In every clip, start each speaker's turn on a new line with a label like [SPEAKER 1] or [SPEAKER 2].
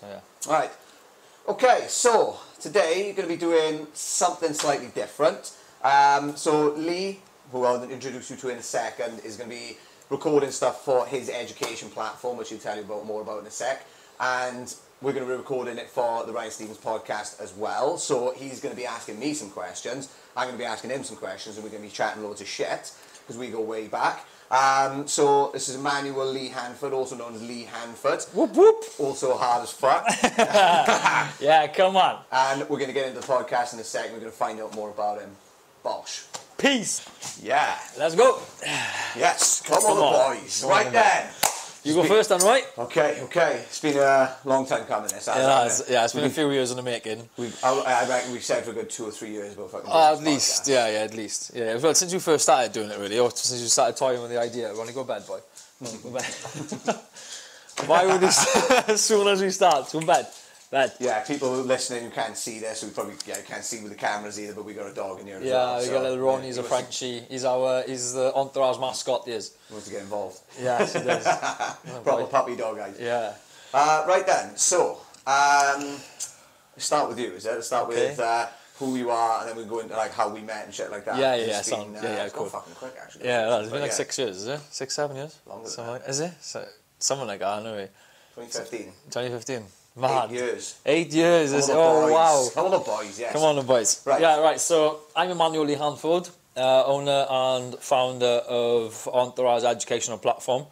[SPEAKER 1] So yeah.
[SPEAKER 2] Right. Okay, so today you're going to be doing something slightly different. Um, so Lee, who I'll introduce you to in a second, is going to be recording stuff for his education platform, which he'll tell you about more about in a sec. And we're going to be recording it for the Ryan Stephens podcast as well. So he's going to be asking me some questions. I'm going to be asking him some questions, and we're going to be chatting loads of shit because we go way back. Um, so this is Emmanuel Lee Handford, also known as Lee Handford.
[SPEAKER 1] Whoop whoop.
[SPEAKER 2] Also hard as fuck.
[SPEAKER 1] Yeah, come on.
[SPEAKER 2] and we're going to get into the podcast in a second. We're going to find out more about him. Bosh.
[SPEAKER 1] Peace.
[SPEAKER 2] Yeah.
[SPEAKER 1] Let's go.
[SPEAKER 2] Yes. Come,
[SPEAKER 1] Come
[SPEAKER 2] on,
[SPEAKER 1] on.
[SPEAKER 2] boys.
[SPEAKER 1] Come
[SPEAKER 2] right
[SPEAKER 1] on,
[SPEAKER 2] then.
[SPEAKER 1] You go first then, right?
[SPEAKER 2] Okay, okay. It's been a long time coming. This,
[SPEAKER 1] Yeah,
[SPEAKER 2] it?
[SPEAKER 1] it's, yeah, it's been a mm. few years in the making.
[SPEAKER 2] We've, I, I reckon we've said for a good two or three years about fucking. Doing
[SPEAKER 1] at least,
[SPEAKER 2] podcast.
[SPEAKER 1] yeah, yeah, at least. Yeah, well, since you first started doing it, really, or since you started toying with the idea, to go bed, boy? Wanna Go bed. Why would this, as soon as we start, go bed? Bed.
[SPEAKER 2] Yeah, people listening who can't see this, who probably yeah, can't see with the cameras either, but we got a dog in here as
[SPEAKER 1] Yeah,
[SPEAKER 2] well.
[SPEAKER 1] we
[SPEAKER 2] so,
[SPEAKER 1] got little Ron,
[SPEAKER 2] yeah,
[SPEAKER 1] he's a Frenchie. He's our, he's the entourage mascot, he is.
[SPEAKER 2] Wants to get involved.
[SPEAKER 1] Yes, he does.
[SPEAKER 2] Proper puppy dog eyes.
[SPEAKER 1] yeah.
[SPEAKER 2] Uh, right then, so um, start with you. Is it? Let's start
[SPEAKER 1] Okay.
[SPEAKER 2] with uh, who you are, and then we go into like how we met and shit like that.
[SPEAKER 1] Yeah, yeah, yeah,
[SPEAKER 2] been, uh,
[SPEAKER 1] yeah, yeah,
[SPEAKER 2] it's
[SPEAKER 1] cool.
[SPEAKER 2] fucking quick actually.
[SPEAKER 1] Yeah, well, it's been
[SPEAKER 2] But
[SPEAKER 1] like
[SPEAKER 2] yeah,
[SPEAKER 1] six years, is it? Six, seven years?
[SPEAKER 2] Longer than
[SPEAKER 1] Something
[SPEAKER 2] that.
[SPEAKER 1] like, is it? So, something like that, anyway.
[SPEAKER 2] 2015.
[SPEAKER 1] 2015. Mad.
[SPEAKER 2] Eight years.
[SPEAKER 1] Eight years. Is
[SPEAKER 2] Come
[SPEAKER 1] it?
[SPEAKER 2] on, the
[SPEAKER 1] Oh,
[SPEAKER 2] boys.
[SPEAKER 1] wow.
[SPEAKER 2] Come on, the boys. Yes.
[SPEAKER 1] Come on, the boys.
[SPEAKER 2] Right.
[SPEAKER 1] Yeah, right. So I'm Emmanuel Lee Handford, uh, owner and founder of Entourage Educational Platform.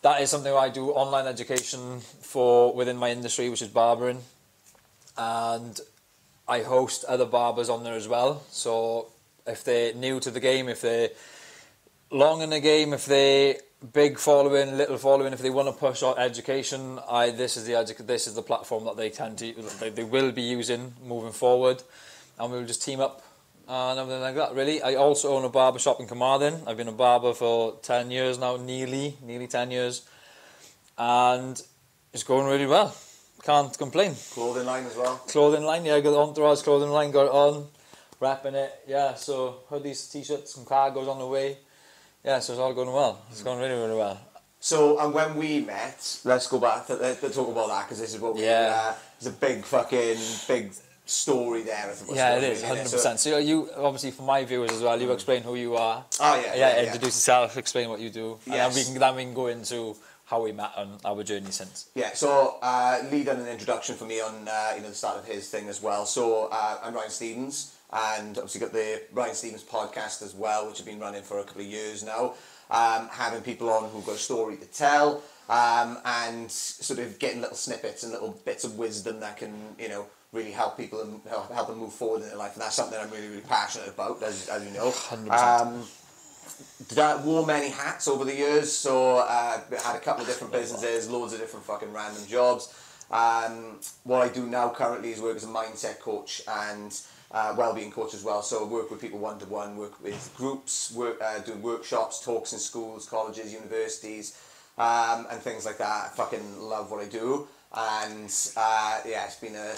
[SPEAKER 1] That is something I do online education for within my industry, which is barbering, and I host other barbers on there as well. So if they're new to the game, if they're long in the game, if they big following, little following, if they want to push on education, I this is the edu- this is the platform that they tend to they, they will be using moving forward, and we'll just team up and everything like that. Really, I also own a barber shop in Carmarthen. I've been a barber for ten years now, nearly nearly ten years, and it's going really well. Can't complain.
[SPEAKER 2] Clothing line as well.
[SPEAKER 1] Clothing line, yeah, got the Entourage clothing line, got it on, wrapping it, yeah. So hoodies, t-shirts, some cargos on the way. Yeah, so it's all going well. It's going really, really well.
[SPEAKER 2] So, and when we met, let's go back to let's talk about that because this is what we.
[SPEAKER 1] Yeah.
[SPEAKER 2] Uh, there's a big fucking big story there. I
[SPEAKER 1] Yeah, it is
[SPEAKER 2] really,
[SPEAKER 1] is,
[SPEAKER 2] isn't
[SPEAKER 1] hundred
[SPEAKER 2] So-
[SPEAKER 1] percent. So you obviously for my viewers as well, you explain who you are.
[SPEAKER 2] Oh yeah.
[SPEAKER 1] Yeah,
[SPEAKER 2] Yeah. yeah.
[SPEAKER 1] introduce yourself, explain what you do, and then
[SPEAKER 2] Yes.
[SPEAKER 1] we can then we can go into how we met and our journey since.
[SPEAKER 2] Yeah, so uh, Lee done an introduction for me on uh, you know the start of his thing as well. So uh, I'm Ryan Stephens, and obviously got the Ryan Stephens podcast as well, which have been running for a couple of years now. Um, having people on who've got a story to tell, um, and sort of getting little snippets and little bits of wisdom that can you know really help people and help, them move forward in their life. And that's something I'm really really passionate about, as, as you know.
[SPEAKER 1] 100%.
[SPEAKER 2] Um, did I wore many hats over the years, so uh, had a couple of different businesses, loads of different fucking random jobs. Um, what I do now currently is work as a mindset coach and uh, well-being coach as well. So I work with people one-to-one, work with groups, work uh, doing workshops, talks in schools, colleges, universities, um, and things like that. I fucking love what I do, and uh, yeah, it's been a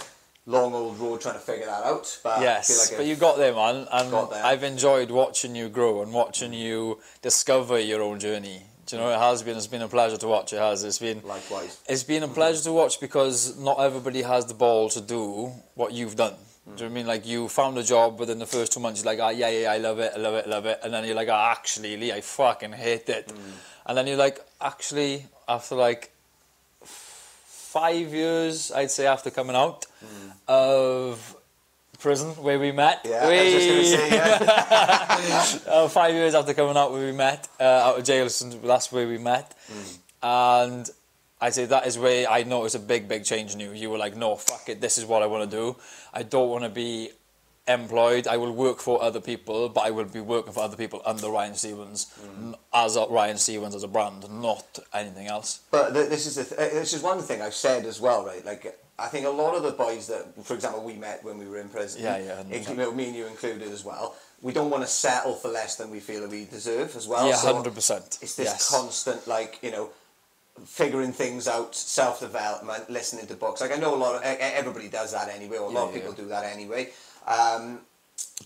[SPEAKER 2] long old road trying to figure that out. But
[SPEAKER 1] Yes,
[SPEAKER 2] like
[SPEAKER 1] but you got there, man, and
[SPEAKER 2] there.
[SPEAKER 1] I've enjoyed watching you grow and watching you discover your own journey. Do you know it has been? It's been a pleasure to watch. It has. It's been.
[SPEAKER 2] likewise.
[SPEAKER 1] It's been a pleasure to watch because not everybody has the ball to do what you've done. Do you know what I mean? Like you found a job within the first two months, you're like, ah, yeah, yeah, I love it, I love it, I love it. And then you're like, ah, actually, Lee, I fucking hate it. And then you're like, actually, after like five years, I'd say, after coming out of prison where we met.
[SPEAKER 2] Yeah, I was just gonna
[SPEAKER 1] we-
[SPEAKER 2] say, yeah.
[SPEAKER 1] uh, five years after coming out where we met, uh, out of jail, since that's where we met. And I'd say that is where I noticed a big, big change in you. You were like, no, fuck it, this is what I want to do. I don't want to be employed. I will work for other people, but I will be working for other people under Ryan Stephens, mm. n- as a Ryan Stephens as a brand, not anything else.
[SPEAKER 2] But th- this is th- this is one thing I've said as well, right? Like I think a lot of the boys that, for example, we met when we were in prison,
[SPEAKER 1] Yeah, yeah, 100%.
[SPEAKER 2] including me and you included as well. We don't want to settle for less than we feel that we deserve as well.
[SPEAKER 1] yeah,
[SPEAKER 2] So
[SPEAKER 1] hundred percent.
[SPEAKER 2] It's this
[SPEAKER 1] yes.
[SPEAKER 2] constant, like you know, figuring things out, self development, listening to books. Like I know a lot of everybody does that anyway, or a lot
[SPEAKER 1] Yeah,
[SPEAKER 2] of people
[SPEAKER 1] yeah.
[SPEAKER 2] do that anyway. Um,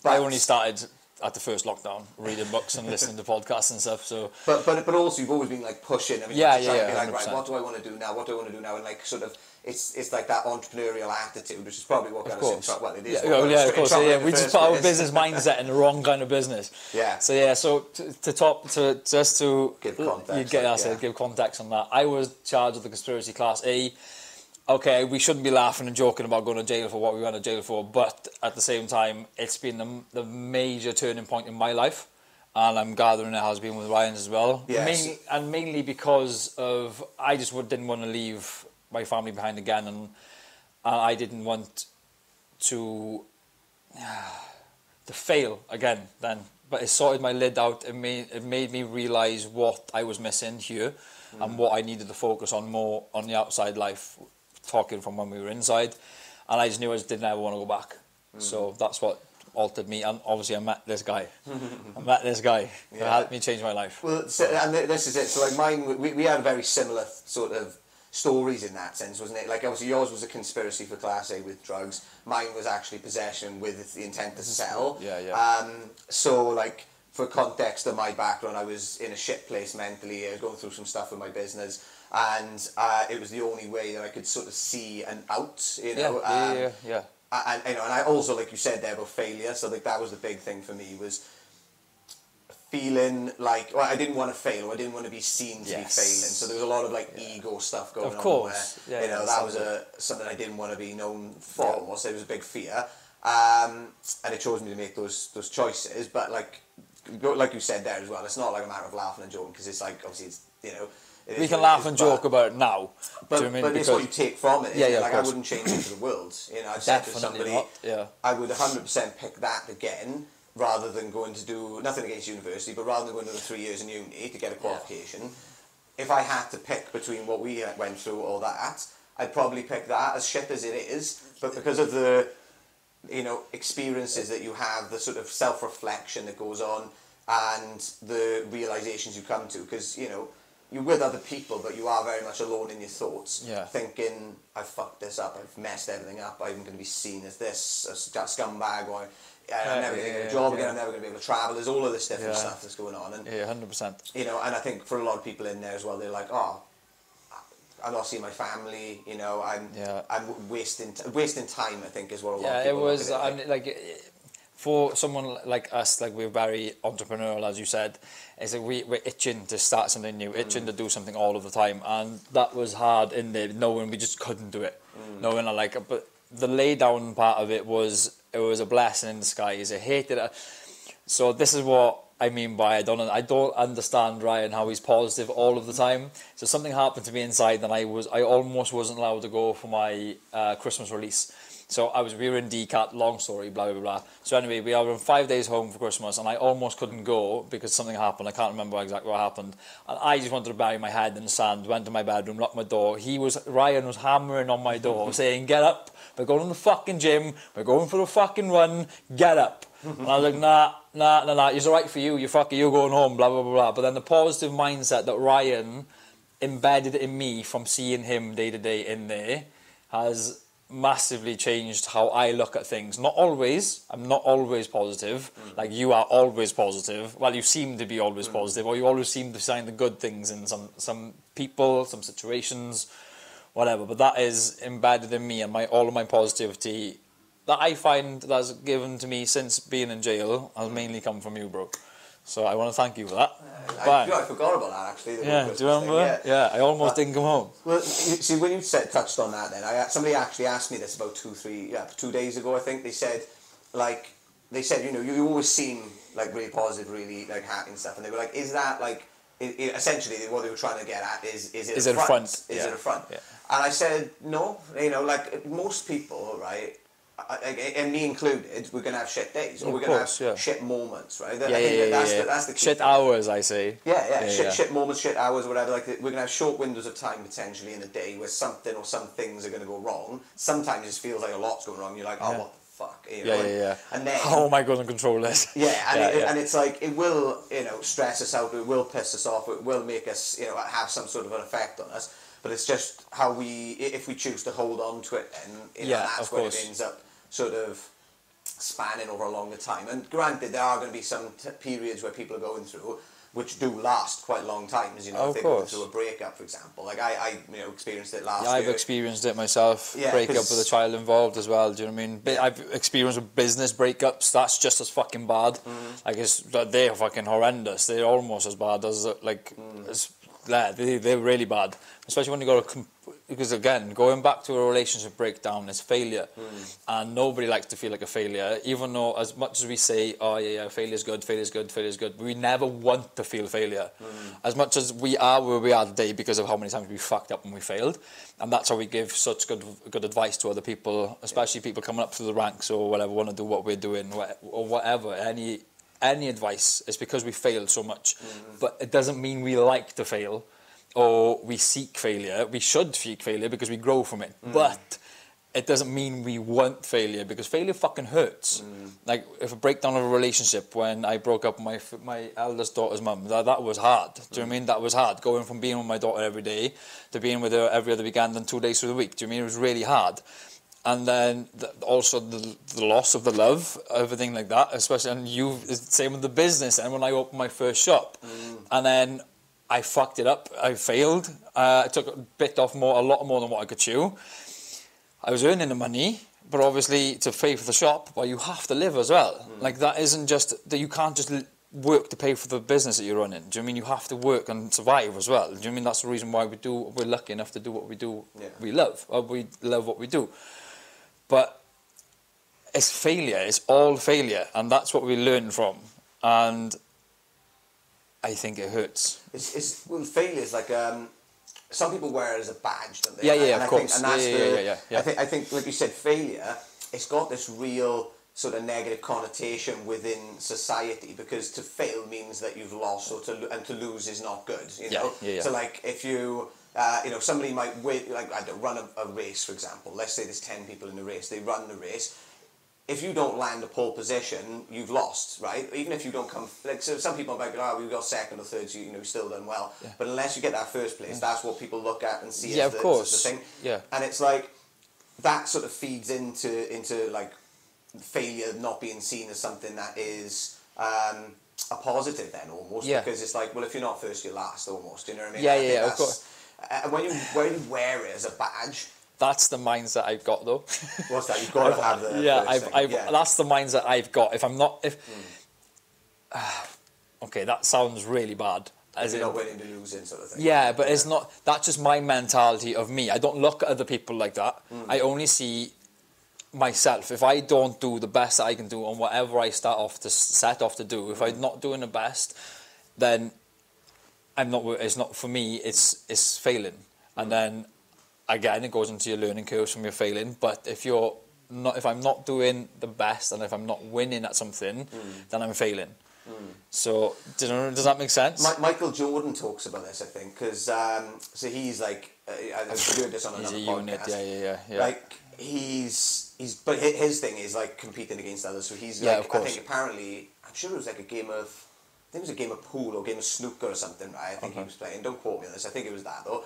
[SPEAKER 2] but
[SPEAKER 1] I only started at the first lockdown, reading books and listening to podcasts and stuff. So
[SPEAKER 2] But but but also you've always been like pushing. I mean,
[SPEAKER 1] Yeah,
[SPEAKER 2] try
[SPEAKER 1] yeah,
[SPEAKER 2] like, right, what do I want to do now? What do I want to do now? And like sort of it's it's like that entrepreneurial attitude, which is probably what got
[SPEAKER 1] Of course.
[SPEAKER 2] trouble. Well, it is.
[SPEAKER 1] Yeah,
[SPEAKER 2] what
[SPEAKER 1] well,
[SPEAKER 2] got
[SPEAKER 1] yeah, of course.
[SPEAKER 2] trouble
[SPEAKER 1] Yeah, we just put our business mindset in the wrong kind of business.
[SPEAKER 2] Yeah.
[SPEAKER 1] So yeah, so to, to top to just to
[SPEAKER 2] Give context,
[SPEAKER 1] you get
[SPEAKER 2] like, yeah.
[SPEAKER 1] give context on that. I was charged with the conspiracy class A. Okay, we shouldn't be laughing and joking about going to jail for what we went to jail for, but at the same time, it's been the, the major turning point in my life, and I'm gathering it has been with Ryan's as well.
[SPEAKER 2] Yes.
[SPEAKER 1] Mainly, and mainly because of I just didn't want to leave my family behind again, and uh, I didn't want to to fail again then. But it sorted my lid out. It made it made me realise what I was missing here, and what I needed to focus on more on the outside life, talking from when we were inside, and I just knew I just didn't ever want to go back. So that's what altered me, and obviously I met this guy. I met this guy who
[SPEAKER 2] Yeah.
[SPEAKER 1] helped me change my life.
[SPEAKER 2] Well, so, and this is it. So, like mine, we, we had a very similar sort of stories in that sense, wasn't it? Like, obviously, yours was a conspiracy for Class A with drugs. Mine was actually possession with the intent to sell.
[SPEAKER 1] Yeah, yeah.
[SPEAKER 2] Um, so, like, for context of my background, I was in a shit place mentally. I was going through some stuff with my business, and uh, it was the only way that I could sort of see an out. You
[SPEAKER 1] Yeah,
[SPEAKER 2] know.
[SPEAKER 1] yeah,
[SPEAKER 2] um,
[SPEAKER 1] yeah, yeah.
[SPEAKER 2] and, you know, and I also, like you said there about failure, so like that was the big thing for me was feeling like well, I didn't want to fail, or I didn't want to be seen to
[SPEAKER 1] Yes.
[SPEAKER 2] be failing. So there was a lot of like ego stuff going on.
[SPEAKER 1] Of
[SPEAKER 2] on.
[SPEAKER 1] course.
[SPEAKER 2] where,
[SPEAKER 1] Yeah,
[SPEAKER 2] you know
[SPEAKER 1] yeah,
[SPEAKER 2] that was a something I didn't want to be known for.
[SPEAKER 1] Yeah.
[SPEAKER 2] Almost, it was a big fear, um, and it chose me to make those those choices. But like like you said there as well, it's not like a matter of laughing and joking because it's like obviously it's you know.
[SPEAKER 1] We can laugh
[SPEAKER 2] is,
[SPEAKER 1] and
[SPEAKER 2] but-
[SPEAKER 1] joke about it now.
[SPEAKER 2] but,
[SPEAKER 1] you know what I mean?
[SPEAKER 2] but it's what you take from it.
[SPEAKER 1] Yeah,
[SPEAKER 2] it?
[SPEAKER 1] yeah,
[SPEAKER 2] Like I wouldn't change it for the world. You know, I've said to somebody,
[SPEAKER 1] not, yeah.
[SPEAKER 2] I would 100% pick that again rather than going to do nothing against university, but rather than going to the three years in uni to get a qualification. If I had to pick between what we went through or that, I'd probably pick that as shit as it is. But because of the you know experiences that you have, the sort of self reflection that goes on, and the realizations you come to, because you know you're with other people, but you are very much alone in your thoughts.
[SPEAKER 1] Yeah.
[SPEAKER 2] Thinking, I've fucked this up, I've messed everything up, I'm going to be seen as this, a sc- scumbag, or Uh,
[SPEAKER 1] I'm
[SPEAKER 2] never going to get a job again, I'm never going to be able to travel. There's all of this different stuff that's going on. And,
[SPEAKER 1] Yeah, hundred percent.
[SPEAKER 2] you know, and I think for a lot of people in there as well, they're like, oh, I'm not seeing my family, you know, I'm,
[SPEAKER 1] Yeah.
[SPEAKER 2] I'm wasting, t- wasting time, I think, is what a lot
[SPEAKER 1] Yeah,
[SPEAKER 2] of
[SPEAKER 1] it
[SPEAKER 2] people look
[SPEAKER 1] was.
[SPEAKER 2] at like.
[SPEAKER 1] mean, like for someone like us, like we're very entrepreneurial, as you said. It's like we we're itching to start something new, itching to mm. do something all of the time, and that was hard in there, knowing we just couldn't do it. Mm. Knowing I like, but the laydown part of it was it was a blessing in disguise. I hated it. So this is what I mean by I don't I don't understand Ryan how he's positive all of the time. So something happened to me inside, and I was I almost wasn't allowed to go for my uh, Christmas release. So I was we were in DCAT, long story, blah blah blah. So anyway, we are on five days home for Christmas, and I almost couldn't go because something happened. I can't remember exactly what happened, and I just wanted to bury my head in the sand. Went to my bedroom, locked my door. He was Ryan was hammering on my door, saying, "Get up! We're going to the fucking gym. We're going for a fucking run. Get up!" and I was like, "Nah, nah, nah, nah. It's all right for you. You fucking you're going home." Blah blah blah blah. But then the positive mindset that Ryan embedded in me from seeing him day to day in there has massively changed how I look at things. Not always. I'm not always positive. Like you are always positive. Well, you seem to be always mm. positive, or you always seem to find the good things in some some people, some situations, whatever. But that is embedded in me, and my all of my positivity that I find that's given to me since being in jail has mainly come from you, bro. So I want to thank you for that.
[SPEAKER 2] I, I forgot about that actually.
[SPEAKER 1] Yeah, do you remember?
[SPEAKER 2] thing,
[SPEAKER 1] Yeah, I almost
[SPEAKER 2] Uh,
[SPEAKER 1] didn't come home.
[SPEAKER 2] Well, you, see, when you said touched on that, then I somebody actually asked me this about two, three, yeah, two days ago. I think they said, like, they said, you know, you, you always seem like really positive, really like happy and stuff, and they were like, is that like, i i essentially what they were trying to get at is, is it
[SPEAKER 1] Is
[SPEAKER 2] a
[SPEAKER 1] it
[SPEAKER 2] front?
[SPEAKER 1] front?
[SPEAKER 2] Is
[SPEAKER 1] Yeah.
[SPEAKER 2] it a front?
[SPEAKER 1] Yeah.
[SPEAKER 2] And I said, no, you know, like most people, right. And me included, we're gonna have shit days, or
[SPEAKER 1] Of
[SPEAKER 2] we're gonna
[SPEAKER 1] course,
[SPEAKER 2] have
[SPEAKER 1] yeah.
[SPEAKER 2] shit moments, right? I
[SPEAKER 1] Yeah,
[SPEAKER 2] think
[SPEAKER 1] yeah,
[SPEAKER 2] that
[SPEAKER 1] yeah,
[SPEAKER 2] that's
[SPEAKER 1] yeah.
[SPEAKER 2] The, that's the key
[SPEAKER 1] Shit
[SPEAKER 2] thing.
[SPEAKER 1] hours, I say.
[SPEAKER 2] Yeah, yeah,
[SPEAKER 1] Yeah,
[SPEAKER 2] shit,
[SPEAKER 1] yeah.
[SPEAKER 2] shit moments, shit hours, whatever. Like we're gonna have short windows of time potentially in a day where something or some things are gonna go wrong. Sometimes it just feels like a lot's going wrong. You're like, oh,
[SPEAKER 1] Yeah.
[SPEAKER 2] what the fuck? You
[SPEAKER 1] Yeah,
[SPEAKER 2] know,
[SPEAKER 1] yeah,
[SPEAKER 2] and-
[SPEAKER 1] yeah.
[SPEAKER 2] And then oh
[SPEAKER 1] How am I going to control this?
[SPEAKER 2] yeah, and,
[SPEAKER 1] Yeah,
[SPEAKER 2] it,
[SPEAKER 1] yeah.
[SPEAKER 2] and it's like it will, you know, stress us out. It will piss us off. It will make us, you know, have some sort of an effect on us. But it's just how we, if we choose to hold on to it, then you know,
[SPEAKER 1] Yeah,
[SPEAKER 2] that's
[SPEAKER 1] of
[SPEAKER 2] when
[SPEAKER 1] course.
[SPEAKER 2] it ends up sort of spanning over a longer time. And granted, there are going to be some t- periods where people are going through. which do last quite long times. You know,
[SPEAKER 1] Of
[SPEAKER 2] if they go through a breakup, for example. Like I, I you know, experienced it last
[SPEAKER 1] Yeah, I've
[SPEAKER 2] year.
[SPEAKER 1] experienced it myself.
[SPEAKER 2] Yeah,
[SPEAKER 1] break up
[SPEAKER 2] 'cause-
[SPEAKER 1] with a child involved as well. Do you know what I mean? But I've experienced with business breakups. That's just as fucking bad.
[SPEAKER 2] Mm.
[SPEAKER 1] Like it's they're fucking horrendous. They're almost as bad as like
[SPEAKER 2] Mm.
[SPEAKER 1] as yeah, they they're really bad. Especially when you com- because again going back to a relationship breakdown is failure,
[SPEAKER 2] Mm.
[SPEAKER 1] and nobody likes to feel like a failure. Even though as much as we say, oh yeah, yeah is good, failure is good, failure is good, we never want to feel failure.
[SPEAKER 2] Mm.
[SPEAKER 1] As much as we are where we are today because of how many times we fucked up and we failed, and that's how we give such good good advice to other people, especially people coming up through the ranks or whatever want to do what we're doing or whatever. Any any advice is because we failed so much, mm-hmm. but it doesn't mean we like to fail or we seek failure. We should seek failure because we grow from it, mm. but. It doesn't mean we want failure because failure fucking hurts. Mm. Like if a breakdown of a relationship when I broke up my my eldest daughter's mum, that, that was hard. Do you know what I mm. mean? That was hard. Going from being with my daughter every day to being with her every other weekend and two days through the week. Do you know I mean? It was really hard. And then the, also the, the loss of the love, everything like that, especially and you same with the business. And when I opened my first shop, and then I fucked it up. I failed. Uh, I took a bit off more, a lot more than what I could chew. I was earning the money, but obviously to pay for the shop, well, you have to live as well. Like that isn't just that you can't just work to pay for the business that you're running. Do you mean you have to work and survive as well? Do you mean that's the reason why we do? We're lucky enough to do what we do.
[SPEAKER 2] Yeah.
[SPEAKER 1] We love. Or we love what we do. But it's failure. It's all failure, and that's what we learn from. And I think it hurts.
[SPEAKER 2] It's, it's well, failure is like um, some people wear it as a badge, don't they?
[SPEAKER 1] Yeah, yeah,
[SPEAKER 2] And
[SPEAKER 1] of
[SPEAKER 2] I
[SPEAKER 1] course.
[SPEAKER 2] Think, and that's
[SPEAKER 1] Yeah, yeah,
[SPEAKER 2] the,
[SPEAKER 1] yeah, yeah, yeah.
[SPEAKER 2] I think, I think, like you said, failure. It's got this real sort of negative connotation within society because to fail means that you've lost, or to and to lose is not good. You
[SPEAKER 1] Yeah,
[SPEAKER 2] know.
[SPEAKER 1] yeah, yeah.
[SPEAKER 2] So like if you. Uh, you know, somebody might wait, like I don't run a, a race, for example. Let's say there's ten people in the race. They run the race if you don't land a pole position, you've lost, right? Even if you don't come, like so some people might be like, oh, we got second or third, so you, you know, still done well.
[SPEAKER 1] Yeah.
[SPEAKER 2] But unless you get that first place, that's what people look at and see
[SPEAKER 1] Yeah,
[SPEAKER 2] as,
[SPEAKER 1] of
[SPEAKER 2] the, as
[SPEAKER 1] course.
[SPEAKER 2] the thing.
[SPEAKER 1] Yeah.
[SPEAKER 2] And it's like that sort of feeds into into like failure not being seen as something that is um, a positive then almost
[SPEAKER 1] Yeah.
[SPEAKER 2] because it's like well if you're not first you're last almost you know what I mean
[SPEAKER 1] Yeah,
[SPEAKER 2] I
[SPEAKER 1] yeah, yeah, of course.
[SPEAKER 2] Uh, when you when you wear it as a badge
[SPEAKER 1] That's the mindset I've got though.
[SPEAKER 2] what's that you've got to have the
[SPEAKER 1] yeah, I've. I've,
[SPEAKER 2] yeah.
[SPEAKER 1] that's the mindset I've got. If I'm not, if okay, that sounds really bad. As
[SPEAKER 2] you're
[SPEAKER 1] in,
[SPEAKER 2] not winning to losing sort of thing
[SPEAKER 1] yeah, but it's not. That's just my mentality of me. I don't look at other people like that.
[SPEAKER 2] Mm.
[SPEAKER 1] I only see myself. If I don't do the best I can do on whatever I start off to set off to do, if
[SPEAKER 2] Mm.
[SPEAKER 1] I'm not doing the best, then I'm not. It's not for me. It's it's failing, and then again it goes into your learning curves from your failing. But if you're not, if I'm not doing the best, and if I'm not winning at something,
[SPEAKER 2] Mm.
[SPEAKER 1] then I'm failing. So, do you know, does that make sense?
[SPEAKER 2] Mi- Michael Jordan talks about this, I think, because um, so he's like uh, I've heard this on another He's
[SPEAKER 1] a
[SPEAKER 2] podcast.
[SPEAKER 1] unit. Yeah, yeah, yeah, yeah.
[SPEAKER 2] Like he's he's but his thing is like competing against others. So he's
[SPEAKER 1] Yeah,
[SPEAKER 2] like
[SPEAKER 1] of course.
[SPEAKER 2] I think apparently I'm sure it was like a game of I think it was a game of pool or game of snooker or something. Right? I think he was playing. Don't quote me on this. I think it was that though.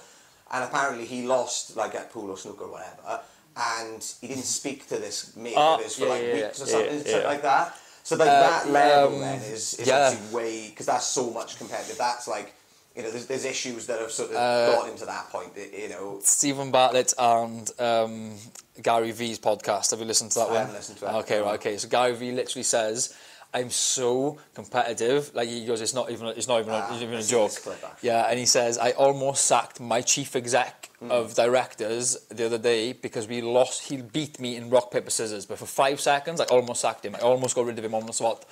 [SPEAKER 2] And apparently he lost like at pool or snooker or whatever, and he didn't speak to this mate
[SPEAKER 1] Ah,
[SPEAKER 2] of his for
[SPEAKER 1] yeah,
[SPEAKER 2] like
[SPEAKER 1] yeah,
[SPEAKER 2] weeks or something, something like that. So like
[SPEAKER 1] Uh,
[SPEAKER 2] that level
[SPEAKER 1] um,
[SPEAKER 2] then is, is actually way because that's so much competitive. That's like you know there's, there's issues that have sort of
[SPEAKER 1] Uh,
[SPEAKER 2] got him to that point. You know,
[SPEAKER 1] Steven Bartlett and um, Gary V's podcast. Have you listened to that
[SPEAKER 2] I
[SPEAKER 1] one?
[SPEAKER 2] haven't listened to it.
[SPEAKER 1] Okay, right. Okay, so Gary V literally says, "I'm so competitive." Like he goes, "It's not even. It's not even.
[SPEAKER 2] Ah,
[SPEAKER 1] a, it's even a joke."
[SPEAKER 2] this clip, actually.
[SPEAKER 1] yeah, and he says, "I almost sacked my chief exec
[SPEAKER 2] Hmm.
[SPEAKER 1] of directors the other day because we lost. He beat me in rock paper scissors, but for five seconds, I almost sacked him. I almost got rid of him on the spot."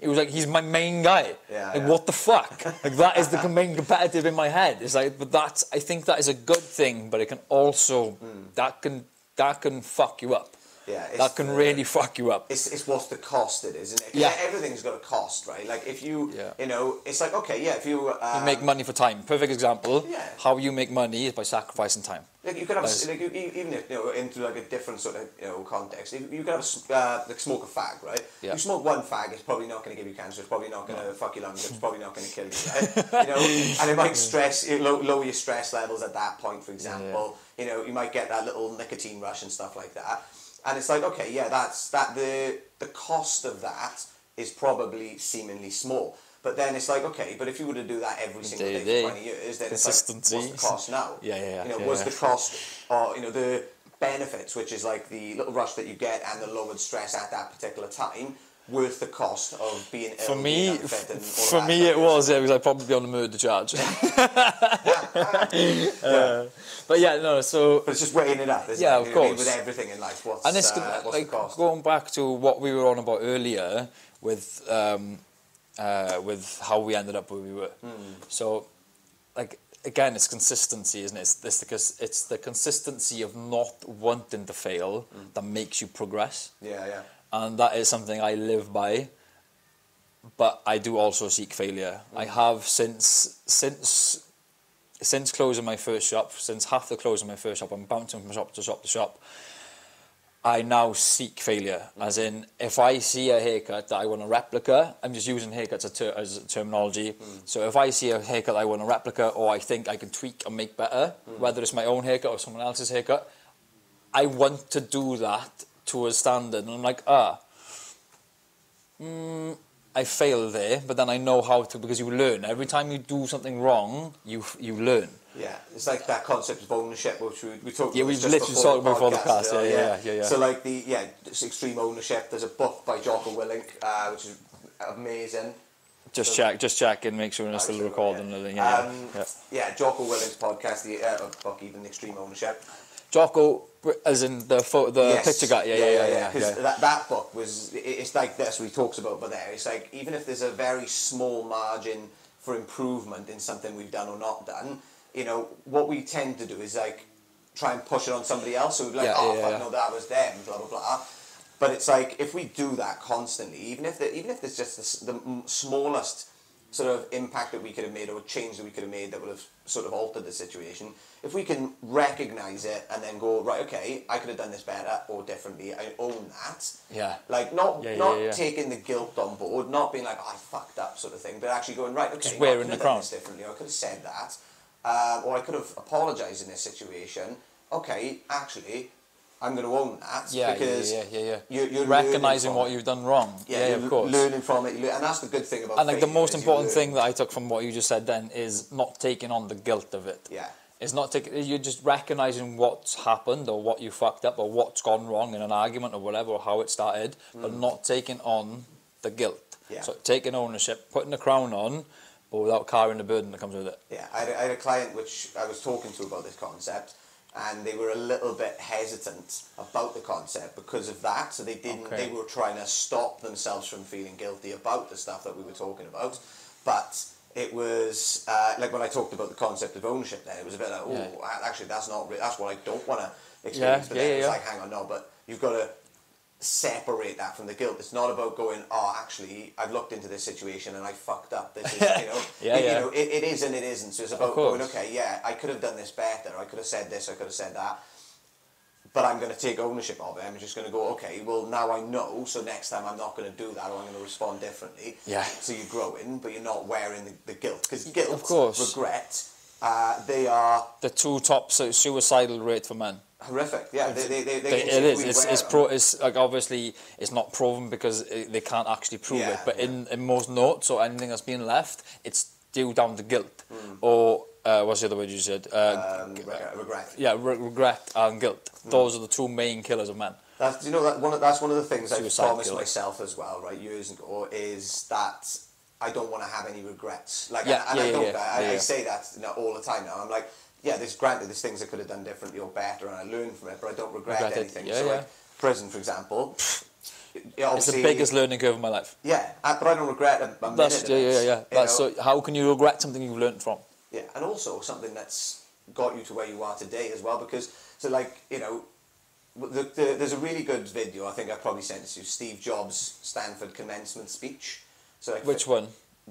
[SPEAKER 1] It was like he's my main guy.
[SPEAKER 2] Yeah,
[SPEAKER 1] like
[SPEAKER 2] yeah.
[SPEAKER 1] what the fuck? Like that is the main competitive in my head. It's like, but that's I think that is a good thing, but it can also that can that can fuck you up.
[SPEAKER 2] Yeah,
[SPEAKER 1] that can
[SPEAKER 2] the-
[SPEAKER 1] really fuck you up.
[SPEAKER 2] it's, it's what's the cost it is, isn't it?
[SPEAKER 1] Yeah.
[SPEAKER 2] everything's got a cost, right? Like if you,
[SPEAKER 1] Yeah.
[SPEAKER 2] you know, it's like okay, yeah, if you, uh,
[SPEAKER 1] You make money for time. Perfect example.
[SPEAKER 2] Yeah.
[SPEAKER 1] How you make money is by sacrificing time.
[SPEAKER 2] Like you could have,
[SPEAKER 1] Nice.
[SPEAKER 2] like you, even if you know, into like a different sort of you know context, you, you could have a uh, like smoke a fag, right?
[SPEAKER 1] Yeah.
[SPEAKER 2] You smoke one fag, it's probably not going to give you cancer. It's probably not going to fuck your lungs. It's probably not going to kill you, right? you know, and it might stress, it low, lower your stress levels at that point. For example, you know, you might get that little nicotine rush and stuff like that. And it's like, okay, yeah, that's that. The the cost of that is probably seemingly small. But then it's like, okay, but if you were to do that every single
[SPEAKER 1] Day
[SPEAKER 2] day, for 20 years, then it's like, what's the cost now?
[SPEAKER 1] Yeah, yeah, yeah.
[SPEAKER 2] You know,
[SPEAKER 1] Yeah,
[SPEAKER 2] was
[SPEAKER 1] yeah.
[SPEAKER 2] the cost, or, you know, the benefits, which is like the little rush that you get and the lowered stress at that particular time, worth the cost of being
[SPEAKER 1] For
[SPEAKER 2] being
[SPEAKER 1] me,
[SPEAKER 2] all
[SPEAKER 1] for me it was yeah, because I'd probably be on a murder charge. But yeah, no. So
[SPEAKER 2] But it's just weighing it up, isn't
[SPEAKER 1] Yeah,
[SPEAKER 2] it?
[SPEAKER 1] of
[SPEAKER 2] You know I mean?
[SPEAKER 1] course.
[SPEAKER 2] With everything in life, what's,
[SPEAKER 1] and this
[SPEAKER 2] uh, what's
[SPEAKER 1] like
[SPEAKER 2] the cost?
[SPEAKER 1] going back to what we were on about earlier with um, uh, with how we ended up where we were.
[SPEAKER 2] Hmm.
[SPEAKER 1] So, like again, it's consistency, isn't it? It's this because it's the consistency of not wanting to fail
[SPEAKER 2] Hmm.
[SPEAKER 1] that makes you progress,
[SPEAKER 2] Yeah, yeah.
[SPEAKER 1] And that is something I live by. But I do also seek failure. I have since since since closing my first shop, since half the closing my first shop, I'm bouncing from shop to shop to shop. I now seek failure, mm. as in if I see a haircut that I want a replica, I'm just using haircuts as, ter- as terminology. Mm. So if I see a haircut I want a replica, or I think I can tweak and make better, mm. whether it's my own haircut or someone else's haircut, I want to do that to a standard. And I'm like, ah, mm, I failed there, but then I know how to because you learn. Every time you do something wrong, you you learn.
[SPEAKER 2] Yeah, it's like that concept of ownership, which we, we talked
[SPEAKER 1] Yeah,
[SPEAKER 2] about
[SPEAKER 1] we've literally talked about before the
[SPEAKER 2] podcast,
[SPEAKER 1] cast,
[SPEAKER 2] know,
[SPEAKER 1] yeah, yeah, yeah, yeah.
[SPEAKER 2] So like the yeah, it's extreme ownership. There's a book by Jocko Willink, uh, which is amazing.
[SPEAKER 1] Just
[SPEAKER 2] So-
[SPEAKER 1] check, just check and make sure we're still recording.
[SPEAKER 2] yeah.
[SPEAKER 1] Yeah, yeah,
[SPEAKER 2] Um,
[SPEAKER 1] yeah.
[SPEAKER 2] yeah, Jocko Willink's podcast, the uh, book, even extreme ownership.
[SPEAKER 1] Jocko, as in the photo, the
[SPEAKER 2] Yes.
[SPEAKER 1] picture guy. Yeah, yeah, yeah, yeah. yeah,
[SPEAKER 2] 'Cause That, that book was it's like this, what he talks about, but there, it's like, even if there's a very small margin for improvement in something we've done or not done, you know, what we tend to do is like, try and push it on somebody else, so we're like,
[SPEAKER 1] Yeah,
[SPEAKER 2] oh,
[SPEAKER 1] yeah,
[SPEAKER 2] fuck,
[SPEAKER 1] yeah.
[SPEAKER 2] no, that was them, blah, blah, blah. But it's like, if we do that constantly, even if, the, even if there's just the, the smallest sort of impact that we could have made or change that we could have made that would have sort of altered the situation, if we can recognise it and then go, right, okay, I could have done this better or differently, I own that.
[SPEAKER 1] Yeah.
[SPEAKER 2] Like not
[SPEAKER 1] Yeah,
[SPEAKER 2] not
[SPEAKER 1] yeah, yeah.
[SPEAKER 2] taking the guilt on board, not being like, oh, I fucked up sort of thing, but actually going, right, okay,
[SPEAKER 1] Just
[SPEAKER 2] no, I
[SPEAKER 1] wearing
[SPEAKER 2] could
[SPEAKER 1] the
[SPEAKER 2] have
[SPEAKER 1] crown.
[SPEAKER 2] done this differently, or I could have said that. Um, or I could have apologised in this situation. Okay, actually, I'm going to own that
[SPEAKER 1] Yeah, yeah,
[SPEAKER 2] because
[SPEAKER 1] yeah, yeah, yeah.
[SPEAKER 2] You're, you're
[SPEAKER 1] Recognizing what
[SPEAKER 2] it.
[SPEAKER 1] you've done wrong.
[SPEAKER 2] Yeah,
[SPEAKER 1] Yeah, of course.
[SPEAKER 2] learning from it, and that's the good thing about.
[SPEAKER 1] and like the most important thing that I took from what you just said then is not taking on the guilt of it.
[SPEAKER 2] Yeah.
[SPEAKER 1] It's not taking. You're just recognizing what's happened or what you fucked up or what's gone wrong in an argument or whatever or how it started, but not taking on the guilt.
[SPEAKER 2] Mm. Yeah.
[SPEAKER 1] So taking ownership, putting the crown on, but without carrying the burden that comes with it.
[SPEAKER 2] Yeah, I had, a, I had a client which I was talking to about this concept, and they were a little bit hesitant about the concept because of that. So they didn't.
[SPEAKER 1] Okay.
[SPEAKER 2] They were trying to stop themselves from feeling guilty about the stuff that we were talking about, but. It was uh, like when I talked about the concept of ownership. Then it was a bit like, oh,
[SPEAKER 1] Yeah.
[SPEAKER 2] actually, that's not. Re- that's what I don't want to
[SPEAKER 1] Yeah,
[SPEAKER 2] experience. but
[SPEAKER 1] yeah,
[SPEAKER 2] then
[SPEAKER 1] yeah,
[SPEAKER 2] it's
[SPEAKER 1] yeah.
[SPEAKER 2] like, hang on, no, but you've got to separate that from the guilt. It's not about going, oh, actually, I've looked into this situation and I fucked up. This is, you know,
[SPEAKER 1] Yeah,
[SPEAKER 2] it,
[SPEAKER 1] yeah.
[SPEAKER 2] you know, it, it is and it isn't. So it's about going, okay, yeah, I could have done this better. I could have said this. I could have said that. But I'm going to take ownership of it. I'm just going to go, okay, well, now I know. So next time I'm not going to do that or I'm going to respond differently.
[SPEAKER 1] Yeah.
[SPEAKER 2] So you're growing, but you're not wearing the, the guilt. Because guilt,
[SPEAKER 1] Of course.
[SPEAKER 2] regret, uh, they are
[SPEAKER 1] The two top su- suicidal rate for men.
[SPEAKER 2] Horrific. Yeah, they, they, they, they
[SPEAKER 1] it
[SPEAKER 2] take
[SPEAKER 1] It's, it's pro. It's like obviously it's not proven because it, they can't actually prove
[SPEAKER 2] Yeah,
[SPEAKER 1] it. But
[SPEAKER 2] yeah.
[SPEAKER 1] in, in most notes or anything that's been left, it's due down to guilt or uh, what's the other word you said? Uh.
[SPEAKER 2] Um, regret. regret.
[SPEAKER 1] yeah, re- regret and guilt. Those are the two main killers of men.
[SPEAKER 2] That's you know that one. That's one of the things I've promised
[SPEAKER 1] killer.
[SPEAKER 2] myself as well, right, years ago, is that I don't want to have any regrets. Like,
[SPEAKER 1] Yeah,
[SPEAKER 2] and,
[SPEAKER 1] yeah,
[SPEAKER 2] I don't.
[SPEAKER 1] yeah,
[SPEAKER 2] I, I say that you know, all the time now. I'm like, yeah, there's granted there's things I could have done differently or better, and I learned from it, but I don't regret,
[SPEAKER 1] Regret
[SPEAKER 2] anything.
[SPEAKER 1] Yeah,
[SPEAKER 2] so
[SPEAKER 1] yeah.
[SPEAKER 2] like prison, for example.
[SPEAKER 1] It's the biggest learning curve of my life.
[SPEAKER 2] Yeah, but I don't regret a, a
[SPEAKER 1] That's yeah, yeah, yeah. That's
[SPEAKER 2] know?
[SPEAKER 1] so. How can you regret something you've learned from?
[SPEAKER 2] Yeah, and also something that's got you to where you are today as well. Because so, like you know, the, the, there's a really good video. I think I probably sent it to you. Steve Jobs' Stanford commencement speech. So like,
[SPEAKER 1] Which one?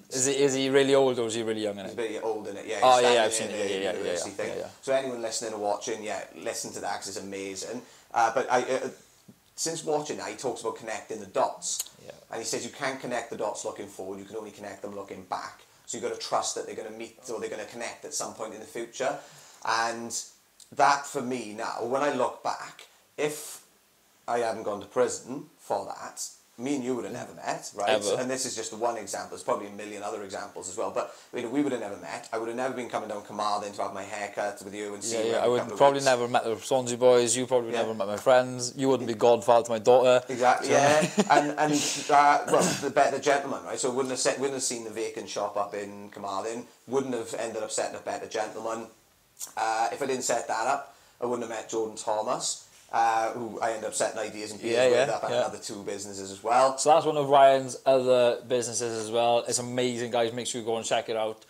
[SPEAKER 1] Is he is he really old or is he really young in
[SPEAKER 2] He's
[SPEAKER 1] it?
[SPEAKER 2] a bit old in it. Yeah.
[SPEAKER 1] Oh,
[SPEAKER 2] he's
[SPEAKER 1] yeah, I've seen it. Yeah, yeah, yeah, yeah, yeah, yeah.
[SPEAKER 2] So anyone listening or watching, yeah, listen to that because it's amazing. Uh, but I, uh, since watching that, he talks about connecting the dots.
[SPEAKER 1] Yeah.
[SPEAKER 2] And he says you can't connect the dots looking forward. You can only connect them looking back. So you've got to trust that they're going to meet or they're going to connect at some point in the future. And that for me now, when I look back, if I hadn't gone to prison for that, me and you would have never met, right?
[SPEAKER 1] Ever.
[SPEAKER 2] And this is just one example. There's probably a million other examples as well. But you know, we would have never met. I would have never been coming down Carmarthen to have my haircut with you and see
[SPEAKER 1] Yeah, yeah. I would probably
[SPEAKER 2] weeks.
[SPEAKER 1] never met the Swansea boys. You probably
[SPEAKER 2] Yeah.
[SPEAKER 1] never met my friends. You wouldn't be godfather to my daughter.
[SPEAKER 2] Exactly.
[SPEAKER 1] So-
[SPEAKER 2] Yeah, and and uh, well, the better gentleman, right? So wouldn't have set, wouldn't have seen the vacant shop up in Carmarthen. Wouldn't have ended up setting up better gentleman. Uh, if I didn't set that up, I wouldn't have met Jordan Thomas, uh, who I end up setting ideas and beers
[SPEAKER 1] Yeah,
[SPEAKER 2] with
[SPEAKER 1] yeah,
[SPEAKER 2] up at
[SPEAKER 1] yeah.
[SPEAKER 2] another two businesses as well.
[SPEAKER 1] So that's one of Ryan's other businesses as well. It's amazing, guys. Make sure you go and check it out.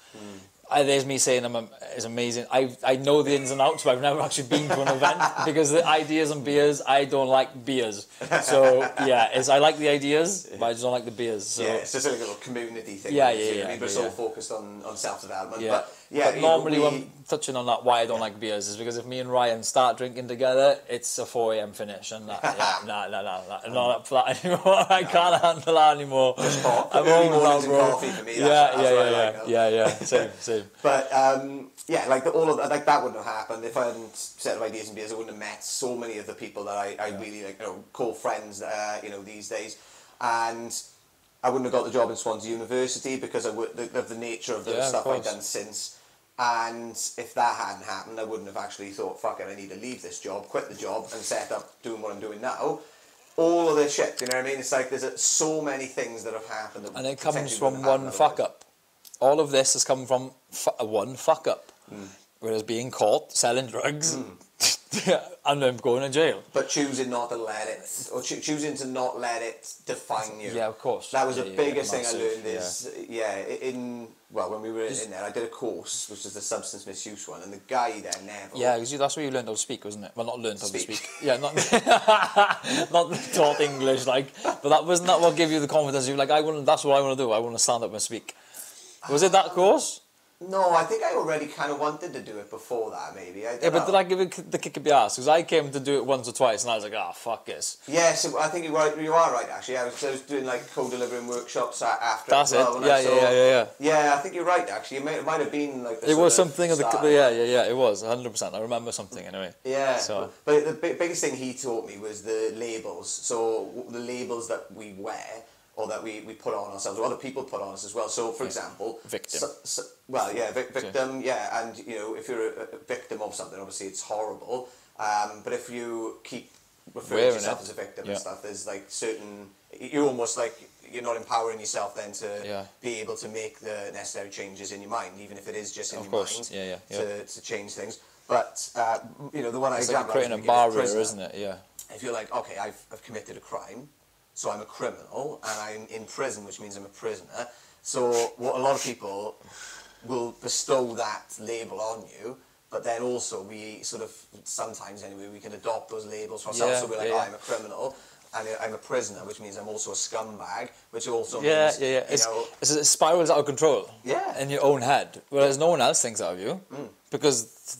[SPEAKER 1] Uh, there's me saying I'm, it's amazing. I I know the ins and outs, but I've never actually been to an event because the ideas and beers. I don't like beers. So yeah, it's I like the ideas, but I just don't like the beers. So
[SPEAKER 2] yeah, it's just a little community thing.
[SPEAKER 1] Yeah, yeah, yeah,
[SPEAKER 2] we're
[SPEAKER 1] yeah,
[SPEAKER 2] so
[SPEAKER 1] yeah.
[SPEAKER 2] focused on, on self development.
[SPEAKER 1] Yeah.
[SPEAKER 2] But yeah,
[SPEAKER 1] but
[SPEAKER 2] you know,
[SPEAKER 1] normally
[SPEAKER 2] we-
[SPEAKER 1] when touching on that, why I don't like beers is because if me and Ryan start drinking together, it's a 4 a.m. finish, and that, yeah, nah, nah, nah, nah, I'm not up for that anymore. I can't handle that anymore. I'm old
[SPEAKER 2] mornings and coffee for me,
[SPEAKER 1] Yeah,
[SPEAKER 2] that's- that's
[SPEAKER 1] yeah, yeah,
[SPEAKER 2] like
[SPEAKER 1] yeah, yeah, yeah. Same, same.
[SPEAKER 2] But um, yeah, like the, all of that, like that wouldn't have happened if I hadn't set up ideas and beers. I wouldn't have met so many of the people that I, I really like, you know, call friends. Uh, you know, these days, and I wouldn't have got the job in Swansea University because I would the, of the nature of the
[SPEAKER 1] Yeah,
[SPEAKER 2] stuff I've done since. And if that hadn't happened, I wouldn't have actually thought, "Fuck it, I need to leave this job, quit the job, and set up doing what I'm doing now." All of this shit, you know what I mean? It's like there's so many things that have happened, that
[SPEAKER 1] And it comes from one fuck
[SPEAKER 2] otherwise.
[SPEAKER 1] up. All of this has come from fu- one fuck up.
[SPEAKER 2] Hmm.
[SPEAKER 1] Whereas being caught selling drugs and then going to jail.
[SPEAKER 2] But choosing not to let it, or choo- choosing to not let it define you.
[SPEAKER 1] Yeah, of course.
[SPEAKER 2] That was
[SPEAKER 1] Yeah,
[SPEAKER 2] the
[SPEAKER 1] yeah,
[SPEAKER 2] biggest
[SPEAKER 1] yeah,
[SPEAKER 2] thing I learned is, yeah, i- in, well, when we were in there, I did a course, which is the substance misuse one, and the guy there, Neville.
[SPEAKER 1] Yeah, because that's where you learned how to speak, wasn't it? Well, not learned how to
[SPEAKER 2] Speak.
[SPEAKER 1] Yeah, not not taught English, like. But that wasn't that what gave you the confidence? You were like, I want. That's what I want to do. I want to stand up and speak. Was it that course?
[SPEAKER 2] No, I think I already kind of wanted to do it before that, maybe. I
[SPEAKER 1] Yeah, but did. I give it the kick of the ass? Because I came to do it once or twice, and I was like, ah, fuck this.
[SPEAKER 2] Yeah, so I think you are, you are right, actually. I was, I was doing like co-delivering workshops after
[SPEAKER 1] That's
[SPEAKER 2] as well,
[SPEAKER 1] it.
[SPEAKER 2] I
[SPEAKER 1] Yeah, yeah,
[SPEAKER 2] saw-
[SPEAKER 1] yeah, yeah, yeah.
[SPEAKER 2] Yeah, I think you're right, actually. It might, it might have been like the
[SPEAKER 1] It was something of the
[SPEAKER 2] start.
[SPEAKER 1] yeah, yeah, yeah. It was 100. percent I remember something anyway.
[SPEAKER 2] Yeah,
[SPEAKER 1] So-
[SPEAKER 2] but the big, biggest thing he taught me was the labels. So the labels that we wear or that we, we put on ourselves, or other people put on us as well. So, for example,
[SPEAKER 1] Victim.
[SPEAKER 2] so- so- well, yeah, vic- victim, yeah, and you know, if you're a, a victim of something, obviously it's horrible. Um, but if you keep referring
[SPEAKER 1] Wearing
[SPEAKER 2] to yourself
[SPEAKER 1] it,
[SPEAKER 2] as a victim
[SPEAKER 1] yeah.
[SPEAKER 2] and stuff, there's like certain you're almost like you're not empowering yourself then to
[SPEAKER 1] Yeah.
[SPEAKER 2] be able to make the necessary changes in your mind, even if it is just in
[SPEAKER 1] Of
[SPEAKER 2] your
[SPEAKER 1] course,
[SPEAKER 2] mind
[SPEAKER 1] yeah, yeah, yeah.
[SPEAKER 2] To, to change things. But uh, you know, the one I
[SPEAKER 1] It's like
[SPEAKER 2] example I was
[SPEAKER 1] creating a
[SPEAKER 2] gonna give is
[SPEAKER 1] barrier,
[SPEAKER 2] prisoner
[SPEAKER 1] isn't it? Yeah.
[SPEAKER 2] if you're like, okay, I've, I've committed a crime, so I'm a criminal, and I'm in prison, which means I'm a prisoner. So what a lot of people will bestow that label on you, but then also we sort of sometimes anyway we can adopt those labels for ourselves.
[SPEAKER 1] Yeah,
[SPEAKER 2] so we're like,
[SPEAKER 1] yeah,
[SPEAKER 2] oh. I'm a criminal. And I'm a prisoner, which means I'm also a scumbag, which also
[SPEAKER 1] Yeah,
[SPEAKER 2] means,
[SPEAKER 1] yeah, yeah.
[SPEAKER 2] you
[SPEAKER 1] It's,
[SPEAKER 2] know,
[SPEAKER 1] it's, it spirals out of control.
[SPEAKER 2] Yeah.
[SPEAKER 1] In your own head, whereas no one else thinks of you,
[SPEAKER 2] Mm.
[SPEAKER 1] because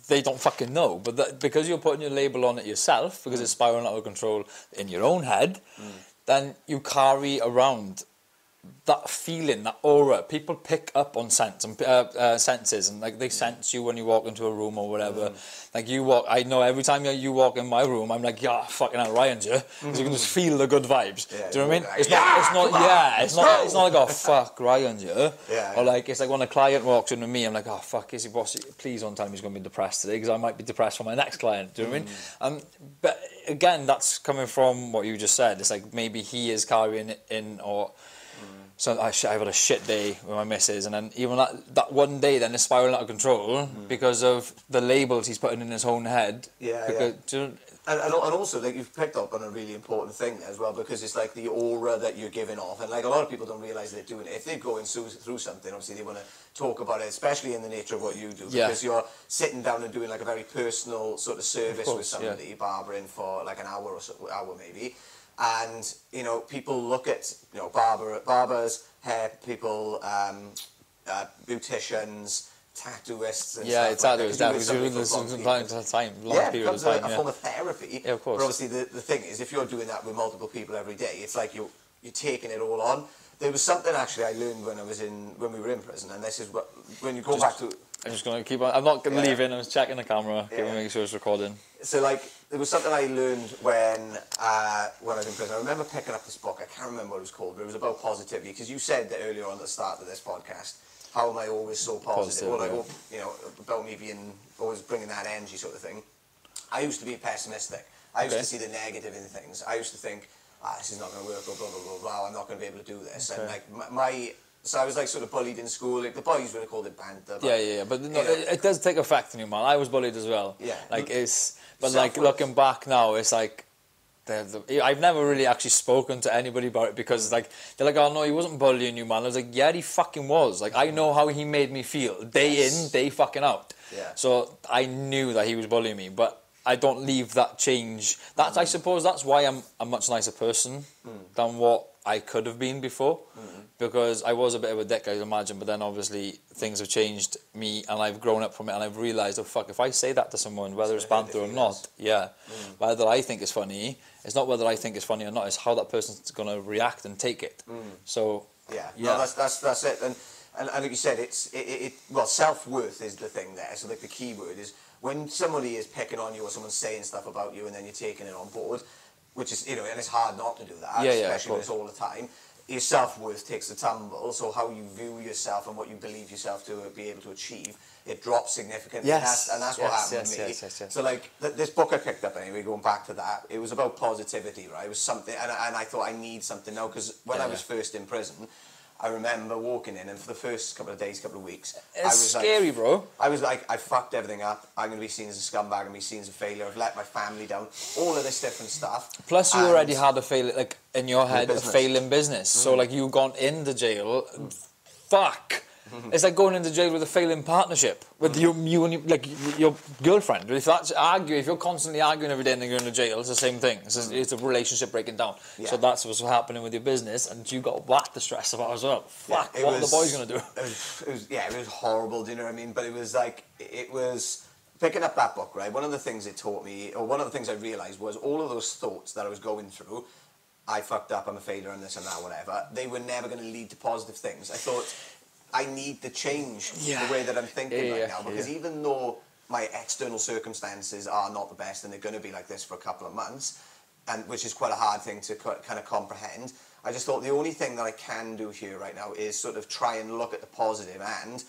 [SPEAKER 1] they don't fucking know. But that, because you're putting your label on it yourself, because
[SPEAKER 2] Mm.
[SPEAKER 1] it's spiraling out of control in your own head, then you carry around that feeling, that aura. People pick up on sense and uh, uh, senses, and like they sense you when you walk into a room or whatever.
[SPEAKER 2] Mm.
[SPEAKER 1] Like you walk, I know every time you- you walk in my room, I'm like, yeah, fucking hell, Ryan's here, 'Cause you can just feel the good vibes.
[SPEAKER 2] Yeah,
[SPEAKER 1] Do you know what I mean?
[SPEAKER 2] like,
[SPEAKER 1] It's not, it's
[SPEAKER 2] "Yeah,
[SPEAKER 1] not,
[SPEAKER 2] on,
[SPEAKER 1] yeah, it's not, it's not like, oh fuck, Ryan's here.
[SPEAKER 2] Yeah,
[SPEAKER 1] Or like it's like when a client walks in with me, I'm like, oh fuck, is he boss? Please don't tell him he's going to be depressed today, because I might be depressed for my next client. Do you know what I mean? Um, but again, that's coming from what you just said. It's like maybe he is carrying it in, or so I I've had a shit day with my missus, and then even that, that one day, then it's spiraling out of control mm. because of the labels he's putting in his own head.
[SPEAKER 2] Yeah,
[SPEAKER 1] because,
[SPEAKER 2] yeah.
[SPEAKER 1] do you
[SPEAKER 2] And, and, and also, like you've picked up on a really important thing as well, because it's like the aura that you're giving off, and like a lot of people don't realize they're doing it. If they're going through, through something, obviously they want to talk about it, especially in the nature of what you do,
[SPEAKER 1] Yeah.
[SPEAKER 2] because you're sitting down and doing like a very personal sort of service with
[SPEAKER 1] course, yeah.
[SPEAKER 2] somebody, barbering for like an hour or so, hour maybe, and you know people look at you know barber barbers, hair people, um, uh, beauticians. Tattooists and
[SPEAKER 1] yeah,
[SPEAKER 2] stuff
[SPEAKER 1] it's
[SPEAKER 2] like
[SPEAKER 1] that.
[SPEAKER 2] that,
[SPEAKER 1] It's
[SPEAKER 2] 'cause you're
[SPEAKER 1] that
[SPEAKER 2] with
[SPEAKER 1] because you're
[SPEAKER 2] somebody
[SPEAKER 1] in
[SPEAKER 2] for
[SPEAKER 1] this
[SPEAKER 2] long
[SPEAKER 1] time, time, long
[SPEAKER 2] yeah,
[SPEAKER 1] period of time.
[SPEAKER 2] a, a
[SPEAKER 1] yeah.
[SPEAKER 2] form of therapy.
[SPEAKER 1] Yeah, of course.
[SPEAKER 2] But obviously, the, the thing is, if you're doing that with multiple people every day, it's like you you're taking it all on. There was something actually I learned when I was in when we were in prison, and this is what when you go
[SPEAKER 1] Just-
[SPEAKER 2] back to
[SPEAKER 1] I'm just gonna keep on. I'm not
[SPEAKER 2] Yeah.
[SPEAKER 1] leave in. I'm just checking the camera,
[SPEAKER 2] Yeah.
[SPEAKER 1] making sure it's recording.
[SPEAKER 2] so like there was something I learned when uh, when I was in prison. I remember picking up this book. I can't remember what it was called, but it was about positivity. Because you said that earlier on at the start of this podcast, how am I always so positive?
[SPEAKER 1] Positive,
[SPEAKER 2] or like,
[SPEAKER 1] yeah.
[SPEAKER 2] you know, about me being always bringing that energy sort of thing. I used to be pessimistic. I used
[SPEAKER 1] Okay.
[SPEAKER 2] to see the negative in things. I used to think, ah, this is not going to work, or blah, blah, blah, blah, I'm not going to be able to do this. And like, my, my, so I was like sort of bullied in school. Like, the boys would have called it banter. but,
[SPEAKER 1] Yeah, yeah, yeah. But no,
[SPEAKER 2] you know,
[SPEAKER 1] it, it does take effect on you, man. I was bullied as well.
[SPEAKER 2] Yeah.
[SPEAKER 1] Like it's, but like looking back now, it's like. The, the, I've never really actually spoken to anybody about it because like they're like, oh no, he wasn't bullying you, man. I was like, yeah, he fucking was. Like I know how he made me feel day
[SPEAKER 2] Yes.
[SPEAKER 1] in, day fucking out.
[SPEAKER 2] Yeah.
[SPEAKER 1] So I knew that he was bullying me, but I don't leave that change. That's
[SPEAKER 2] Mm.
[SPEAKER 1] I suppose that's why I'm a much nicer person than what I could have been before,
[SPEAKER 2] Mm.
[SPEAKER 1] Because I was a bit of a dick, I imagine. But then obviously things have changed me, and I've grown up from it, and I've realised, oh fuck, if I say that to someone, whether it's
[SPEAKER 2] It's
[SPEAKER 1] banter or not, yeah,
[SPEAKER 2] Mm.
[SPEAKER 1] whether I think it's funny, it's not whether I think it's funny or not. It's how that person's going to react and take it. So
[SPEAKER 2] Yeah,
[SPEAKER 1] Yeah.
[SPEAKER 2] No, that's that's that's it. And and, and like you said, it's it, it, it well, self worth is the thing there. So like the key word is when somebody is picking on you or someone's saying stuff about you, and then you're taking it on board, which is you know, and it's hard not to do that,
[SPEAKER 1] Yeah, yeah,
[SPEAKER 2] especially when it's all the time. Your self worth takes a tumble. So how you view yourself and what you believe yourself to be able to achieve, it drops significantly.
[SPEAKER 1] Yes,
[SPEAKER 2] and that's, and that's what
[SPEAKER 1] yes,
[SPEAKER 2] happened
[SPEAKER 1] yes,
[SPEAKER 2] to me.
[SPEAKER 1] yes, yes, yes.
[SPEAKER 2] So like th- this book I picked up anyway, going back to that, it was about positivity, right? It was something, and, I- and I thought I need something now because when
[SPEAKER 1] Yeah,
[SPEAKER 2] I was
[SPEAKER 1] yeah.
[SPEAKER 2] first in prison, I remember walking in, and for the first couple of days, couple of weeks, I
[SPEAKER 1] it's
[SPEAKER 2] was
[SPEAKER 1] scary,
[SPEAKER 2] like,
[SPEAKER 1] bro.
[SPEAKER 2] I was like, I fucked everything up. I'm going to be seen as a scumbag. I'm going to be seen as a failure. I've let my family down. All of this different stuff.
[SPEAKER 1] Plus, you
[SPEAKER 2] And-
[SPEAKER 1] already had a fail, like in your head, a failing business. So, mm. like, you've gone into jail. Fuck. It's like going into jail with a failing partnership with you, you and your, like your girlfriend. If that's argue, if you're constantly arguing every day and then you're in jail, it's the same thing. It's a, it's a relationship breaking down.
[SPEAKER 2] Yeah.
[SPEAKER 1] So that's what's happening with your business, and you got that to stress about as well.
[SPEAKER 2] Yeah,
[SPEAKER 1] Fuck,
[SPEAKER 2] it
[SPEAKER 1] what are the boys gonna do?
[SPEAKER 2] It was, it was, yeah, it was horrible. Do you know what I mean? But it was like it was picking up that book. Right. One of the things it taught me, or one of the things I realised, was all of those thoughts that I was going through. I fucked up. I'm a failure. and this and that. Whatever. They were never going to lead to positive things. I thought I need to change
[SPEAKER 1] Yeah.
[SPEAKER 2] the way that I'm thinking
[SPEAKER 1] Yeah,
[SPEAKER 2] right now because even though my external circumstances are not the best and they're going to be like this for a couple of months, and which is quite a hard thing to kind of comprehend. I just thought the only thing that I can do here right now is sort of try and look at the positive and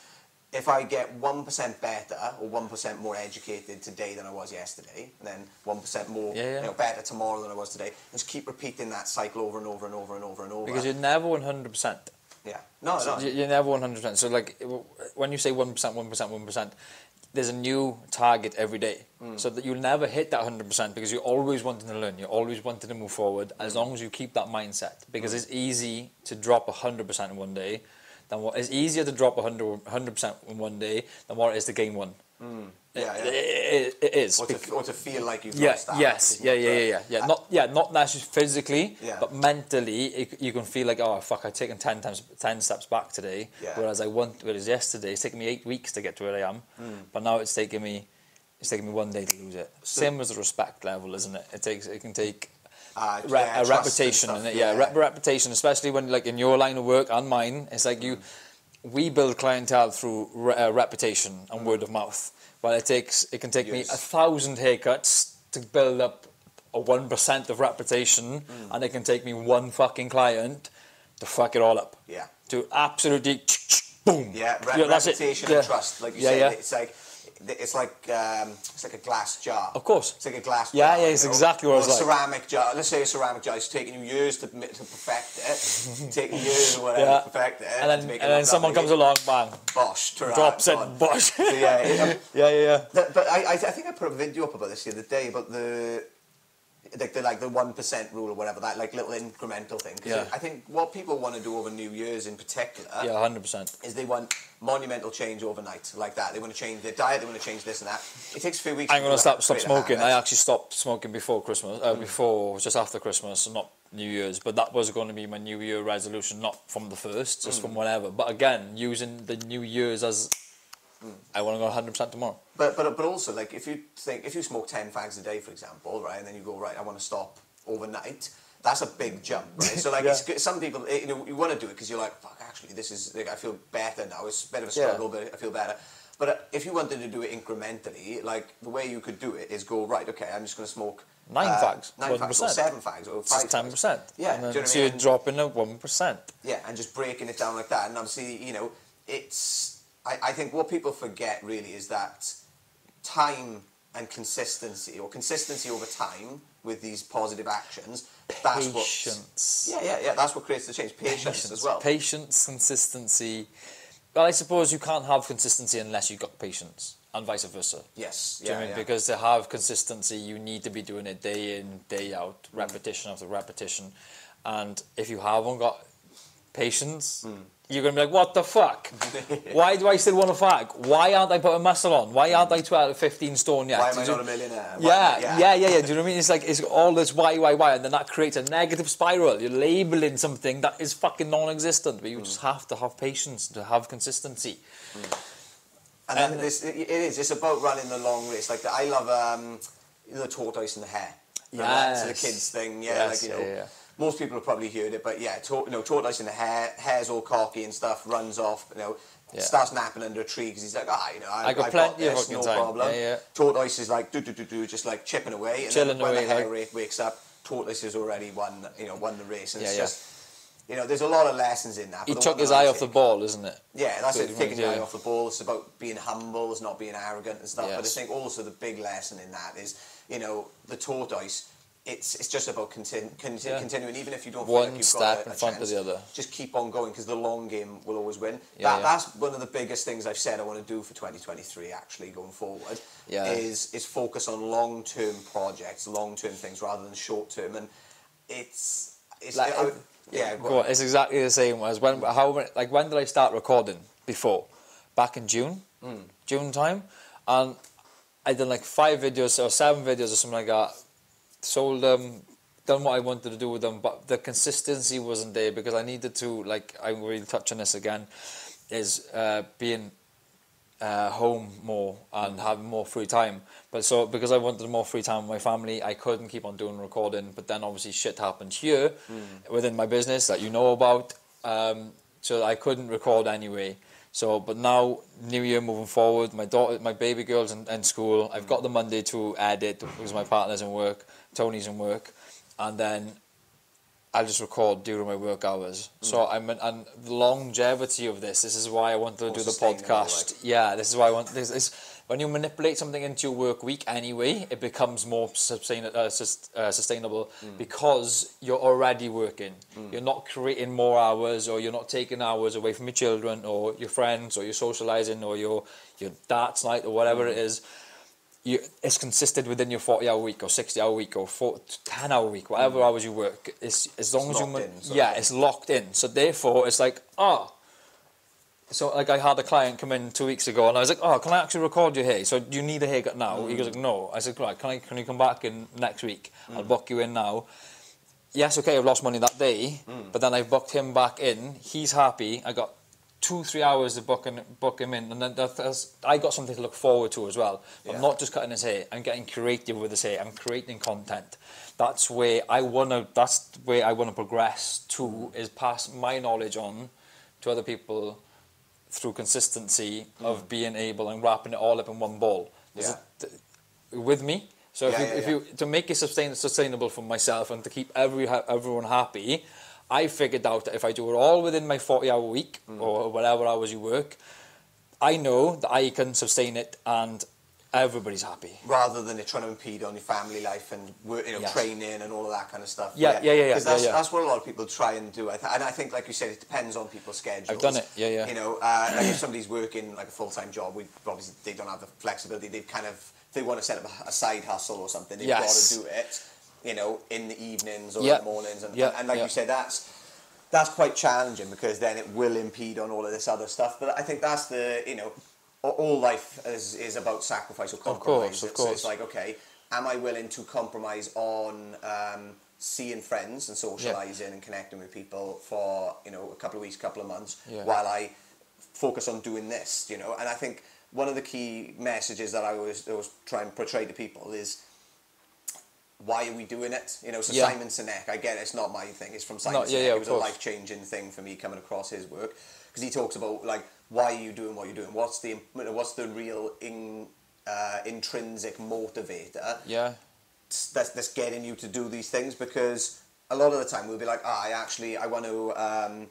[SPEAKER 2] if I get 1% better or 1% more educated today than I was yesterday, and then 1% more
[SPEAKER 1] Yeah, yeah.
[SPEAKER 2] You know, better tomorrow than I was today, just keep repeating that cycle over and over and over and over and over.
[SPEAKER 1] Because you're never one hundred percent.
[SPEAKER 2] Yeah. No, no.
[SPEAKER 1] You- You're never 100%. So, like, when you say 1%, 1%, 1%, there's a new target every day.
[SPEAKER 2] Mm.
[SPEAKER 1] So that you'll never hit that 100% because you're always wanting to learn. You're always wanting to move forward as long as you keep that mindset. Because
[SPEAKER 2] Mm.
[SPEAKER 1] it's easy to drop 100% in one day than what it's easier to drop 100, 100% in one day than what it is to gain one.
[SPEAKER 2] Yeah,
[SPEAKER 1] It,
[SPEAKER 2] yeah.
[SPEAKER 1] it- it is.
[SPEAKER 2] Or to, or to feel like you've
[SPEAKER 1] Yeah,
[SPEAKER 2] lost that.
[SPEAKER 1] yes, yeah, yeah, yeah, yeah, yeah. Not, yeah, not necessarily physically,
[SPEAKER 2] Yeah.
[SPEAKER 1] but mentally, it, you can feel like, oh fuck, I've taken ten times, ten steps back today.
[SPEAKER 2] Yeah.
[SPEAKER 1] Whereas I want, whereas yesterday, it's taken me eight weeks to get to where I am,
[SPEAKER 2] Hmm.
[SPEAKER 1] but now it's taking me, it's taking me one day to lose it. Same as the respect level, isn't it? It takes, it can take
[SPEAKER 2] Uh,
[SPEAKER 1] re-
[SPEAKER 2] yeah,
[SPEAKER 1] a
[SPEAKER 2] and
[SPEAKER 1] reputation
[SPEAKER 2] stuff,
[SPEAKER 1] in it. Yeah, rep- reputation, especially when like in your line of work and mine, it's like you, we build clientele through re- uh, reputation and word of mouth. Well, it takes it can take me a thousand haircuts to build up a one percent of reputation, and it can take me one fucking client to fuck it all up.
[SPEAKER 2] Yeah.
[SPEAKER 1] To absolutely boom.
[SPEAKER 2] Yeah, re-
[SPEAKER 1] Yeah, that's it.
[SPEAKER 2] reputation
[SPEAKER 1] Yeah.
[SPEAKER 2] and trust, like you
[SPEAKER 1] Yeah,
[SPEAKER 2] said,
[SPEAKER 1] yeah.
[SPEAKER 2] it's like it's like um, it's like a glass jar.
[SPEAKER 1] Of course.
[SPEAKER 2] It's like a glass
[SPEAKER 1] Yeah,
[SPEAKER 2] jar.
[SPEAKER 1] yeah,
[SPEAKER 2] you
[SPEAKER 1] it's
[SPEAKER 2] know?
[SPEAKER 1] exactly what
[SPEAKER 2] or
[SPEAKER 1] it's
[SPEAKER 2] a
[SPEAKER 1] like.
[SPEAKER 2] ceramic jar. Let's say a ceramic jar. It's taking you years to to perfect it, taking years or whatever
[SPEAKER 1] Yeah.
[SPEAKER 2] to perfect it,
[SPEAKER 1] And then, and then someone comes along, bang,
[SPEAKER 2] bosh,
[SPEAKER 1] drops it, bosh.
[SPEAKER 2] So, yeah,
[SPEAKER 1] yeah, yeah, yeah.
[SPEAKER 2] But I, I, I think I put a video up about this the other day about the like the like the one percent rule or whatever that like little incremental thing.
[SPEAKER 1] Yeah.
[SPEAKER 2] I think what people want to do over New Year's in particular
[SPEAKER 1] Yeah, hundred percent.
[SPEAKER 2] is they want monumental change overnight like that. They want to change their diet. They want to change this and that. It takes a few weeks.
[SPEAKER 1] I'm gonna stop stop smoking. I actually stopped smoking before Christmas, uh, before just after Christmas, not New Year's. But that was going to be my New Year resolution, not from the first, just from whatever. But again, using the New Year's as I want to go 100 percent tomorrow.
[SPEAKER 2] But but but also like if you think if you smoke ten fags a day, for example, right, and then you go right, I want to stop overnight. That's a big jump, right? So like
[SPEAKER 1] Yeah.
[SPEAKER 2] it's, some people, eh, you know, you want to do it because you're like, fuck, actually, this is like I feel better now. It's a bit of a
[SPEAKER 1] Yeah.
[SPEAKER 2] struggle, but I feel better. But uh, if you wanted to do it incrementally, like the way you could do it is go right. Okay, I'm just going to smoke
[SPEAKER 1] Nine
[SPEAKER 2] uh,
[SPEAKER 1] fags,
[SPEAKER 2] nine fags, or seven fags, or five.
[SPEAKER 1] Ten percent.
[SPEAKER 2] Yeah,
[SPEAKER 1] And
[SPEAKER 2] do you know
[SPEAKER 1] then,
[SPEAKER 2] what I
[SPEAKER 1] so you're dropping a one percent.
[SPEAKER 2] Yeah, and just breaking it down like that. And obviously, you know, it's. I, I think what people forget really is that time and consistency, or consistency over time with these positive actions, that's what.
[SPEAKER 1] Patience.
[SPEAKER 2] Yeah, yeah, yeah. That's what creates the change. Patience, as well.
[SPEAKER 1] Patience, consistency. Well, I suppose you can't have consistency unless you've got patience, and vice versa.
[SPEAKER 2] yes.
[SPEAKER 1] Do you know
[SPEAKER 2] Yeah,
[SPEAKER 1] what I mean?
[SPEAKER 2] yeah.
[SPEAKER 1] Because to have consistency, you need to be doing it day in, day out, repetition after repetition. And if you haven't got patience,
[SPEAKER 2] Hmm.
[SPEAKER 1] You're going to be like, what the fuck? Why do I still want to fag? Why aren't I putting muscle on? Why aren't I 12, 15 stone yet?
[SPEAKER 2] Why am I not a millionaire? Why-
[SPEAKER 1] yeah, yeah, yeah, yeah, Do you know what I mean? It's like it's all this why, why, why, and then that creates a negative spiral. You're labeling something that is fucking non-existent, but you
[SPEAKER 2] Hmm.
[SPEAKER 1] just have to have patience to have consistency.
[SPEAKER 2] And then this, it it is. It's about running the long race. Like I love um, the tortoise and the hare. Remember that? So the kids thing. Yeah,
[SPEAKER 1] Yes,
[SPEAKER 2] like you know.
[SPEAKER 1] yeah, yeah.
[SPEAKER 2] Most people have probably heard it, but yeah, tor- you know, tortoise in the hare, Hare's all cocky and stuff. Runs off. You know.
[SPEAKER 1] Yeah.
[SPEAKER 2] Starts napping under a tree because he's like, ah, you know, I,
[SPEAKER 1] I got
[SPEAKER 2] I've
[SPEAKER 1] plenty of
[SPEAKER 2] this,
[SPEAKER 1] fucking
[SPEAKER 2] no
[SPEAKER 1] time.
[SPEAKER 2] problem.
[SPEAKER 1] Yeah, yeah.
[SPEAKER 2] Tortoise is like do do do do, just like chipping away, and
[SPEAKER 1] Chilling
[SPEAKER 2] then when
[SPEAKER 1] away,
[SPEAKER 2] the hare
[SPEAKER 1] like-
[SPEAKER 2] wakes up, tortoise has already won, you know, won the race, and it's
[SPEAKER 1] Yeah, yeah.
[SPEAKER 2] just, you know, there's a lot of lessons in that.
[SPEAKER 1] He took his eye off the ball, isn't it?
[SPEAKER 2] yeah, that's it. Taking your eye off the ball. It's about being humble. It's not being arrogant and stuff. But I think also the big lesson in that is, you know, the tortoise. It's it's just about continu- conti-
[SPEAKER 1] Yeah.
[SPEAKER 2] continuing, even if you don't feel
[SPEAKER 1] One
[SPEAKER 2] like
[SPEAKER 1] step
[SPEAKER 2] a,
[SPEAKER 1] in front of the other.
[SPEAKER 2] Just keep on going because the long game will always win.
[SPEAKER 1] Yeah,
[SPEAKER 2] that,
[SPEAKER 1] yeah.
[SPEAKER 2] That's one of the biggest things I've said I want to do for 2023. Actually, going forward,
[SPEAKER 1] Yeah.
[SPEAKER 2] is is focus on long term projects, long term things rather than short term. And it's it's
[SPEAKER 1] Like,
[SPEAKER 2] I- yeah. go on.
[SPEAKER 1] on, it's exactly the same as when how like when did I start recording before? Back in June,
[SPEAKER 2] Hmm.
[SPEAKER 1] June time, and I did like five videos or seven videos or something like that. Sold them, done what I wanted to do with them, but the consistency wasn't there because I needed to like I'm really touching this again, is uh, being uh, home more and having more free time. But so because I wanted more free time with my family, I couldn't keep on doing recording. But then obviously shit happened here within my business that you know about. Um, so I couldn't record anyway. So, but now New Year moving forward, my daughter, my baby girl's in, in school. I've got the Monday to edit because my partner's in work, Tony's in work, and then I'll just record during my work hours. So I'm in, and the longevity of this. This is why I want to
[SPEAKER 2] More
[SPEAKER 1] do the podcast. Yeah, this is why I want this. Is when you manipulate something into your work week anyway, it becomes more sustain, uh, sus, uh, sustainable because you're already working. You're not creating more hours, or you're not taking hours away from your children, or your friends, or your socializing, or your your darts night, or whatever it is you, it's consisted within your 40 hour week or 60 hour week or 4, 10 hour week, whatever mm. hours you work. It's, as long
[SPEAKER 2] It's
[SPEAKER 1] as you,
[SPEAKER 2] in,
[SPEAKER 1] yeah, it's locked in. So therefore, it's like, oh. So like I had a client come in two weeks ago, and I was like, "Oh, can I actually record your hair? So do you need a haircut now?" He goes mm. like, "No." I said, "Right, can I can you come back in next week? I'll mm. book you in now." Yes, okay, I've lost money that day, but then I've booked him back in. He's happy. I got two, three hours to book, and, book him in, and then that, that's, I got something to look forward to as well.
[SPEAKER 2] Yeah.
[SPEAKER 1] I'm not just cutting his hair. I'm getting creative with his hair. I'm creating content. That's where I wanna. That's where I wanna progress to is pass my knowledge on to other people through consistency of mm. being able and wrapping it all up in one ball. Is
[SPEAKER 2] Yeah.
[SPEAKER 1] it- with me. So if,
[SPEAKER 2] Yeah,
[SPEAKER 1] you, if you to make it sustain, sustainable for myself and to keep every everyone happy, I figured out that if I do it all within my forty hour week
[SPEAKER 2] Mm.
[SPEAKER 1] or whatever hours you work, I know that I can sustain it and everybody's happy.
[SPEAKER 2] rather than it trying to impede on your family life and work, you know,
[SPEAKER 1] Yes.
[SPEAKER 2] training and all of that kind of stuff.
[SPEAKER 1] Yeah, yeah, yeah, yeah,
[SPEAKER 2] 'Cause that's,
[SPEAKER 1] yeah, yeah.
[SPEAKER 2] that's what a lot of people try and do. I th- and I think, like you said, it depends on people's schedules.
[SPEAKER 1] I've done it, yeah, yeah.
[SPEAKER 2] You know, uh, like if somebody's working like a full time job, we obviously they don't have the flexibility. They kind of they want to set up a, a side hustle or something. They've
[SPEAKER 1] Yes.
[SPEAKER 2] got to do it. You know, in the evenings or
[SPEAKER 1] Yeah.
[SPEAKER 2] in the mornings, and,
[SPEAKER 1] Yeah,
[SPEAKER 2] and, like
[SPEAKER 1] yeah.
[SPEAKER 2] you said, that's that's quite challenging because then it will impede on all of this other stuff. But I think that's the you know, all life is is about sacrifice or compromise.
[SPEAKER 1] Of course, of
[SPEAKER 2] It's-
[SPEAKER 1] course.
[SPEAKER 2] It's like okay, am I willing to compromise on um, seeing friends and socializing and connecting with people for you know a couple of weeks, couple of months, while I focus on doing this, you know? And I think one of the key messages that I always, always try and portray to people is why are we doing it? You know, so
[SPEAKER 1] Yeah.
[SPEAKER 2] Simon Sinek, I get it, it's not my thing, it's from Simon
[SPEAKER 1] No,
[SPEAKER 2] Sinek.
[SPEAKER 1] yeah, yeah,
[SPEAKER 2] it was a life changing thing for me coming across his work because he talks about like why are you doing what you're doing? What's the what's the real in, uh, intrinsic motivator
[SPEAKER 1] Yeah.
[SPEAKER 2] that's, that's getting you to do these things because a lot of the time we'll be like, ah, I actually, I want to, um,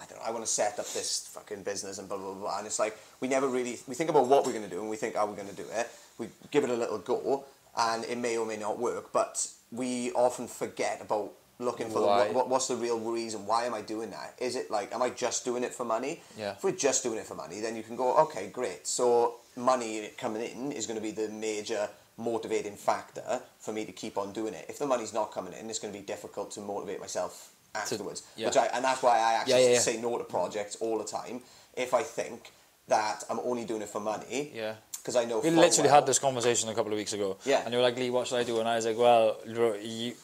[SPEAKER 2] I don't know, I want to set up this fucking business and blah, blah, blah. And it's like, we never really, we think about what we're going to do and we think, how we're going to do it. We give it a little go and it may or may not work, but we often forget about looking for
[SPEAKER 1] Why?
[SPEAKER 2] what, what, what's the real reason? Why am I doing that? Is it like, am I just doing it for money?
[SPEAKER 1] Yeah.
[SPEAKER 2] If we're just doing it for money, then you can go, okay, great. So money coming in is going to be the major motivating factor for me to keep on doing it. If the money's not coming in, it's going to be difficult to motivate myself afterwards.
[SPEAKER 1] yeah.
[SPEAKER 2] Which I, and that's why I actually
[SPEAKER 1] yeah, yeah.
[SPEAKER 2] say no to projects all the time. If I think that I'm only doing it for money,
[SPEAKER 1] Yeah.
[SPEAKER 2] Because I know
[SPEAKER 1] We literally
[SPEAKER 2] well-
[SPEAKER 1] had this conversation a couple of weeks ago.
[SPEAKER 2] Yeah.
[SPEAKER 1] And you were like, Lee, what should I do? And I was like, well, you,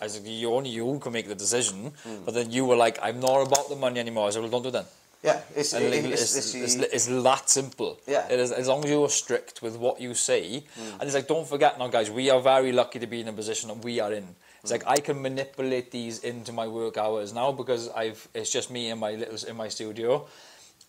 [SPEAKER 1] I was like, you only you can make the decision.
[SPEAKER 2] Hmm.
[SPEAKER 1] But then you were like, I'm not about the money anymore. I said, well, don't do that.
[SPEAKER 2] Yeah, it's, it- it's,
[SPEAKER 1] it's,
[SPEAKER 2] it's,
[SPEAKER 1] it's, that simple.
[SPEAKER 2] Yeah.
[SPEAKER 1] It is, as long as you are strict with what you say.
[SPEAKER 2] Hmm.
[SPEAKER 1] And it's like, don't forget now, guys, we are very lucky to be in a position that we are in. It's
[SPEAKER 2] Hmm.
[SPEAKER 1] like I can manipulate these into my work hours now because I've it's just me in my little in my studio.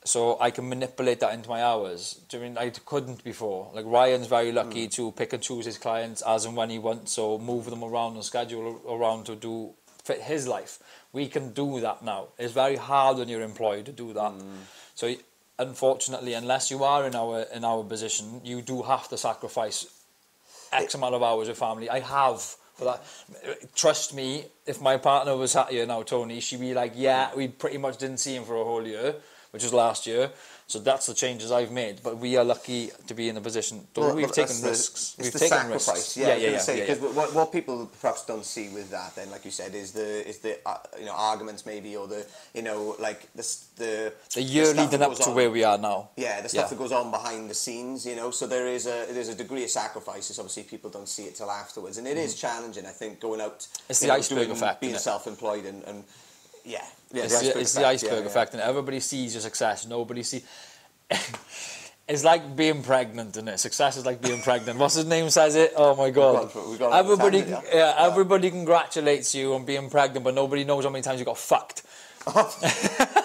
[SPEAKER 1] So I can manipulate that into my hours. Do you mean I couldn't before? Like Ryan's very lucky hmm. to pick and choose his clients as and when he wants, so move them around and schedule around to do fit his life. We can do that now. It's very hard when you're employed to do that. Hmm. So unfortunately, unless you are in our in our position, you do have to sacrifice X amount of hours with family. I have for that. Trust me, if my partner was sat here now, Tony, she'd be like, "Yeah, we pretty much didn't see him for a whole year, which was last year." So that's the changes I've made. But we are lucky to be in a position. Though we've taken
[SPEAKER 2] the-
[SPEAKER 1] risks.
[SPEAKER 2] It's
[SPEAKER 1] we've
[SPEAKER 2] the
[SPEAKER 1] taken
[SPEAKER 2] sacrifice.
[SPEAKER 1] risks.
[SPEAKER 2] Yeah,
[SPEAKER 1] yeah,
[SPEAKER 2] I was
[SPEAKER 1] yeah. yeah,
[SPEAKER 2] because what, what people perhaps don't see with that, then, like you said, is the is the uh, you know arguments maybe or the you know like the the
[SPEAKER 1] The year
[SPEAKER 2] stuff
[SPEAKER 1] leading up to
[SPEAKER 2] on.
[SPEAKER 1] where we are now.
[SPEAKER 2] Yeah, the stuff
[SPEAKER 1] Yeah.
[SPEAKER 2] that goes on behind the scenes, you know. So there is a there's a degree of sacrifices. Obviously, people don't see it till afterwards, and it is challenging. I think going out.
[SPEAKER 1] Mm-hmm. It's the
[SPEAKER 2] know,
[SPEAKER 1] iceberg
[SPEAKER 2] doing-
[SPEAKER 1] effect,
[SPEAKER 2] being self-employed, and, and yeah, yeah,
[SPEAKER 1] it's the, it's the iceberg
[SPEAKER 2] yeah, yeah.
[SPEAKER 1] effect, and everybody sees your success. Nobody see. it's like being pregnant, isn't it? Success is like being pregnant. What's his name says it? Oh my god!
[SPEAKER 2] we've gone on a
[SPEAKER 1] everybody, yeah,
[SPEAKER 2] yeah.
[SPEAKER 1] everybody congratulates you on being pregnant, but nobody knows how many times you got fucked.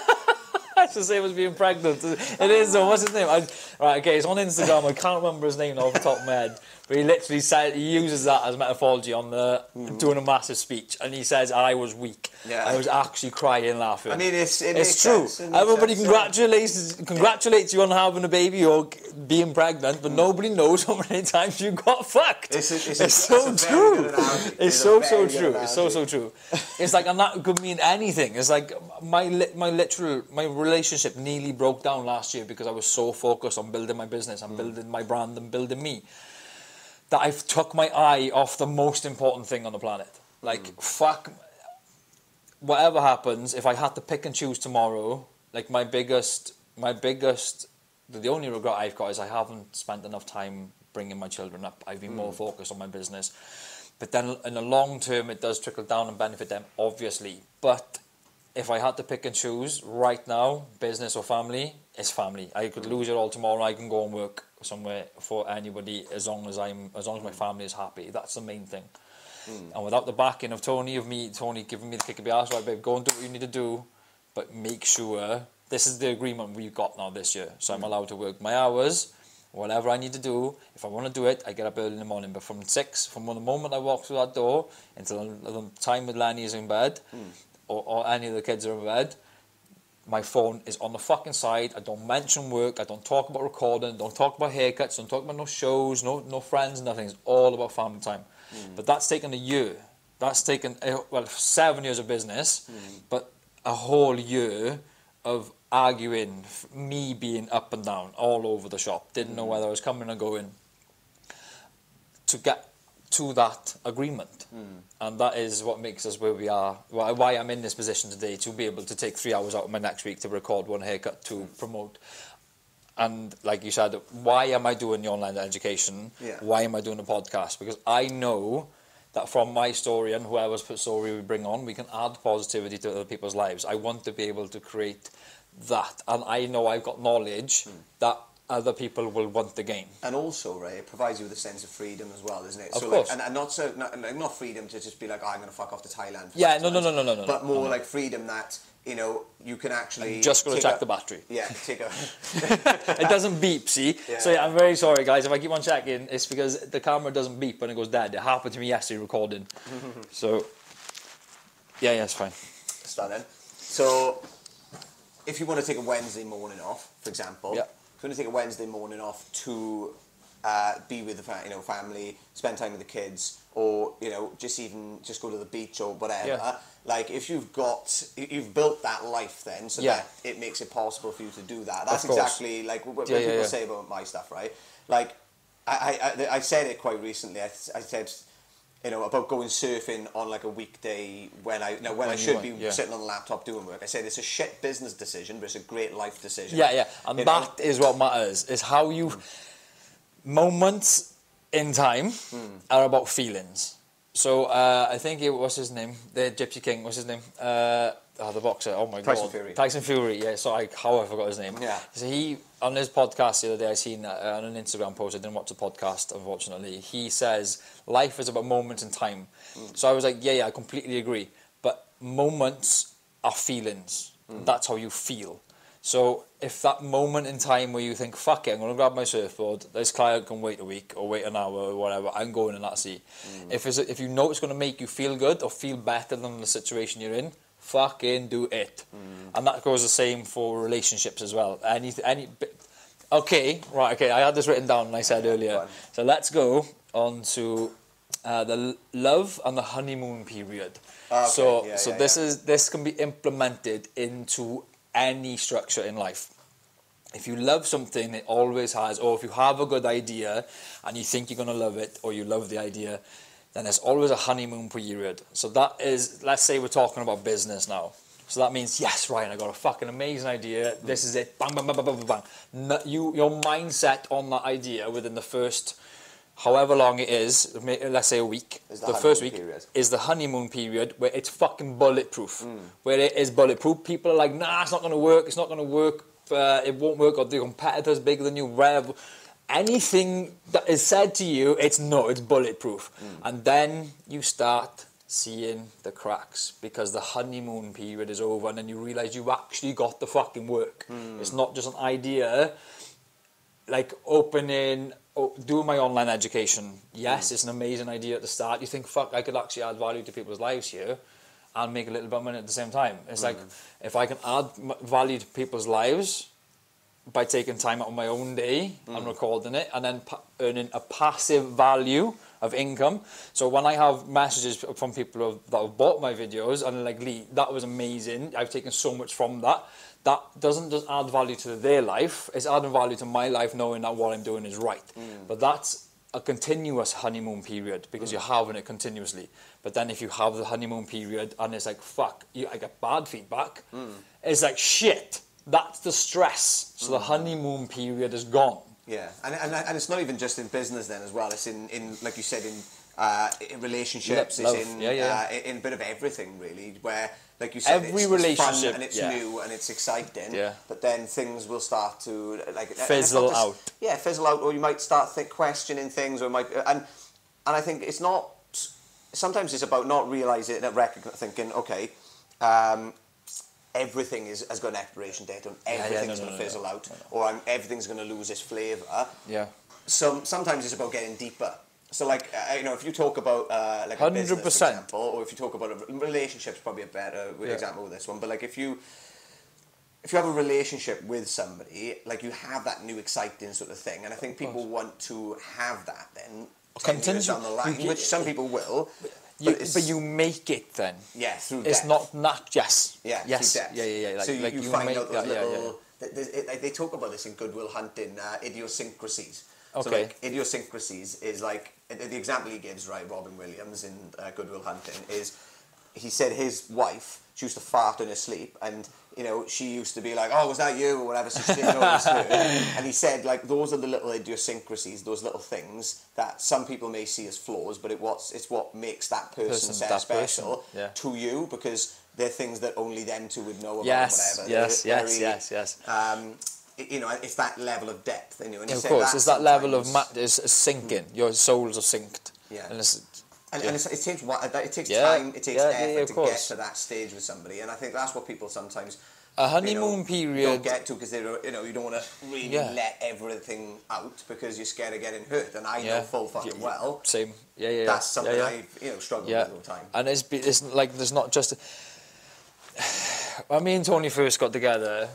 [SPEAKER 1] The same as being pregnant. It is though. What's his name? I, right, okay, it's on Instagram. I can't remember his name off the top of my head. But he literally said he uses that as metaphology on the mm. doing a massive speech, and he says I was weak.
[SPEAKER 2] Yeah.
[SPEAKER 1] I was actually crying laughing.
[SPEAKER 2] I mean, it's it
[SPEAKER 1] it's true.
[SPEAKER 2] sense, it
[SPEAKER 1] Everybody
[SPEAKER 2] sense, yeah.
[SPEAKER 1] congratulates congratulates you on having a baby or being pregnant, but mm. nobody knows how many times you got fucked.
[SPEAKER 2] It's, a, it's,
[SPEAKER 1] It's so
[SPEAKER 2] it's
[SPEAKER 1] true.
[SPEAKER 2] analogy.
[SPEAKER 1] It's so so true. It's so so true. It's like and that could mean anything. It's like my my literal my relationship nearly broke down last year because I was so focused on building my business
[SPEAKER 2] Mm.
[SPEAKER 1] and building my brand and building me that I've took my eye off the most important thing on the planet. Like
[SPEAKER 2] Mm.
[SPEAKER 1] fuck whatever happens, if I had to pick and choose tomorrow, like my biggest, my biggest, the, the only regret I've got is I haven't spent enough time bringing my children up. I've been more focused on my business. But then in the long term, it does trickle down and benefit them, obviously. But if I had to pick and choose right now, business or family, it's family. I could mm. lose it all tomorrow. I can go and work somewhere for anybody as long as I'm, as long as my family is happy. That's the main thing. Mm. And without the backing of Tony, of me, Tony giving me the kick of the ass, right, babe, go and do what you need to do, but make sure this is the agreement we've got now this year. So I'm mm. allowed to work my hours, whatever I need to do. If I want to do it, I get up early in the morning. But from six, from the moment I walk through that door until the time that Lenny is in bed, or, or any of the kids are in bed, my phone is on the fucking side. I don't mention work. I don't talk about recording. Don't talk about haircuts. Don't talk about no shows. No no friends. Nothing. It's all about family time. Hmm. But that's taken a year. That's taken uh, well seven years of business, hmm. but a whole year of arguing, me being up and down all over the shop. Didn't know hmm. whether I was coming or going. To get to that agreement. Hmm. And that is what makes us where we are. Why, why I'm in this position today to be able to take three hours out of my next week to record one haircut to hmm. promote. And like you said, why am I doing the online education?
[SPEAKER 2] Yeah.
[SPEAKER 1] Why am I doing a podcast? Because I know that from my story and whoever's story we bring on, we can add positivity to other people's lives. I want to be able to create that. And I know I've got knowledge hmm. that other people will want the game.
[SPEAKER 2] And also, right, it provides you with a sense of freedom as well, doesn't it?
[SPEAKER 1] Of
[SPEAKER 2] so
[SPEAKER 1] course.
[SPEAKER 2] Like, and, and not so not, like, not freedom to just be like, oh, I'm going to fuck off to Thailand. For
[SPEAKER 1] Yeah, no, no, no, no, no, no,
[SPEAKER 2] But
[SPEAKER 1] no,
[SPEAKER 2] more
[SPEAKER 1] no.
[SPEAKER 2] like freedom that you know you can actually
[SPEAKER 1] Just got to check
[SPEAKER 2] a-
[SPEAKER 1] the battery.
[SPEAKER 2] Yeah, take a.
[SPEAKER 1] it doesn't beep, see?
[SPEAKER 2] Yeah.
[SPEAKER 1] So yeah, I'm very sorry, guys. If I keep on checking, it's because the camera doesn't beep when it goes dead. It happened to me yesterday recording. so, yeah, yeah, it's fine.
[SPEAKER 2] Stunning. So, if you want to take a Wednesday morning off, for example,
[SPEAKER 1] Yeah.
[SPEAKER 2] Want to take a Wednesday morning off to uh, be with the fa- you know family, spend time with the kids, or you know just even just go to the beach or whatever.
[SPEAKER 1] Yeah.
[SPEAKER 2] Like if you've got you- you've built that life then, so
[SPEAKER 1] Yeah.
[SPEAKER 2] that it makes it possible for you to do that. That's exactly like what,
[SPEAKER 1] Yeah,
[SPEAKER 2] people say about my stuff, right? Like I, I, I, I said it quite recently. I, I said. You know about going surfing on like a weekday when I no when, I
[SPEAKER 1] When you
[SPEAKER 2] should be
[SPEAKER 1] yeah.
[SPEAKER 2] sitting on the laptop doing work. I said it's a shit business decision, but it's a great life decision.
[SPEAKER 1] Yeah, yeah. And
[SPEAKER 2] You know?
[SPEAKER 1] that is what matters, is how you... Moments in time are about feelings. So, uh, I think it what's his name? The Gypsy King, what's his name? Uh, oh, the boxer, oh my
[SPEAKER 2] Tyson
[SPEAKER 1] god.
[SPEAKER 2] Fury.
[SPEAKER 1] Tyson Fury, yeah, so I, how I forgot his name.
[SPEAKER 2] Yeah.
[SPEAKER 1] So he, on his podcast the other day, I seen uh, on an Instagram post, I didn't watch the podcast, unfortunately, he says, life is about moments in time. Mm. So I was like, yeah, yeah, I completely agree. But moments are feelings. Mm. That's how you feel. So if that moment in time where you think, fuck it, I'm going to grab my surfboard, this client can wait a week or wait an hour or whatever, I'm going in that sea. Mm. If, it's, if you know it's going to make you feel good or feel better than the situation you're in, fucking do it. And that goes the same for relationships as well. Any, any, okay, right, okay, I had this written down and I said earlier.
[SPEAKER 2] fine.
[SPEAKER 1] So let's go on to uh, the love and the honeymoon period.
[SPEAKER 2] Ah, okay,
[SPEAKER 1] So,
[SPEAKER 2] yeah,
[SPEAKER 1] so
[SPEAKER 2] yeah,
[SPEAKER 1] this
[SPEAKER 2] yeah.
[SPEAKER 1] is this can be implemented into any structure in life. If you love something, it always has, or if you have a good idea and you think you're going to love it, or you love the idea, then there's always a honeymoon period. So that is, let's say we're talking about business now. So that means, yes, Ryan, I got a fucking amazing idea. This is it. Bang, bang, bang, bang, bang, bang. No, you, your mindset on that idea within the first, however long it is, let's say a week,
[SPEAKER 2] the
[SPEAKER 1] the first week
[SPEAKER 2] period.
[SPEAKER 1] is the honeymoon period where it's fucking bulletproof. Where it is bulletproof. People are like, nah, it's not going to work. It's not going to work. Uh, it won't work. Or the competitor's bigger than you. Whatever. Anything that is said to you, it's no, it's bulletproof. Mm. And then you start seeing the cracks because the honeymoon period is over and then you realize you've actually got the fucking work. Mm. It's not just an idea like opening oh, doing my online education. Yes mm. it's an amazing idea at the start. You think fuck i could actually add value to people's lives here and make a little bit of money at the same time. It's like if i can add value to people's lives by taking time out of my own day and mm. recording it and then pa- earning a passive value of income. So when i have messages from people who that have bought my videos and like lee that was amazing. I've taken so much from that. That doesn't just add value to their life it's adding value to my life knowing that what i'm doing is right. Mm. But that's a continuous honeymoon period because mm. you're having it continuously. But then if you have the honeymoon period and it's like fuck you, i get bad feedback. It's like shit that's the stress so the honeymoon period is gone
[SPEAKER 2] Yeah, and, and and it's not even just in business then as well. It's in, in like you said in uh, in relationships.
[SPEAKER 1] Love.
[SPEAKER 2] It's in
[SPEAKER 1] Yeah, yeah.
[SPEAKER 2] Uh, in a bit of everything really. Where like you said,
[SPEAKER 1] Every
[SPEAKER 2] it's, it's fun
[SPEAKER 1] relationship,
[SPEAKER 2] and it's
[SPEAKER 1] yeah.
[SPEAKER 2] new and it's exciting.
[SPEAKER 1] Yeah.
[SPEAKER 2] But then things will start to like and it's
[SPEAKER 1] Fizzle
[SPEAKER 2] just-
[SPEAKER 1] out.
[SPEAKER 2] Yeah, fizzle out, or you might start think, questioning things, or might and and I think it's not. Sometimes it's about not realizing that recogn- thinking, okay. Um, Everything is, has got an expiration date, and
[SPEAKER 1] yeah, no,
[SPEAKER 2] everything's
[SPEAKER 1] no,
[SPEAKER 2] going to
[SPEAKER 1] no,
[SPEAKER 2] fizzle
[SPEAKER 1] no,
[SPEAKER 2] out, or everything's going to lose its flavour
[SPEAKER 1] yeah
[SPEAKER 2] some sometimes it's about getting deeper. So like uh, you know, if you talk about uh, like a business, for
[SPEAKER 1] 100%.
[SPEAKER 2] example, or if you talk about a relationship's probably a better
[SPEAKER 1] Yeah.
[SPEAKER 2] example with this one. But like if you if you have a relationship with somebody, like you have that new exciting sort of thing, and I think people want to have that then.
[SPEAKER 1] Continue-
[SPEAKER 2] down the line, which some people will,
[SPEAKER 1] you,
[SPEAKER 2] it's-
[SPEAKER 1] but you make it then
[SPEAKER 2] yeah through
[SPEAKER 1] it's not not yes
[SPEAKER 2] Yeah,
[SPEAKER 1] yes yeah yeah yeah like,
[SPEAKER 2] so you,
[SPEAKER 1] like
[SPEAKER 2] you, find
[SPEAKER 1] make,
[SPEAKER 2] out those
[SPEAKER 1] yeah, yeah,
[SPEAKER 2] little.
[SPEAKER 1] yeah.
[SPEAKER 2] th- there's- it- like, they talk about this in Good Will Hunting, uh, idiosyncrasies. So
[SPEAKER 1] Okay.
[SPEAKER 2] like idiosyncrasies is like the the example he gives, right? Robin Williams in uh, Good Will Hunting is he said his wife she used to fart in her sleep, and you know she used to be like, "Oh, was that you?" or whatever. So she didn't know it was her. And he said like those are the little idiosyncrasies, those little things that some people may see as flaws, but it what's it's what makes that person,
[SPEAKER 1] Person,
[SPEAKER 2] so
[SPEAKER 1] that person,
[SPEAKER 2] special
[SPEAKER 1] yeah.
[SPEAKER 2] to you because they're things that only them two would know about.
[SPEAKER 1] yes
[SPEAKER 2] whatever.
[SPEAKER 1] yes
[SPEAKER 2] They're
[SPEAKER 1] yes
[SPEAKER 2] very,
[SPEAKER 1] yes yes
[SPEAKER 2] Um, you know, it's that level of depth. You know, and you
[SPEAKER 1] of course, it's that level of ma- it's sinking. Your souls are synced.
[SPEAKER 2] Yeah.
[SPEAKER 1] And it's,
[SPEAKER 2] And, and it's, it takes it takes
[SPEAKER 1] Yeah.
[SPEAKER 2] time, it takes
[SPEAKER 1] Yeah, yeah,
[SPEAKER 2] effort
[SPEAKER 1] yeah,
[SPEAKER 2] to
[SPEAKER 1] course.
[SPEAKER 2] get to that stage with somebody, and I think that's what people sometimes
[SPEAKER 1] A honeymoon
[SPEAKER 2] you know,
[SPEAKER 1] period-
[SPEAKER 2] don't get to because they don't, you know you don't want to really
[SPEAKER 1] Yeah.
[SPEAKER 2] let everything out because you're scared of getting hurt, and I know full fucking
[SPEAKER 1] Yeah,
[SPEAKER 2] well.
[SPEAKER 1] Same. Yeah, yeah.
[SPEAKER 2] That's something
[SPEAKER 1] yeah, yeah.
[SPEAKER 2] I've you know struggled
[SPEAKER 1] Yeah,
[SPEAKER 2] with all the time.
[SPEAKER 1] and it's, it's like there's not just. when me and Tony first got together,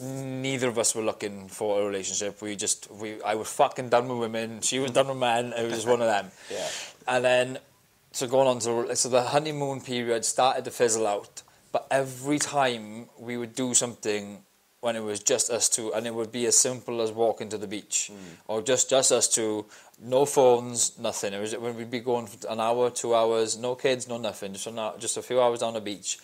[SPEAKER 1] neither of us were looking for a relationship. We just we I was fucking done with women. She was done with men. It was just one of them.
[SPEAKER 2] Yeah.
[SPEAKER 1] And then so going on to so the honeymoon period started to fizzle out. But every time we would do something when it was just us two, and it would be as simple as walking to the beach, mm. or just just us two, no phones, nothing. It was when we'd be going for an hour, two hours, no kids, no nothing, just an hour, just a few hours on the beach.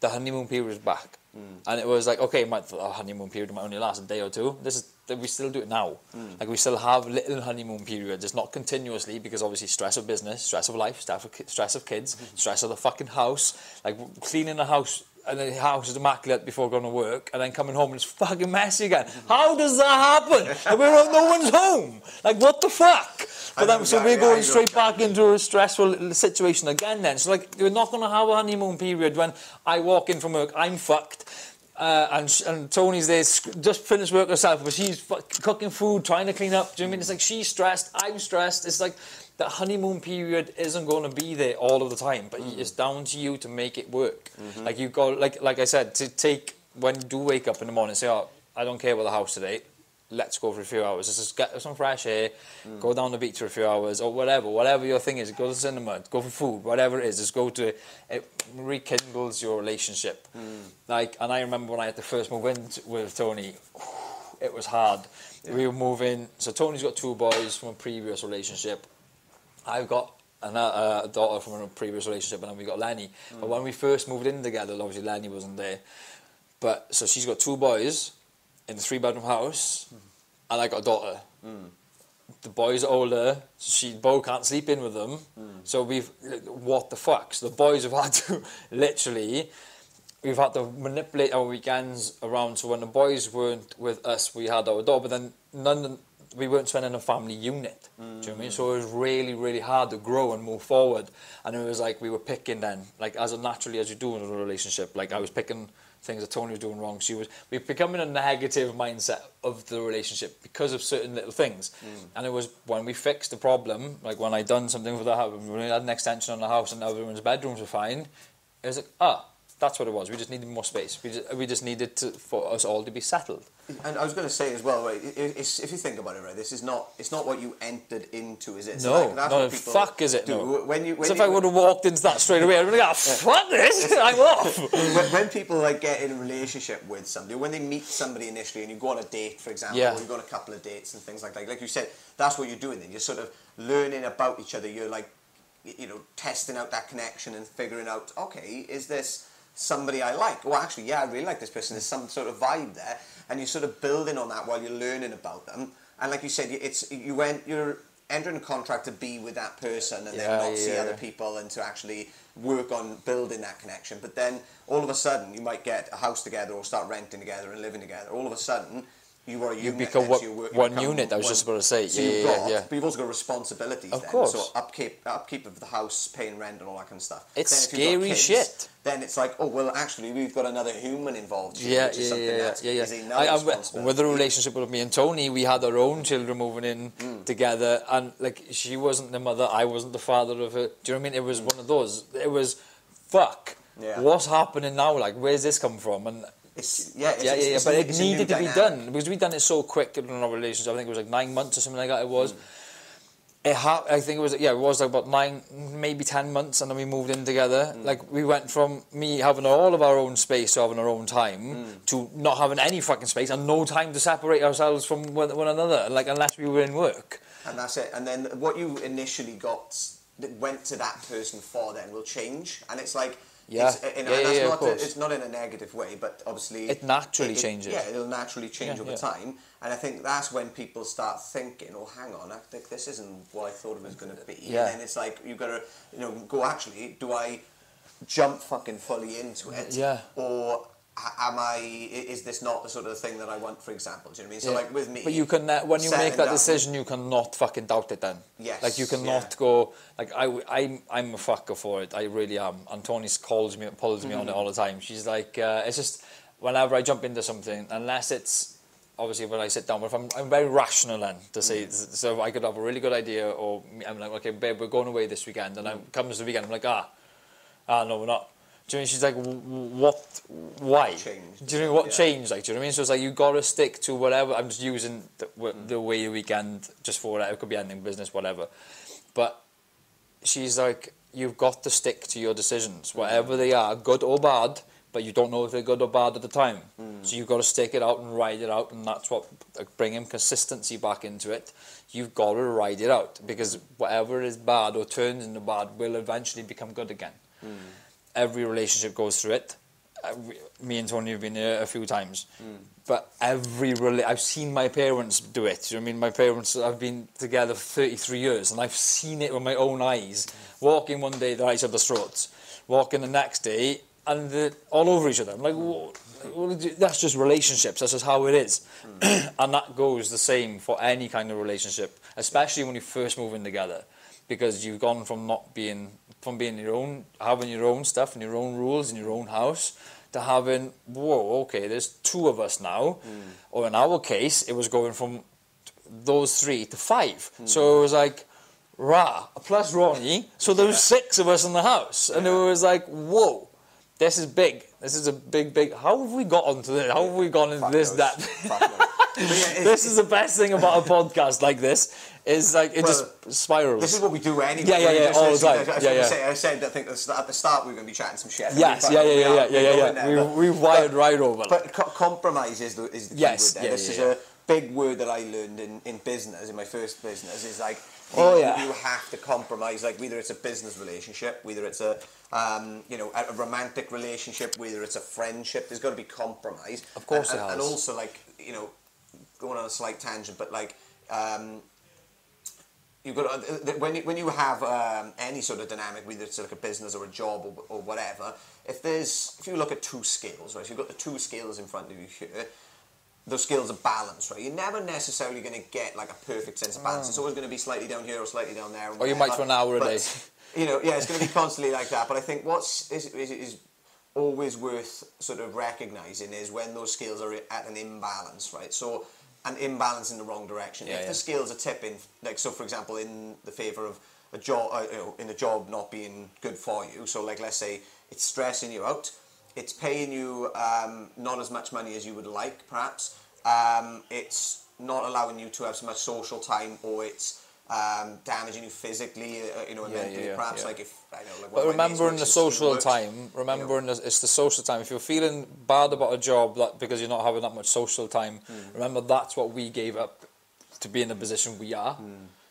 [SPEAKER 1] The honeymoon period was back, Mm. and it was like okay, my our honeymoon period might only last a day or two. This is we still do it now. Mm. Like we still have little honeymoon periods. It's not continuously because obviously stress of business, stress of life, stress of, stress of kids, mm-hmm. stress of the fucking house. Like cleaning the house and the house is immaculate before going to work, and then coming home and it's fucking messy again. How does that happen? And we're no one's home. Like what the fuck? But then, so we're going straight back into a stressful situation again. Then, so like we're not going to have a honeymoon period when I walk in from work, I'm fucked. Uh, and and Tony's there, just finished work herself, but she's cooking food, trying to clean up. Do you know what I mean? It's like she's stressed, I'm stressed. It's like that honeymoon period isn't going to be there all of the time, but mm. it's down to you to make it work. Mm-hmm. Like you got, like like I said, to take when you do wake up in the morning, and say, "Oh, I don't care about the house today. Let's go for a few hours. Let's just get some fresh air, mm. go down the beach for a few hours, or whatever, whatever your thing is. Go to the cinema, go for food, whatever it is. Just go to it. It rekindles your relationship. Mm. Like, and I remember when I had the first move in with Tony, it was hard. We were moving. So Tony's got two boys from a previous relationship. I've got an, uh, a daughter from a previous relationship, and then we got Lenny. But mm. when we first moved in together, obviously Lenny wasn't there. But so she's got two boys in a three bedroom house, mm. and I got a daughter. Mm. The boys are older, so she Bo can't sleep in with them. So we've what the fuck? So the boys have had to literally. We've had to manipulate our weekends around so when the boys weren't with us, we had our daughter, but then none, we weren't spending a family unit. Do you know what I mean? So it was really, really hard to grow and move forward. And it was like we were picking then, like as naturally as you do in a relationship. Like I was picking things that Tony was doing wrong. She was, we were becoming a negative mindset of the relationship because of certain little things. And it was when we fixed the problem, like when I done something for the house, when we had an extension on the house and everyone's bedrooms were fine, it was like, ah, that's what it was. We just needed more space. We just, we just needed to, for us all to be settled.
[SPEAKER 2] And I was going to say as well, right? It's, if you think about it, right, this is not it's not what you entered into, is it? So,
[SPEAKER 1] No,
[SPEAKER 2] like, that's
[SPEAKER 1] no,
[SPEAKER 2] what
[SPEAKER 1] fuck is it?
[SPEAKER 2] do.
[SPEAKER 1] No.
[SPEAKER 2] When you when
[SPEAKER 1] so if I would have walked into that straight away, I'd be like, oh, fuck this, I'm off.
[SPEAKER 2] when, when people like get in a relationship with somebody, when they meet somebody initially and you go on a date, for example,
[SPEAKER 1] Yeah.
[SPEAKER 2] or you go on a couple of dates and things like that, like you said, that's what you're doing. Then you're sort of learning about each other. You're like, you know, testing out that connection and figuring out, okay, is this somebody I like? Well, actually, yeah, I really like this person. There's some sort of vibe there, and you're sort of building on that while you're learning about them. And like you said, it's you went you're entering a contract to be with that person and
[SPEAKER 1] Yeah,
[SPEAKER 2] then not see
[SPEAKER 1] yeah.
[SPEAKER 2] other people and to actually work on building that connection. But then all of a sudden, you might get a house together or start renting together and living together. All of a sudden, you are a unit.
[SPEAKER 1] become what-
[SPEAKER 2] so you work- you
[SPEAKER 1] one unit, I was
[SPEAKER 2] one-
[SPEAKER 1] just about to say.
[SPEAKER 2] So
[SPEAKER 1] Yeah,
[SPEAKER 2] you've
[SPEAKER 1] yeah,
[SPEAKER 2] got,
[SPEAKER 1] yeah.
[SPEAKER 2] but you've also got responsibilities.
[SPEAKER 1] Of
[SPEAKER 2] then.
[SPEAKER 1] course.
[SPEAKER 2] So upkeep, upkeep of the house, paying rent, and all that kind of stuff.
[SPEAKER 1] It's
[SPEAKER 2] Then if you've got
[SPEAKER 1] scary
[SPEAKER 2] kids,
[SPEAKER 1] shit.
[SPEAKER 2] Then it's like, oh well, actually, we've got another human involved. Here,
[SPEAKER 1] Yeah,
[SPEAKER 2] which is
[SPEAKER 1] yeah,
[SPEAKER 2] something
[SPEAKER 1] yeah, yeah, yeah, yeah.
[SPEAKER 2] is
[SPEAKER 1] I, I, with the relationship with me and Tony, we had our own children moving in
[SPEAKER 2] Mm.
[SPEAKER 1] together, and like she wasn't the mother, I wasn't the father of it. Do you know what I mean? It was one of those. It was, fuck.
[SPEAKER 2] Yeah.
[SPEAKER 1] What's happening now? Like, where's this come from? And
[SPEAKER 2] It's, yeah, it's,
[SPEAKER 1] yeah, yeah, yeah, but it
[SPEAKER 2] it's a new
[SPEAKER 1] needed to be
[SPEAKER 2] dynamic.
[SPEAKER 1] done because we'd done it so quick in our relationship. I think it was like nine months or something like that. It was. Mm. It ha- I think it was yeah, it was like about nine, maybe ten months, and then we moved in together. Mm. Like we went from me having all of our own space to having our own time mm. to not having any fucking space and no time to separate ourselves from one, one another. Like unless we were in work.
[SPEAKER 2] And that's it. And then what you initially got that went to that person for then will change. And it's like,
[SPEAKER 1] Yeah.
[SPEAKER 2] it's, and,
[SPEAKER 1] Yeah,
[SPEAKER 2] and
[SPEAKER 1] yeah,
[SPEAKER 2] that's
[SPEAKER 1] yeah, of
[SPEAKER 2] not
[SPEAKER 1] course.
[SPEAKER 2] it's not in a negative way, but obviously
[SPEAKER 1] It naturally changes.
[SPEAKER 2] Yeah, it'll naturally change over time. And I think that's when people start thinking, oh, hang on, I think this isn't what I thought it was going to be.
[SPEAKER 1] Yeah.
[SPEAKER 2] And then it's like you've got to, you know, go. Actually, do I jump fucking fully into it?
[SPEAKER 1] Yeah.
[SPEAKER 2] Or am I? Is this not the sort of thing that I want? For example, do you know what I mean? So
[SPEAKER 1] Yeah.
[SPEAKER 2] like with me,
[SPEAKER 1] But you can uh, when you make that
[SPEAKER 2] down-
[SPEAKER 1] decision, you cannot fucking doubt it. Then,
[SPEAKER 2] Yes,
[SPEAKER 1] like you cannot
[SPEAKER 2] yeah.
[SPEAKER 1] go like I I'm I'm a fucker for it. I really am. And Tony calls me pulls me on
[SPEAKER 2] Mm-hmm.
[SPEAKER 1] it all the time. She's like, uh, it's just whenever I jump into something, unless it's obviously when I sit down, but if I'm I'm very rational then to say
[SPEAKER 2] Mm-hmm.
[SPEAKER 1] so I could have a really good idea or I'm like okay babe we're going away this weekend and I
[SPEAKER 2] Mm.
[SPEAKER 1] comes the weekend I'm like ah ah no we're not. Do you know I mean? She's like, "W- w- what? Why?
[SPEAKER 2] Changed,
[SPEAKER 1] Do you know what
[SPEAKER 2] yeah.
[SPEAKER 1] changed? Like, do you know what I mean? So it's like you gotta stick to whatever. I'm just using the,
[SPEAKER 2] Mm.
[SPEAKER 1] the way weekend just for whatever. It could be anything, business, whatever. But she's like, you've got to stick to your decisions, mm. whatever they are, good or bad. But you don't know if they're good or bad at the time. Mm. So you've got to stick it out and ride it out, and that's what like, bringing consistency back into it. You've got to ride it out because whatever is bad or turns into bad will eventually become good again mm. Every relationship goes through it. Every, me and Tony have been here a few times, mm. but every rela- I've seen my parents do it. You know what I mean? My parents have been together for 33 years, and I've seen it with my own eyes. Walking one day, they're at each other's throats. Walking the next day, and they're all over each other. I'm like, "Whoa, what did you-" that's just relationships. That's just how it is, mm. and that goes the same for any kind of relationship, especially when you first move in together because you've gone from not being from being your own having your own stuff and your own rules in your own house to having whoa okay there's two of us now. Mm. Or in our case it was going from those three to five. Mm. So it was like rah plus Ronnie. So there was six of us in the house. And it was like whoa this is big. This is a big big how have we got onto this? How have we gone into
[SPEAKER 2] Fuck
[SPEAKER 1] this
[SPEAKER 2] knows.
[SPEAKER 1] that?
[SPEAKER 2] Fuck knows. But yeah,
[SPEAKER 1] this is the best thing about a podcast like this is like it
[SPEAKER 2] Well,
[SPEAKER 1] just spirals
[SPEAKER 2] This is what we do anyway.
[SPEAKER 1] Yeah, yeah, yeah, all the time. Yeah, yeah.
[SPEAKER 2] Say, I said I think at the start- at the start we were going to be chatting some shit.
[SPEAKER 1] Yes, yeah, yeah, yeah, yeah, yeah, yeah.
[SPEAKER 2] there, but-
[SPEAKER 1] We, wired right over.
[SPEAKER 2] But co- compromise is the, is the key
[SPEAKER 1] Yes,
[SPEAKER 2] word there.
[SPEAKER 1] yeah,
[SPEAKER 2] this
[SPEAKER 1] yeah,
[SPEAKER 2] is
[SPEAKER 1] yeah.
[SPEAKER 2] a big word that I learned in, in business, in my first business, is like,
[SPEAKER 1] Oh,
[SPEAKER 2] you,
[SPEAKER 1] yeah.
[SPEAKER 2] you have to compromise, like whether it's a business relationship, whether it's a, um, you know, a, romantic relationship, whether it's a friendship, there's got to be compromise.
[SPEAKER 1] Of course
[SPEAKER 2] and,
[SPEAKER 1] it
[SPEAKER 2] and, and also like, you know, going on a slight tangent, but like, um, you've got uh, when you, when you have um, any sort of dynamic, whether it's like a business or a job or, or whatever, if there's if you look at two scales, right, if you've got the two scales in front of you here, those scales are balanced, right? You're never necessarily going to get like a perfect sense of balance. It's always going to be slightly down here or slightly down there.
[SPEAKER 1] Mm. Or you might
[SPEAKER 2] whatever.
[SPEAKER 1] for an hour a
[SPEAKER 2] But,
[SPEAKER 1] day.
[SPEAKER 2] You know, yeah, it's going to be constantly like that. But I think what's is, is, is always worth sort of recognizing is when those scales are at an imbalance, right? So an imbalance in the wrong direction.
[SPEAKER 1] Yeah,
[SPEAKER 2] if
[SPEAKER 1] yeah.
[SPEAKER 2] the scales are tipping, like so, for example, in the favor of a job, uh, you know, in a job not being good for you. So, like, let's say it's stressing you out, it's paying you um, not as much money as you would like, perhaps. Um, it's not allowing you to have so much social time, or it's um, damaging you physically, uh, you know, and
[SPEAKER 1] Yeah,
[SPEAKER 2] mentally.
[SPEAKER 1] yeah,
[SPEAKER 2] perhaps,
[SPEAKER 1] yeah.
[SPEAKER 2] like if I know, like.
[SPEAKER 1] But
[SPEAKER 2] of my mates
[SPEAKER 1] remember in
[SPEAKER 2] works
[SPEAKER 1] the social time, remember in the, it's the social time. If you're feeling bad about a job that because you're not having that much social time,
[SPEAKER 2] Hmm.
[SPEAKER 1] remember that's what we gave up to be in the position we are.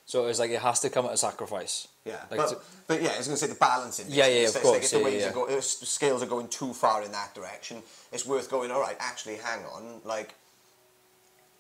[SPEAKER 1] So it's like it has to come at a sacrifice.
[SPEAKER 2] Yeah,
[SPEAKER 1] Like
[SPEAKER 2] but,
[SPEAKER 1] to-
[SPEAKER 2] but yeah, I was going to say the balancing.
[SPEAKER 1] Yeah, yeah,
[SPEAKER 2] It's
[SPEAKER 1] of
[SPEAKER 2] like
[SPEAKER 1] course,
[SPEAKER 2] if the
[SPEAKER 1] yeah, yeah,
[SPEAKER 2] are go- if the scales are going too far in that direction, it's worth going. All right, actually, hang on. Like,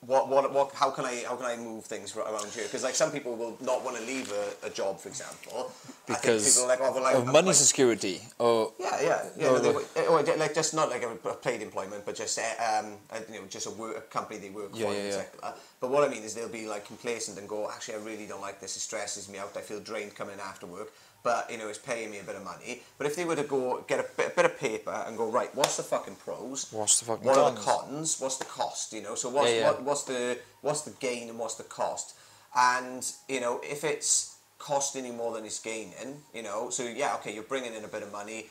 [SPEAKER 2] what, what, what? How can I, how can I move things around here? Because like some people will not want to leave a, a job, for example,
[SPEAKER 1] because
[SPEAKER 2] people are like, oh, well, I,
[SPEAKER 1] of money
[SPEAKER 2] like,
[SPEAKER 1] security. Or
[SPEAKER 2] yeah, yeah, yeah.
[SPEAKER 1] No,
[SPEAKER 2] no, they, or like just not like a, paid employment, but just uh, um, a, you know, just a, work, a company they work
[SPEAKER 1] Yeah,
[SPEAKER 2] for
[SPEAKER 1] yeah, yeah.
[SPEAKER 2] But what I mean is they'll be like complacent and go, actually, I really don't like this. It stresses me out. I feel drained coming in after work. But you know, it's paying me a bit of money. But if they were to go get a bit, a bit of paper and go, right, what's the fucking pros?
[SPEAKER 1] What's the fucking
[SPEAKER 2] What are the
[SPEAKER 1] cons?
[SPEAKER 2] cons? What's the cost? You know, so what's
[SPEAKER 1] Yeah, yeah.
[SPEAKER 2] What, what's the what's the gain and what's the cost? And you know, if it's costing you more than it's gaining, you know, so yeah, okay, you're bringing in a bit of money.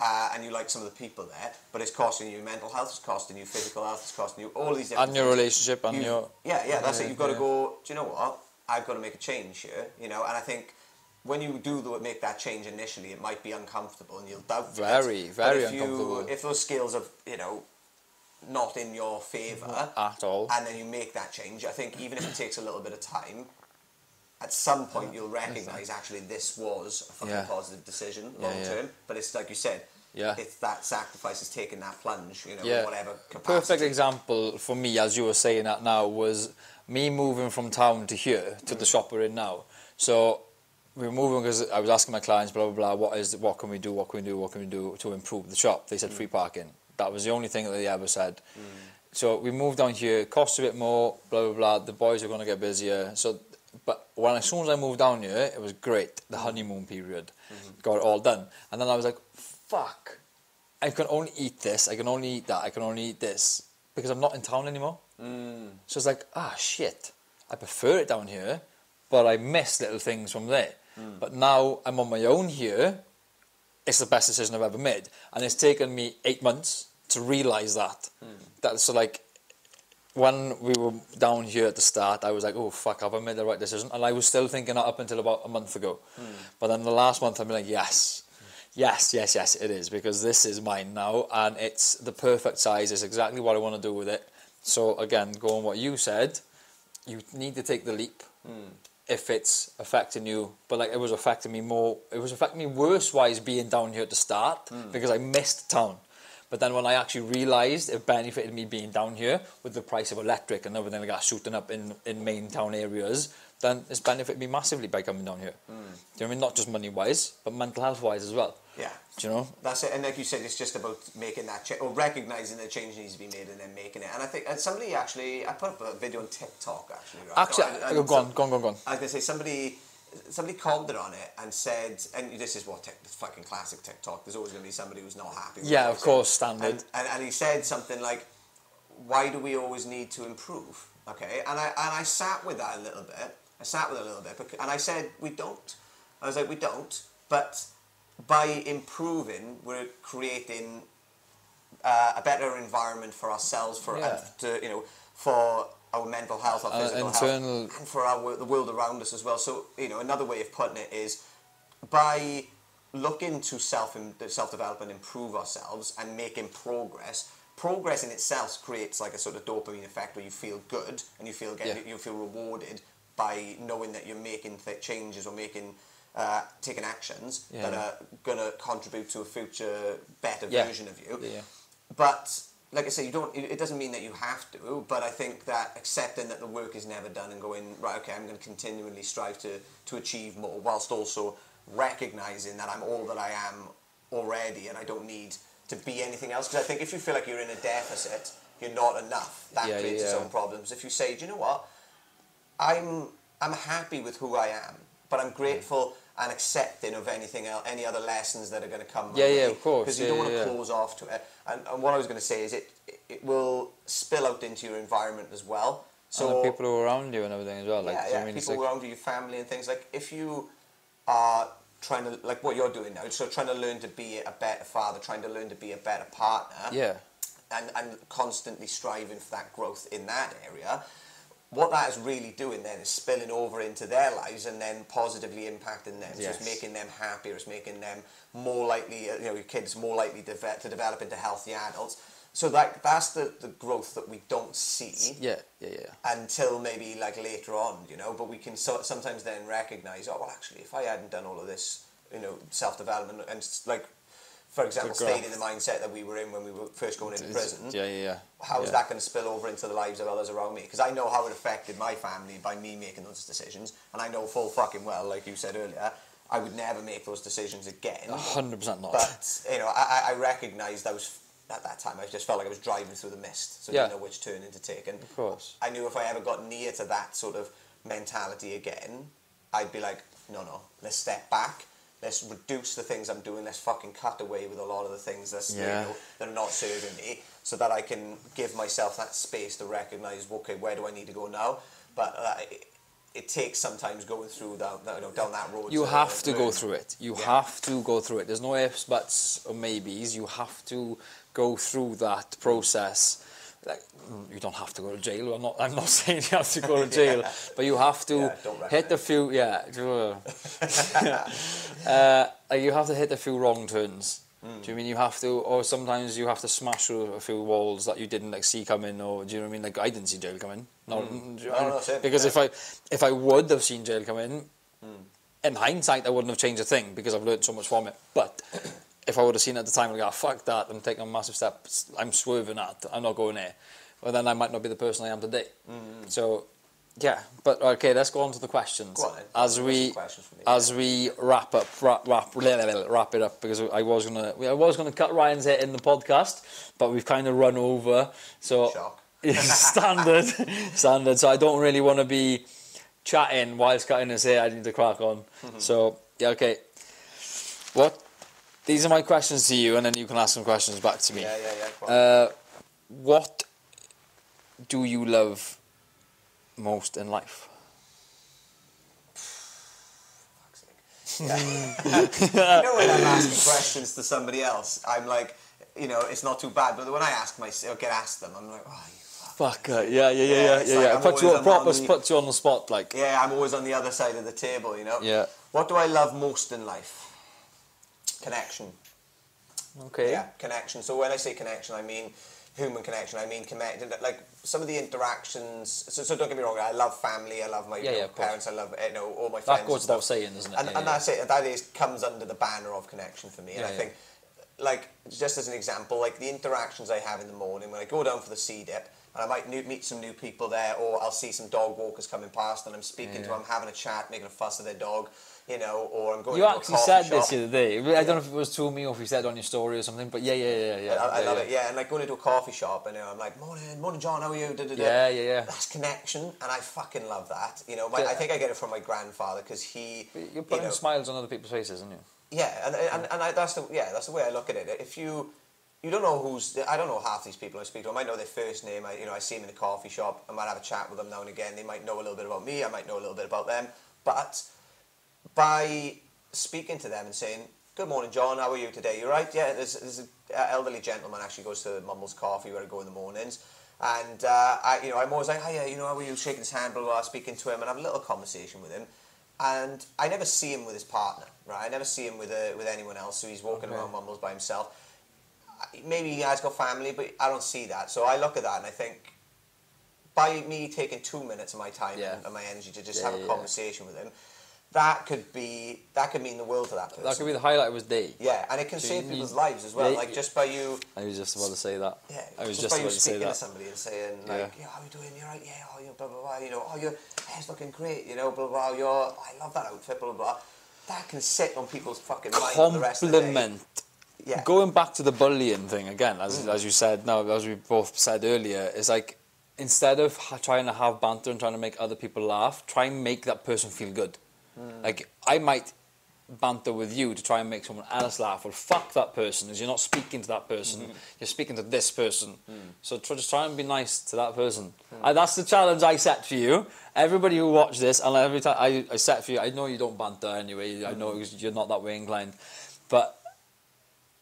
[SPEAKER 2] Uh, and you like some of the people there, but it's costing you mental health, it's costing you physical health, it's costing you all these different
[SPEAKER 1] and your
[SPEAKER 2] things.
[SPEAKER 1] relationship and
[SPEAKER 2] You-
[SPEAKER 1] your
[SPEAKER 2] yeah, yeah, that's
[SPEAKER 1] Yeah,
[SPEAKER 2] it. You've got to go. Do you know what? I've got to make a change here. You know, and I think when you do the, make that change initially, it might be uncomfortable and you'll doubt.
[SPEAKER 1] Very,
[SPEAKER 2] it.
[SPEAKER 1] very
[SPEAKER 2] but if
[SPEAKER 1] uncomfortable.
[SPEAKER 2] You, if those skills are, you know, not in your favour, mm-hmm.
[SPEAKER 1] at all.
[SPEAKER 2] and then you make that change, I think even if it takes a little bit of time, at some point you'll recognise actually this was a fucking
[SPEAKER 1] Yeah.
[SPEAKER 2] positive decision
[SPEAKER 1] Yeah,
[SPEAKER 2] long
[SPEAKER 1] yeah.
[SPEAKER 2] term. But it's like you said.
[SPEAKER 1] Yeah.
[SPEAKER 2] It's that sacrifice is taking that plunge, you know,
[SPEAKER 1] Yeah.
[SPEAKER 2] whatever capacity.
[SPEAKER 1] perfect example for me, as you were saying that now, was me moving from town to here to the mm. shop we're in now. So we were moving because I was asking my clients, blah blah blah, what is what can we do, what can we do, what can we do to improve the shop? They said mm. free parking. That was the only thing that they ever said. Mm. So we moved down here. It costs a bit more. Blah blah blah. The boys are going to get busier. So, but when as soon as I moved down here, it was great. The mm. honeymoon period, mm-hmm. got it all done, and then I was like, fuck. I can only eat this. I can only eat that. I can only eat this because I'm not in town anymore. So it's like, ah, shit. I prefer it down here, but I miss little things from there. Mm. But now I'm on my own here. It's the best decision I've ever made, and it's taken me eight months to realize that. Mm. That so like when we were down here at the start, I was like, oh fuck, have I made the right decision? And I was still thinking that up until about a month ago. Mm. But then the last month, I'm like, yes, yes, yes, yes, it is because this is mine now, and it's the perfect size. It's exactly what I want to do with it. So again, going what you said, you need to take the leap if it's affecting you. But like it was affecting me more. It was affecting me worse wise being down here at the start hmm. because I missed town. But then when I actually realised it benefited me being down here with the price of electric and everything like that shooting up in, in main town areas, then it's benefited me massively by coming down here. Hmm. Do you know what I mean? Not just money wise, but mental health wise as well.
[SPEAKER 2] Yeah.
[SPEAKER 1] Do you know?
[SPEAKER 2] That's it, and like you said, it's just about making that change or recognizing that change needs to be made and then making it. And I think, and somebody actually, I put up a video on TikTok actually. Right?
[SPEAKER 1] Actually,
[SPEAKER 2] And- and
[SPEAKER 1] go on, go on, go on, go on.
[SPEAKER 2] I was gonna say somebody, somebody commented on it and said, and this is what tech, this fucking classic TikTok. There's always gonna be somebody who's not happy. With
[SPEAKER 1] Yeah, of course, standard.
[SPEAKER 2] And, and, and he said something like, "Why do we always need to improve?" Okay, and I and I sat with that a little bit. I sat with it a little bit, and I said, "We don't." I was like, "We don't," but by improving, we're creating uh, a better environment for ourselves, for
[SPEAKER 1] Yeah.
[SPEAKER 2] to you know, for our mental health, our
[SPEAKER 1] Uh,
[SPEAKER 2] physical
[SPEAKER 1] internal-
[SPEAKER 2] health, and for our the world around us as well. So you know, another way of putting it is by looking to self self development, improve ourselves, and making progress. Progress in itself creates like a sort of dopamine effect where you feel good and you feel get,
[SPEAKER 1] Yeah.
[SPEAKER 2] you feel rewarded by knowing that you're making th- changes or making uh, taking actions
[SPEAKER 1] Yeah.
[SPEAKER 2] that are gonna contribute to a future better
[SPEAKER 1] Yeah.
[SPEAKER 2] version of you.
[SPEAKER 1] Yeah, yeah.
[SPEAKER 2] But like I say, you don't. It doesn't mean that you have to. But I think that accepting that the work is never done and going right, okay, I'm going to continually strive to to achieve more, whilst also recognizing that I'm all that I am already, and I don't need to be anything else. Because I think if you feel like you're in a deficit, you're not enough. That
[SPEAKER 1] Yeah,
[SPEAKER 2] creates its own problems. If you say, do you know what, I'm I'm happy with who I am, but I'm grateful and accepting of anything else, any other lessons that are going to come.
[SPEAKER 1] Yeah, yeah, of course.
[SPEAKER 2] Because you
[SPEAKER 1] Yeah,
[SPEAKER 2] don't want to
[SPEAKER 1] yeah,
[SPEAKER 2] close off to it. And, and what I was going to say is it it will spill out into your environment as well. So
[SPEAKER 1] and the people who are around you and everything as well. Like,
[SPEAKER 2] yeah,
[SPEAKER 1] do you know
[SPEAKER 2] yeah,
[SPEAKER 1] I mean?
[SPEAKER 2] People
[SPEAKER 1] like-
[SPEAKER 2] around you, your family and things like if you are trying to like what you're doing now, so trying to learn to be a better father, trying to learn to be a better partner,
[SPEAKER 1] yeah,
[SPEAKER 2] and, and constantly striving for that growth in that area, what that is really doing then is spilling over into their lives and then positively impacting them. So it's making them happier, it's making them more likely, uh, you know, your kids more likely to, to develop into healthy adults. So that that's the, the growth that we don't see
[SPEAKER 1] yeah, yeah, yeah.
[SPEAKER 2] until maybe like later on, you know. But we can so, sometimes then recognize, oh well, actually, if I hadn't done all of this, you know, self development and like, for example, stayed in the mindset that we were in when we were first going into prison.
[SPEAKER 1] Yeah, yeah, yeah.
[SPEAKER 2] How is
[SPEAKER 1] yeah.
[SPEAKER 2] that going to spill over into the lives of others around me? Because I know how it affected my family by me making those decisions, and I know full fucking well, like you said earlier, I would never make those decisions again.
[SPEAKER 1] A hundred percent not.
[SPEAKER 2] But you know, I, I- recognised I was at that time. I just felt like I was driving through the mist, so I didn't know which turning to take. And
[SPEAKER 1] Of course.
[SPEAKER 2] I knew if I ever got near to that sort of mentality again, I'd be like, no, no, let's step back. Let's reduce the things I'm doing. Let's fucking cut away with a lot of the things that's,
[SPEAKER 1] Yeah.
[SPEAKER 2] you know, that are not serving me, so that I can give myself that space to recognise, okay, where do I need to go now? But uh, it, it takes sometimes going through that, you know, down that road.
[SPEAKER 1] You have to go through it. You
[SPEAKER 2] Yeah.
[SPEAKER 1] have to go through it. There's no ifs, buts, or maybes. You have to go through that process. Like, mm, you don't have to go to jail. I'm not. I'm not saying you have to go to jail, but you have to
[SPEAKER 2] Yeah,
[SPEAKER 1] hit a few. Yeah, uh, like you have to hit a few wrong turns.
[SPEAKER 2] Mm.
[SPEAKER 1] Do you mean you have to, or sometimes you have to smash through a few walls that you didn't like see coming, or do you know what I mean? Like I didn't see jail coming. No, do you know I
[SPEAKER 2] Mm. No,
[SPEAKER 1] mean?
[SPEAKER 2] no, same,
[SPEAKER 1] because
[SPEAKER 2] yeah.
[SPEAKER 1] if I if I would have seen jail come in,
[SPEAKER 2] Mm.
[SPEAKER 1] in hindsight, I wouldn't have changed a thing because I've learned so much from it. But if I would have seen it at the time, I'd go, "Ah, fuck that, I'm taking a massive step, I'm swerving that, I'm not going there. Well, then I might not be the person I am today.
[SPEAKER 2] Mm.
[SPEAKER 1] So Yeah, but okay, let's go on to the questions.
[SPEAKER 2] On.
[SPEAKER 1] As we
[SPEAKER 2] questions me.
[SPEAKER 1] as we wrap up, wrap, wrap, wrap it up because I was gonna I was gonna cut Ryan's hair in the podcast, but we've kind of run over. So
[SPEAKER 2] Shock.
[SPEAKER 1] standard, standard. So I don't really want to be chatting whilst cutting his hair. I need to crack on.
[SPEAKER 2] Mm-hmm.
[SPEAKER 1] So yeah, okay. What? These are my questions to you, and then you can ask some questions back to me.
[SPEAKER 2] Yeah, yeah, yeah.
[SPEAKER 1] Uh, what do you love most in life?
[SPEAKER 2] Fuck's sake. Yeah. you know when I'm asking questions to somebody else, I'm like, you know, it's not too bad. But when I ask myself, get asked them, I'm like, oh, you fuck.
[SPEAKER 1] Fuck uh, yeah, yeah, yeah,
[SPEAKER 2] Yeah,
[SPEAKER 1] yeah, yeah.
[SPEAKER 2] like
[SPEAKER 1] yeah. Put you on proper,
[SPEAKER 2] the-
[SPEAKER 1] puts you on the spot, like.
[SPEAKER 2] Yeah, I'm always on the other side of the table, you know.
[SPEAKER 1] Yeah.
[SPEAKER 2] What do I love most in life? Connection.
[SPEAKER 1] Okay.
[SPEAKER 2] Yeah, connection. So when I say connection, I mean human connection. I mean connected. Like some of the interactions. So, so don't get me wrong. I love family. I love my you know,
[SPEAKER 1] yeah,
[SPEAKER 2] parents. I love you know all my friends.
[SPEAKER 1] That goes without saying, doesn't it?
[SPEAKER 2] And,
[SPEAKER 1] Yeah,
[SPEAKER 2] and
[SPEAKER 1] yeah.
[SPEAKER 2] that's it. That is comes under the banner of connection for me. And
[SPEAKER 1] Yeah,
[SPEAKER 2] I
[SPEAKER 1] yeah.
[SPEAKER 2] think, like just as an example, like the interactions I have in the morning when I go down for the sea dip. And I might new, meet some new people there, or I'll see some dog walkers coming past, and I'm speaking to
[SPEAKER 1] Yeah.
[SPEAKER 2] them, having a chat, making a fuss of their dog, you know, or I'm going
[SPEAKER 1] You
[SPEAKER 2] to
[SPEAKER 1] actually
[SPEAKER 2] a
[SPEAKER 1] said
[SPEAKER 2] shop.
[SPEAKER 1] this the other day. I don't know if it was to me or if you said it on your story or something, but yeah, yeah, yeah, yeah.
[SPEAKER 2] I, I
[SPEAKER 1] yeah,
[SPEAKER 2] love
[SPEAKER 1] yeah.
[SPEAKER 2] it, yeah. And like going into a coffee shop, and you know, I'm like, morning, morning, John, how are you? Da, da, da.
[SPEAKER 1] Yeah, yeah, yeah.
[SPEAKER 2] That's connection, and I fucking love that. You know, my,
[SPEAKER 1] Yeah.
[SPEAKER 2] I think I get it from my grandfather because he,
[SPEAKER 1] You're
[SPEAKER 2] you
[SPEAKER 1] putting
[SPEAKER 2] know,
[SPEAKER 1] smiles on other people's faces, aren't you?
[SPEAKER 2] yeah, and and, and I, that's the yeah, that's the way I look at it. If you you don't know who's I don't know half these people I speak to. I might know their first name. I you know I see them in a coffee shop. I might have a chat with them now and again. They might know a little bit about me. I might know a little bit about them. But by speaking to them and saying, "Good morning, John. How are you today? You're right? Yeah." There's, there's an elderly gentleman actually goes to Mumble's Coffee where I go in the mornings. And uh, I, you know, I'm always like, "Hiya, you know, how are you?" Shaking his hand, blah blah, blah speaking to him, and have a little conversation with him. And I never see him with his partner, right? I never see him with a, with anyone else. So he's walking
[SPEAKER 1] Okay.
[SPEAKER 2] around Mumbles by himself. Maybe he has got family, but I don't see that. So I look at that and I think, by me taking two minutes of my time
[SPEAKER 1] Yeah.
[SPEAKER 2] and, and my energy to just
[SPEAKER 1] Yeah,
[SPEAKER 2] have a
[SPEAKER 1] yeah,
[SPEAKER 2] conversation with him, that could be that could mean the world to that person.
[SPEAKER 1] That could be the highlight of his day.
[SPEAKER 2] yeah, and it can
[SPEAKER 1] So
[SPEAKER 2] save
[SPEAKER 1] you
[SPEAKER 2] people's lives as well.
[SPEAKER 1] Yeah,
[SPEAKER 2] like just by you,
[SPEAKER 1] I was just about to say that.
[SPEAKER 2] yeah,
[SPEAKER 1] I was
[SPEAKER 2] just,
[SPEAKER 1] just
[SPEAKER 2] by you
[SPEAKER 1] about to
[SPEAKER 2] speaking to somebody and saying like, yeah, how you doing? You're right. Yeah, oh, you blah blah blah. You know, oh, your hair's looking great. You know, blah blah. You're, I love that outfit. Blah blah. blah. That can sit on people's fucking mind the rest of the day.
[SPEAKER 1] Compliment.
[SPEAKER 2] Yeah. Mm.
[SPEAKER 1] Going back to the bullying thing again, as, as you said, now as we both said earlier, is like instead of ha- trying to have banter and trying to make other people laugh, try and make that person feel good.
[SPEAKER 2] Mm.
[SPEAKER 1] Like I might banter with you to try and make someone else laugh. Well, fuck that person, as you're not speaking to that person.
[SPEAKER 2] Mm-hmm.
[SPEAKER 1] You're speaking to this person.
[SPEAKER 2] Mm.
[SPEAKER 1] So try, just try and be nice to that person. And that's the challenge I set for you. Everybody who watch this, and every time I, I set for you, I know you don't banter anyway. I know you're not that way inclined, but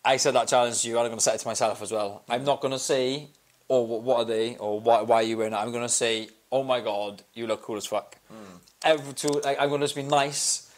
[SPEAKER 1] I said that challenge to you, and I'm going to set it to myself as well. I'm not going to say, "Oh, what are they?" or "Why, why are you wearing that?" I'm going to say, "Oh my god, you look cool as fuck." Every to, like, I'm going to just be nice.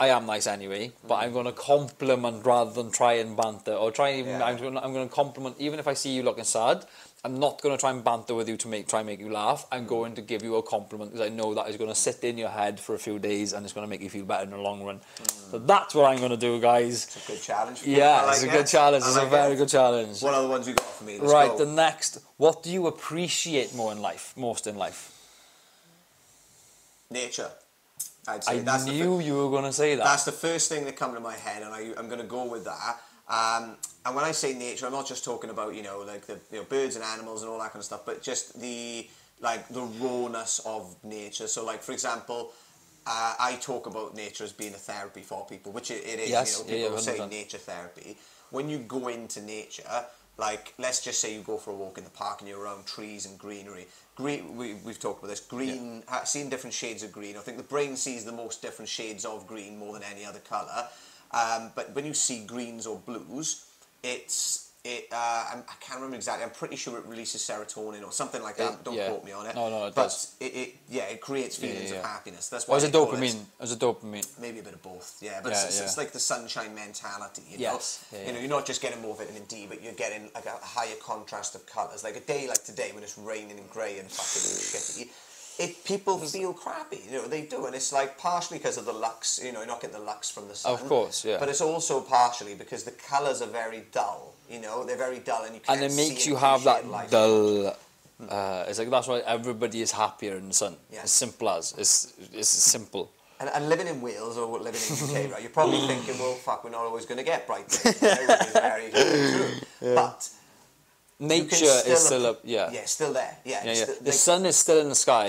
[SPEAKER 1] I am nice anyway, but I'm going to compliment rather than try and banter or try and even.
[SPEAKER 2] Yeah.
[SPEAKER 1] I'm going. To, I'm to compliment even if I see you looking sad. I'm not going to try and banter with you to make try and make you laugh. I'm going to give you a compliment because I know that is going to sit in your head for a few days and it's going to make you feel better in the long run. Mm. So that's what I'm going to do, guys.
[SPEAKER 2] It's a good challenge. For.
[SPEAKER 1] Yeah, it's a
[SPEAKER 2] like
[SPEAKER 1] good challenge.
[SPEAKER 2] I
[SPEAKER 1] It's a very
[SPEAKER 2] it.
[SPEAKER 1] good challenge.
[SPEAKER 2] What other ones you got for me? Let's
[SPEAKER 1] right,
[SPEAKER 2] go.
[SPEAKER 1] the next. What do you appreciate more in life? Most in life?
[SPEAKER 2] Nature. I'd say
[SPEAKER 1] I
[SPEAKER 2] that's
[SPEAKER 1] knew you were going to say that.
[SPEAKER 2] That's the first thing that come to my head, and I, I'm going to go with that. Um, and when I say nature, I'm not just talking about you know like the you know, birds and animals and all that kind of stuff, but just the like the rawness of nature. So like for example, uh, I talk about nature as being a therapy for people, which it, it is.
[SPEAKER 1] Yes,
[SPEAKER 2] you know, people
[SPEAKER 1] yeah,
[SPEAKER 2] say nature therapy. When you go into nature, like let's just say you go for a walk in the park and you're around trees and greenery. Green, we, we've talked about this. Green, ha- seeing different shades of green. I think the brain sees the most different shades of green more than any other colour. Um, but when you see greens or blues, it's it. Uh, I'm, I can't remember exactly. I'm pretty sure it releases serotonin or something like that.
[SPEAKER 1] It-
[SPEAKER 2] Don't
[SPEAKER 1] yeah.
[SPEAKER 2] quote me on it.
[SPEAKER 1] No, no, it
[SPEAKER 2] but
[SPEAKER 1] does.
[SPEAKER 2] It, it yeah, it creates
[SPEAKER 1] Yeah,
[SPEAKER 2] feelings
[SPEAKER 1] yeah,
[SPEAKER 2] of happiness. That's
[SPEAKER 1] Or
[SPEAKER 2] why
[SPEAKER 1] is it dopamine? Is it dopamine?
[SPEAKER 2] maybe a bit of both. Yeah, but
[SPEAKER 1] Yeah,
[SPEAKER 2] it's, it's, like the sunshine mentality. You
[SPEAKER 1] Yes,
[SPEAKER 2] know,
[SPEAKER 1] yeah,
[SPEAKER 2] You know, you're not just getting more vitamin D, but you're getting like a higher contrast of colours. Like a day like today when it's raining and grey and fucking shitty. It people feel crappy, you know they do, and it's like partially because of the lux. You know, you're not getting the lux from the sun.
[SPEAKER 1] Of course, yeah.
[SPEAKER 2] But it's also partially because the colours are very dull. You know, they're very dull, and you can't
[SPEAKER 1] And it makes you have that
[SPEAKER 2] life.
[SPEAKER 1] dull Uh, it's like that's why everybody is happier in the sun.
[SPEAKER 2] Yeah.
[SPEAKER 1] As simple as it's it's simple.
[SPEAKER 2] And, and living in Wales or living in UK, right? You're probably thinking, well, fuck, we're not always going to get bright days. Which very, very true. But
[SPEAKER 1] Nature
[SPEAKER 2] still
[SPEAKER 1] is still up. Yeah.
[SPEAKER 2] yeah, still there. Yeah,
[SPEAKER 1] Yeah, yeah.
[SPEAKER 2] still-
[SPEAKER 1] The
[SPEAKER 2] like-
[SPEAKER 1] sun is still in the sky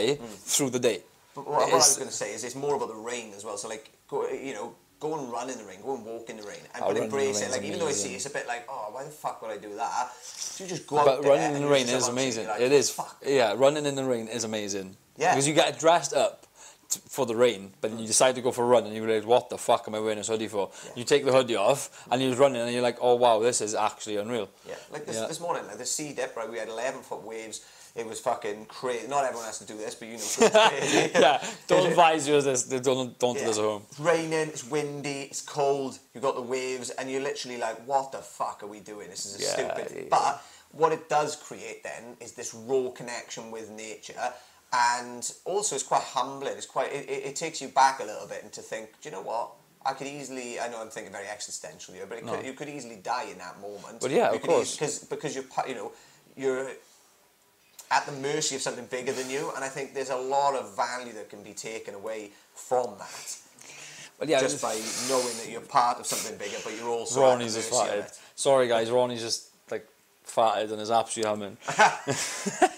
[SPEAKER 1] through the day.
[SPEAKER 2] But what, what I was going to say is it's more about the rain as well. So like, you know, go and run in the rain, go and walk in the rain, and but embrace it. Like even though I see it's a bit like, oh, why the fuck would I do that? If you just go out
[SPEAKER 1] But running in the rain is
[SPEAKER 2] jump out and
[SPEAKER 1] amazing.
[SPEAKER 2] like,
[SPEAKER 1] it is.
[SPEAKER 2] Fuck.
[SPEAKER 1] Yeah, running in the rain is amazing.
[SPEAKER 2] Yeah.
[SPEAKER 1] Because you get dressed up t- for the rain, but then you mm. decide to go for a run and you realize, what the fuck am I wearing this hoodie for?
[SPEAKER 2] Yeah.
[SPEAKER 1] You take the hoodie off and you're running and you're like, oh wow, this is actually unreal.
[SPEAKER 2] Yeah, like this,
[SPEAKER 1] Yeah.
[SPEAKER 2] this morning, like the sea dip, right? We had 11 foot waves. It was fucking crazy. Not everyone has to do this, but you know, crazy.
[SPEAKER 1] yeah, don't advise you this. Don't don't do this at home.
[SPEAKER 2] It's raining, it's windy, it's cold, you've got the waves, and you're literally like, what the fuck are we doing? This is a
[SPEAKER 1] Yeah,
[SPEAKER 2] stupid.
[SPEAKER 1] yeah.
[SPEAKER 2] But what it does create then is this raw connection with nature. And also, it's quite humbling. It's quite. It, it, it takes you back a little bit and to think. Do you know what? I could easily. I know I'm thinking very existential here, but it could, you could easily die in that moment.
[SPEAKER 1] But yeah,
[SPEAKER 2] You
[SPEAKER 1] of course.
[SPEAKER 2] because because you're you know you're at the mercy of something bigger than you, and I think there's a lot of value that can be taken away from that
[SPEAKER 1] But yeah,
[SPEAKER 2] just by knowing that you're part of something bigger, but you're also
[SPEAKER 1] Ronnie's just
[SPEAKER 2] mercy of
[SPEAKER 1] farted.
[SPEAKER 2] it.
[SPEAKER 1] Sorry guys, Ronnie's just like fatted and is absolutely humming.
[SPEAKER 2] I can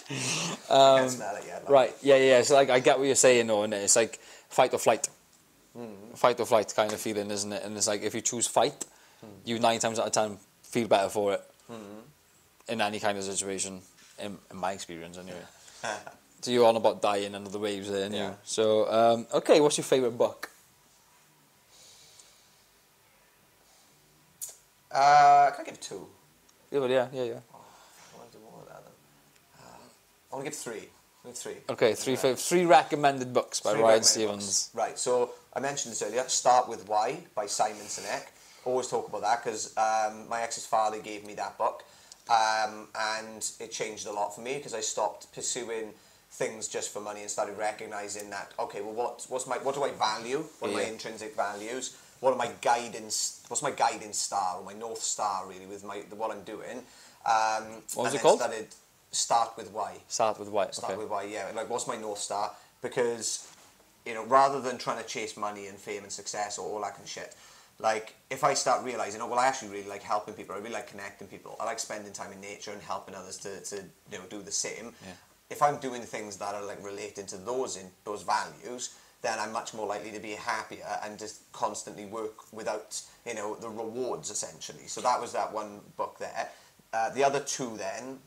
[SPEAKER 2] yeah. like-
[SPEAKER 1] Um, Right, yeah, yeah. So like, I get what you're saying, though, and it's like fight or flight,
[SPEAKER 2] Hmm.
[SPEAKER 1] fight or flight kind of feeling, isn't it? And it's like if you choose fight,
[SPEAKER 2] Hmm.
[SPEAKER 1] you nine times out of ten feel better for it in any kind of situation, in, in my experience, anyway. so you're on about dying under the waves there.
[SPEAKER 2] Yeah.
[SPEAKER 1] So um, okay, what's your favourite book?
[SPEAKER 2] Uh, can I give two?
[SPEAKER 1] Yeah, but yeah, yeah, yeah.
[SPEAKER 2] I want to do more of that then. Uh, I want to give three. I'll give three.
[SPEAKER 1] Okay, three
[SPEAKER 2] Yeah.
[SPEAKER 1] fav- three recommended books by
[SPEAKER 2] Three
[SPEAKER 1] Ryan Stephens.
[SPEAKER 2] books. Right, so I mentioned this earlier. Start with Why by Simon Sinek. Always talk about that because um, my ex's father gave me that book, um, and it changed a lot for me because I stopped pursuing things just for money and started recognizing that okay, well, what what's my what do I value? What are my intrinsic values? What are my guidance? What's my guiding star or my north star really with my what I'm doing? Um,
[SPEAKER 1] What was
[SPEAKER 2] and
[SPEAKER 1] it called?
[SPEAKER 2] Started start with Why
[SPEAKER 1] Start with why.
[SPEAKER 2] start
[SPEAKER 1] Okay.
[SPEAKER 2] with why yeah like what's my north star because you know rather than trying to chase money and fame and success or all that kind of shit like if i start realizing oh well i actually really like helping people i really like connecting people i like spending time in nature and helping others to, to you know do the same.
[SPEAKER 1] Yeah.
[SPEAKER 2] if i'm doing things that are like relating to those in those values then i'm much more likely to be happier and just constantly work without you know the rewards essentially. So that was that one book there. Uh, the other two then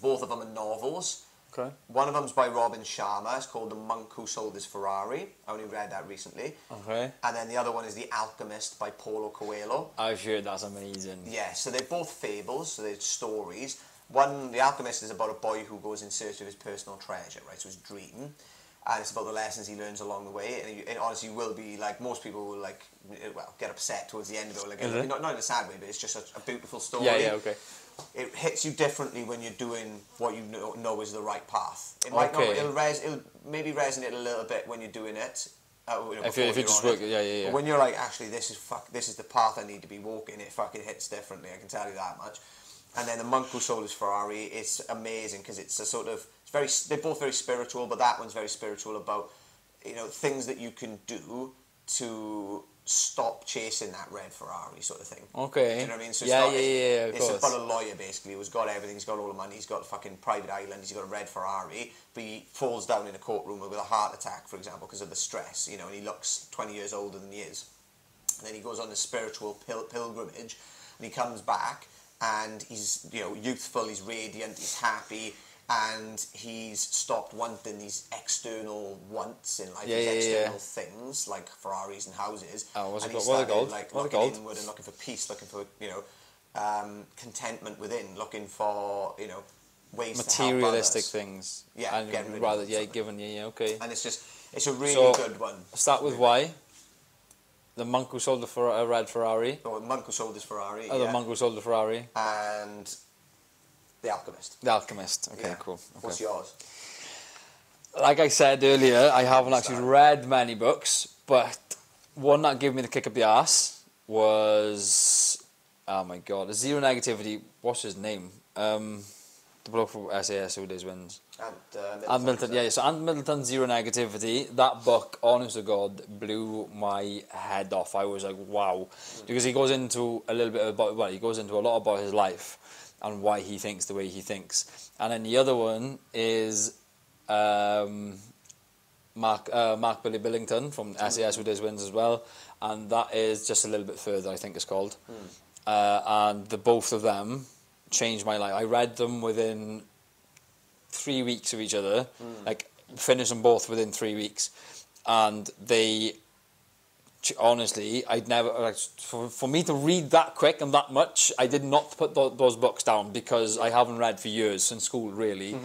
[SPEAKER 2] both of them are novels
[SPEAKER 1] Okay.
[SPEAKER 2] one of them's by Robin Sharma. It's called The Monk Who Sold His Ferrari. I only read that recently.
[SPEAKER 1] Okay.
[SPEAKER 2] And then the other one is The Alchemist by Paulo Coelho.
[SPEAKER 1] I've heard that's amazing.
[SPEAKER 2] Yeah, so they're both fables, so they're stories. One, The Alchemist is about a boy who goes in search of his personal treasure, right? So his dream. And it's about the lessons he learns along the way. And, you, and honestly, you will be like, most people will like, well, get upset towards the end of it. Like,
[SPEAKER 1] Is it?
[SPEAKER 2] not, not in a sad way, but it's just a, a beautiful story
[SPEAKER 1] Yeah, yeah, okay.
[SPEAKER 2] It hits you differently when you're doing what you know, know is the right path. It might
[SPEAKER 1] Okay.
[SPEAKER 2] not. It'll, res, it'll maybe resonate a little bit when you're doing it. Uh, you know,
[SPEAKER 1] If you- if you just work-
[SPEAKER 2] it.
[SPEAKER 1] yeah, yeah, yeah.
[SPEAKER 2] But when you're like, actually, this is fuck. This is the path I need to be walking. It fucking hits differently. I can tell you that much. And then the monk who sold his Ferrari. It's amazing because it's a sort of. It's very. They're both very spiritual, but that one's very spiritual about, you know, things that you can do to stop chasing that red Ferrari sort of thing.
[SPEAKER 1] Okay.
[SPEAKER 2] Do you know what I mean? So
[SPEAKER 1] yeah,
[SPEAKER 2] it's
[SPEAKER 1] yeah, yeah, yeah,
[SPEAKER 2] it's
[SPEAKER 1] course.
[SPEAKER 2] about a lawyer basically who's got everything. He's got all the money. He's got a fucking private island. He's got a red Ferrari, but he falls down in a courtroom with a heart attack, for example, because of the stress. You know, and he looks twenty years older than he is. And then he goes on a spiritual pil- pilgrimage, and he comes back, and he's you know youthful. He's radiant. He's happy. And he's stopped wanting these external wants in life,
[SPEAKER 1] Yeah,
[SPEAKER 2] these
[SPEAKER 1] yeah, yeah,
[SPEAKER 2] external
[SPEAKER 1] yeah.
[SPEAKER 2] things like Ferraris and houses.
[SPEAKER 1] Oh, what's
[SPEAKER 2] and he?
[SPEAKER 1] What are they
[SPEAKER 2] started,
[SPEAKER 1] called?
[SPEAKER 2] Like
[SPEAKER 1] What are they
[SPEAKER 2] looking
[SPEAKER 1] called?
[SPEAKER 2] inward and looking for peace, looking for you know um, contentment within, looking for you know ways
[SPEAKER 1] Materialistic things.
[SPEAKER 2] Yeah,
[SPEAKER 1] and rather, yeah, given, yeah, yeah, okay.
[SPEAKER 2] And it's just it's a really
[SPEAKER 1] So-
[SPEAKER 2] good one.
[SPEAKER 1] Start with why. The monk who sold the Fer- a red Ferrari.
[SPEAKER 2] Oh, the Monk who sold his Ferrari.
[SPEAKER 1] Oh, the monk who sold the Ferrari.
[SPEAKER 2] and the Alchemist.
[SPEAKER 1] The Alchemist. Okay,
[SPEAKER 2] Yeah.
[SPEAKER 1] cool.
[SPEAKER 2] What's
[SPEAKER 1] Okay.
[SPEAKER 2] yours?
[SPEAKER 1] Like I said earlier, I haven't actually read many books, but one that gave me the kick up the ass was, oh my god, Zero Negativity. What's his name? Um, the bloke from SAS who does wins.
[SPEAKER 2] And, uh,
[SPEAKER 1] Ant Middleton, yeah. So Ant Middleton Zero Negativity. That book, honest to God, blew my head off. I was like, wow, because he goes into a little bit about well, he goes into a lot about his life and why he thinks the way he thinks. And then the other one is um, Mark uh, Mark Billy Billingham from SAS who does wins as well, and that is just a little bit further. I think it's called. Uh, and the both of them changed my life. I read them within three weeks of each other, like finished them both within three weeks, and they honestly, I'd never like for, for me to read that quick and that much. I did not put tho- those books down because I haven't read for years since school, really.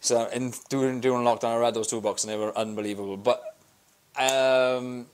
[SPEAKER 1] So in during during lockdown, I read those two books and they were unbelievable. But um,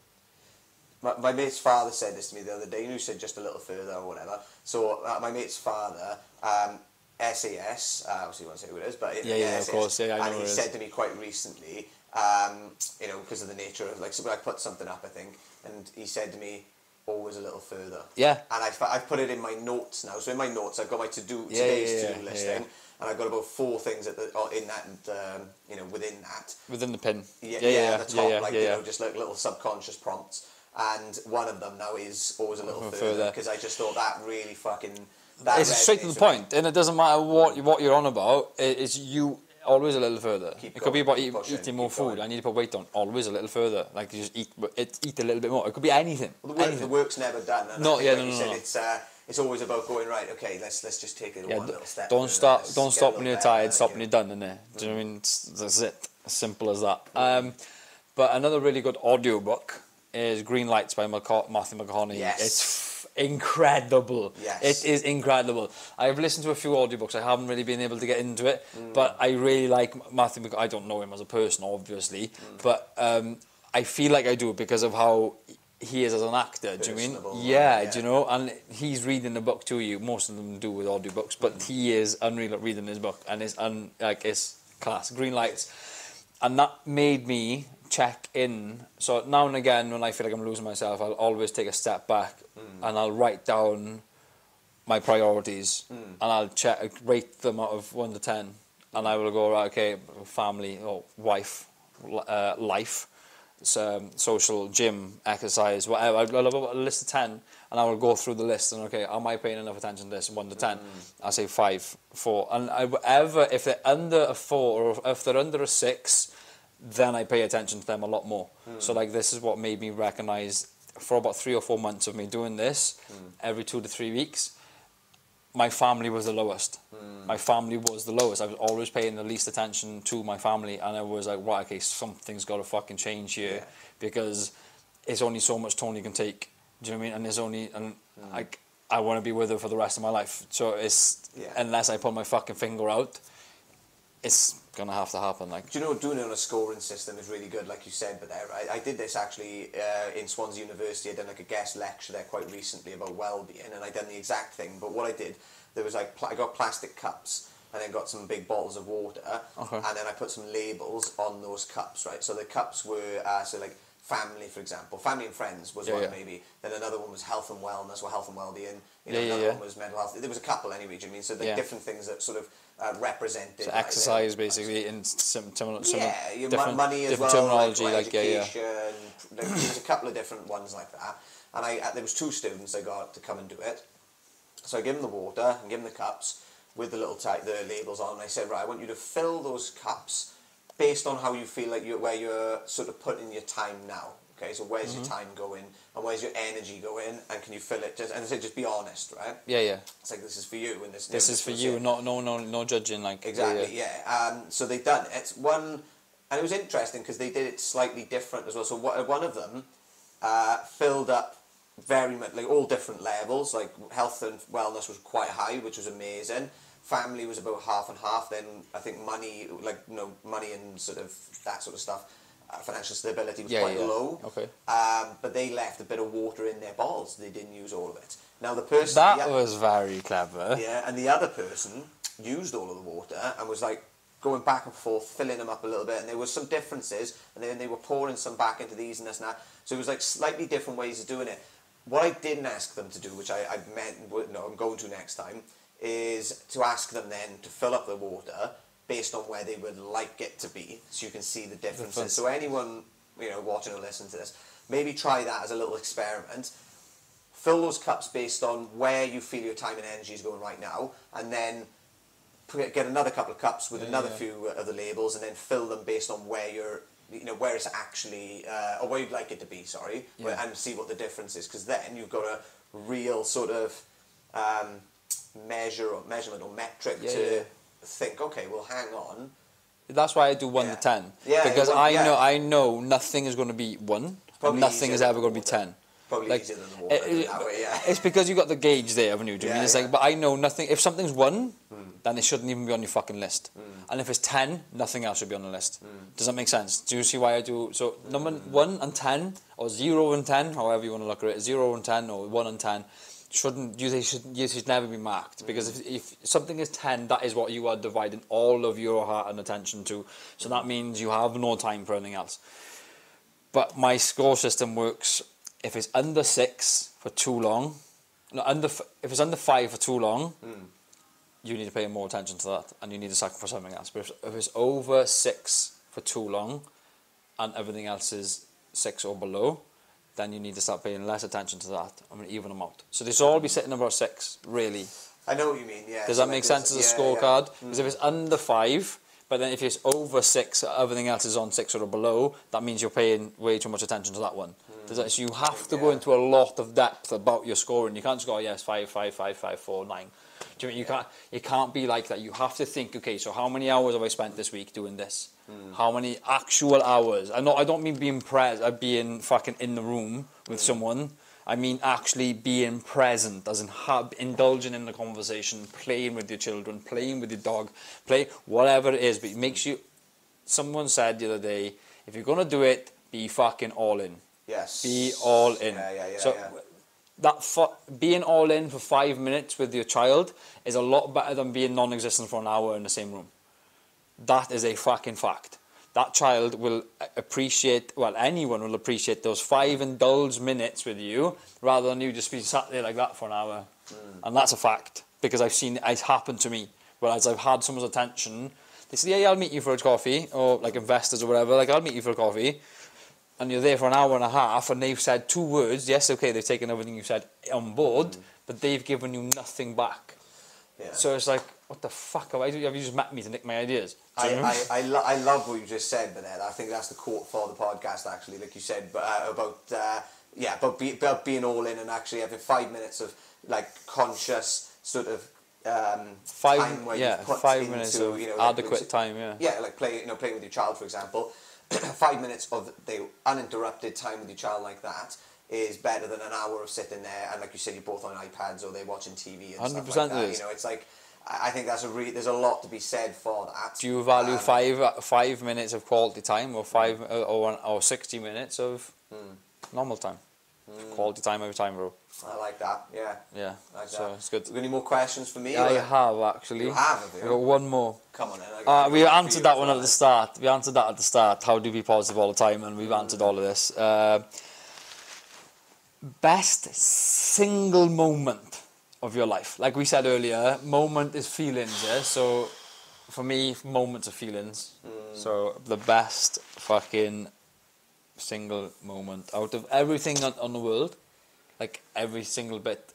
[SPEAKER 2] My, my mate's father said this to me the other day. You said just a little further or whatever. So uh, my mate's father, um, SAS, uh, obviously you won't say who it is, but
[SPEAKER 1] Yeah, yeah, of course, yeah, I know
[SPEAKER 2] and he said to me quite recently, um, you know, because of the nature of like, so I put something up, I think, and he said to me, always a little further.
[SPEAKER 1] Yeah.
[SPEAKER 2] And I've, I've put it in my notes now. So in my notes, I've got my to do
[SPEAKER 1] Yeah,
[SPEAKER 2] today's
[SPEAKER 1] yeah,
[SPEAKER 2] to do
[SPEAKER 1] yeah,
[SPEAKER 2] list
[SPEAKER 1] yeah,
[SPEAKER 2] thing, and I've got about four things at the, uh, in that, and um, you know, within that.
[SPEAKER 1] within the pin,
[SPEAKER 2] Yeah,
[SPEAKER 1] yeah, yeah,
[SPEAKER 2] the top,
[SPEAKER 1] yeah, yeah,
[SPEAKER 2] like
[SPEAKER 1] yeah,
[SPEAKER 2] you
[SPEAKER 1] yeah.
[SPEAKER 2] know, just like little subconscious prompts. And one of them now is always a little
[SPEAKER 1] Further.
[SPEAKER 2] further because I just thought that really fucking. That
[SPEAKER 1] it's straight to the
[SPEAKER 2] with me.
[SPEAKER 1] point, and it doesn't matter what what you're on about. It, it's you always a little further.
[SPEAKER 2] Keep
[SPEAKER 1] it could be
[SPEAKER 2] going,
[SPEAKER 1] about
[SPEAKER 2] keep
[SPEAKER 1] eat,
[SPEAKER 2] pushing,
[SPEAKER 1] eating more
[SPEAKER 2] keep
[SPEAKER 1] food.
[SPEAKER 2] going.
[SPEAKER 1] I need to put weight on. Always a little further. Like you just eat, it, eat a little bit more. It could be anything.
[SPEAKER 2] Well, the, work, the work's never done. And
[SPEAKER 1] No,
[SPEAKER 2] I think,
[SPEAKER 1] yeah,
[SPEAKER 2] like
[SPEAKER 1] no,
[SPEAKER 2] you
[SPEAKER 1] no,
[SPEAKER 2] said,
[SPEAKER 1] no.
[SPEAKER 2] it's uh, it's always about going right. Okay, let's let's just take it
[SPEAKER 1] Yeah,
[SPEAKER 2] one
[SPEAKER 1] d-
[SPEAKER 2] little step.
[SPEAKER 1] don't stop.
[SPEAKER 2] let's
[SPEAKER 1] Don't
[SPEAKER 2] get a
[SPEAKER 1] stop
[SPEAKER 2] little
[SPEAKER 1] when you're
[SPEAKER 2] better,
[SPEAKER 1] tired. Stop when you're done. Innit? Do you know what I mean? It's- That's it. As simple as that. Um, but another really good audio book is Green Lights by Maca- Matthew McConaughey.
[SPEAKER 2] Yes.
[SPEAKER 1] It's incredible.
[SPEAKER 2] Yes.
[SPEAKER 1] It is incredible. I've listened to a few audiobooks. I haven't really been able to get into it,
[SPEAKER 2] Mm.
[SPEAKER 1] but I really like Matthew. I don't know him as a person, obviously,
[SPEAKER 2] Mm.
[SPEAKER 1] but um, I feel like I do because of how he is as an actor. Do you mean? Yeah,
[SPEAKER 2] yeah.
[SPEAKER 1] Do you know? And he's reading the book to you. Most of them do with audiobooks, but
[SPEAKER 2] Mm.
[SPEAKER 1] he is unreal at reading his book, and it's un, like it's class. Green lights, and that made me check in. So now and again, when I feel like I'm losing myself, I'll always take a step back and I'll write down my priorities and I'll check rate them out of one to ten, and I will go right. Okay, family or wife, uh, life, um, social, gym, exercise, whatever. I'll have a list of ten, and I will go through the list and okay, am I paying enough attention to this? One to ten, I say five, four, and I, whatever. If they're under a four or if they're under a six, then I pay attention to them a lot more. Hmm. So like this is what made me recognize for about three or four months of me doing this hmm. every two to three weeks. My family was the lowest. Hmm. My family was the lowest. I was always paying the least attention to my family, and I was like, right, okay, something's got to fucking change here
[SPEAKER 2] Yeah.
[SPEAKER 1] because it's only so much Tony can take. Do you know what I mean? And there's only and like I want to be with her for the rest of my life. So it's
[SPEAKER 2] Yeah.
[SPEAKER 1] unless I pull my fucking finger out, it's gonna have to happen. Like
[SPEAKER 2] Do you know doing it on a scoring system is really good, like you said. But there, I, I did this actually uh, in Swansea University. I done like a guest lecture there quite recently about well-being, and I done the exact thing. But what I did, there was like pl- I got plastic cups, and then got some big bottles of water,
[SPEAKER 1] Okay.
[SPEAKER 2] and then I put some labels on those cups. Right, so the cups were uh, so like family, for example, family and friends was
[SPEAKER 1] Yeah,
[SPEAKER 2] one
[SPEAKER 1] yeah.
[SPEAKER 2] maybe. Then another one was health and wellness, or health and well-being. You know,
[SPEAKER 1] Yeah,
[SPEAKER 2] another one was mental health. There was a couple anyway. Do you mean so? The different things that sort of uh, represented
[SPEAKER 1] so exercise basically in some, some, some
[SPEAKER 2] yeah,
[SPEAKER 1] different,
[SPEAKER 2] money as
[SPEAKER 1] different
[SPEAKER 2] well,
[SPEAKER 1] terminology,
[SPEAKER 2] like,
[SPEAKER 1] like, yeah, yeah.
[SPEAKER 2] education. Like, there a couple of different ones like that, and I uh, there was two students I got to come and do it. So I give them the water and give them the cups with the little type the labels on. And I said, right, I want you to fill those cups based on how you feel like you where you're sort of putting your time now. Okay, so where's
[SPEAKER 1] Mm-hmm.
[SPEAKER 2] your time going, and where's your energy going, and can you fill it? Just and I said, just be honest, right?
[SPEAKER 1] Yeah, yeah.
[SPEAKER 2] It's like this is for you, and this
[SPEAKER 1] This is for you, not no no no judging. Like
[SPEAKER 2] Exactly,
[SPEAKER 1] yeah.
[SPEAKER 2] yeah. Um, so they've done it. One, and it was interesting because they did it slightly different as well. So one one of them uh, filled up very much, like all different levels. Like health and wellness was quite high, which was amazing. Family was about half and half. Then I think money, like you know, money and sort of that sort of stuff. Uh, financial stability was
[SPEAKER 1] Yeah,
[SPEAKER 2] quite
[SPEAKER 1] yeah.
[SPEAKER 2] low.
[SPEAKER 1] Okay.
[SPEAKER 2] Um, but they left a bit of water in their bottles. They didn't use all of it. Now the person
[SPEAKER 1] That
[SPEAKER 2] the-
[SPEAKER 1] was very clever.
[SPEAKER 2] yeah, and the other person used all of the water and was like going back and forth, filling them up a little bit, and there was some differences, and then they were pouring some back into these and this and that. So it was like slightly different ways of doing it. What I didn't ask them to do, which I, I meant, no, I'm going to next time, is to ask them then to fill up the water based on where they would like it to be, so you can see the differences. So anyone you know watching or listening to this, maybe try that as a little experiment. Fill those cups based on where you feel your time and energy is going right now, and then get another couple of cups with
[SPEAKER 1] Yeah,
[SPEAKER 2] another
[SPEAKER 1] yeah.
[SPEAKER 2] few of the labels, and then fill them based on where you're, you know, where it's actually, uh, or where you'd like it to be. Sorry,
[SPEAKER 1] Yeah.
[SPEAKER 2] and see what the difference is, because then you've got a real sort of um, measure or measurement or metric
[SPEAKER 1] Yeah,
[SPEAKER 2] to
[SPEAKER 1] yeah.
[SPEAKER 2] Think. Okay, well, hang on.
[SPEAKER 1] That's why I do one
[SPEAKER 2] Yeah.
[SPEAKER 1] to ten.
[SPEAKER 2] Yeah,
[SPEAKER 1] because I know I know nothing is going to be one,
[SPEAKER 2] Probably
[SPEAKER 1] and nothing is ever going to be ten.
[SPEAKER 2] Probably
[SPEAKER 1] Like,
[SPEAKER 2] easier than the water.
[SPEAKER 1] it-
[SPEAKER 2] put it
[SPEAKER 1] it-
[SPEAKER 2] that way, yeah.
[SPEAKER 1] It's because you've got the gauge there, haven't you? Do you
[SPEAKER 2] Yeah,
[SPEAKER 1] mean it's
[SPEAKER 2] yeah.
[SPEAKER 1] like, but I know nothing. If something's one,
[SPEAKER 2] Hmm.
[SPEAKER 1] then it shouldn't even be on your fucking list. And if it's ten, nothing else should be on the list.
[SPEAKER 2] Hmm.
[SPEAKER 1] Does that make sense? Do you see why I do? So number one and ten, or zero and ten, however you want to look at it, zero and ten, or one and ten, shouldn't you? They should. You should never be marked because if, if something is ten, that is what you are dividing all of your heart and attention to. So that means you have no time for anything else. But my score system works if it's under six for too long. No, under if it's under five for too long, hmm. you need to pay more attention to that, and you need to sacrifice something else. But if, if it's over six for too long, and everything else is six or below, then you need to start paying less attention to that. I'm going to even them out. So they should all be sitting about six, really.
[SPEAKER 2] I know what you mean. Yeah.
[SPEAKER 1] Does that
[SPEAKER 2] like
[SPEAKER 1] make sense as a
[SPEAKER 2] yeah, yeah.
[SPEAKER 1] scorecard? Because if it's under five, but then if it's over six, everything else is on six or below, that means you're paying way too much attention to that one. Does that, so you have to go into a lot of depth about your scoring. You can't just go, oh, yes, five, five, five, five, four, nine. Do you, mean you can't? You can't be like that. You have to think. Okay, so how many hours have I spent this week doing this? How many actual hours? I know. I don't mean being pres. uh, being fucking in the room with someone. I mean actually being present, as in ha- indulging in the conversation, playing with your children, playing with your dog, play whatever it is. But it makes you. Someone said the other day, if you're gonna do it, be fucking all in.
[SPEAKER 2] Yes.
[SPEAKER 1] Be all in.
[SPEAKER 2] Yeah, yeah, yeah.
[SPEAKER 1] so
[SPEAKER 2] yeah.
[SPEAKER 1] That fu- being all in for five minutes with your child is a lot better than being non-existent for an hour in the same room. That is a fucking fact. That child will appreciate, well, anyone will appreciate those five indulged minutes with you rather than you just be sat there like that for an hour. Mm. And that's a fact because I've seen it happen to me. Whereas I've had someone's attention, they say, yeah, yeah, I'll meet you for a coffee, or like investors or whatever, like, I'll meet you for a coffee and you're there for an hour and a half and they've said two words, yes, okay, they've taken everything you've said on board, but they've given you nothing back.
[SPEAKER 2] yeah.
[SPEAKER 1] So it's like, what the fuck have I? Have you just met me to nick my ideas?
[SPEAKER 2] I, I, I, lo- I love what you just said, but I think that's the quote for the podcast, actually, like you said, but, uh, about uh, yeah, about, be, about being all in and actually having five minutes of like conscious sort of um,
[SPEAKER 1] Five-
[SPEAKER 2] time where
[SPEAKER 1] yeah,
[SPEAKER 2] you've put
[SPEAKER 1] five
[SPEAKER 2] into,
[SPEAKER 1] minutes of
[SPEAKER 2] you know, like,
[SPEAKER 1] adequate time, yeah.
[SPEAKER 2] yeah, like play, you know, playing with your child, for example. five minutes of the uninterrupted time with your child like that is better than an hour of sitting there and like you said, you're both on iPads or they're watching TV and stuff
[SPEAKER 1] 100%
[SPEAKER 2] like that.
[SPEAKER 1] is.
[SPEAKER 2] You know, it's like I think that's a re- there's a lot to be said for that.
[SPEAKER 1] do you value
[SPEAKER 2] Um,
[SPEAKER 1] five five minutes of quality time or five uh, or, or 60 minutes of
[SPEAKER 2] Hmm.
[SPEAKER 1] normal time? Quality time over time, bro.
[SPEAKER 2] I like that. Yeah.
[SPEAKER 1] Yeah,
[SPEAKER 2] Like
[SPEAKER 1] so
[SPEAKER 2] that.
[SPEAKER 1] it's good.
[SPEAKER 2] Any more questions for me?
[SPEAKER 1] I have actually.
[SPEAKER 2] You have, have you?
[SPEAKER 1] I got one more.
[SPEAKER 2] Come on, then. I
[SPEAKER 1] Uh, we
[SPEAKER 2] I got a
[SPEAKER 1] answered that one
[SPEAKER 2] well.
[SPEAKER 1] at the start. We answered that at the start. How do we be positive all the time? And we've answered all of this. Uh, best single moment of your life. Like we said earlier, moment is feelings. Yeah. So for me, moments are feelings. So the best fucking single moment out of everything on, on the world, like every single bit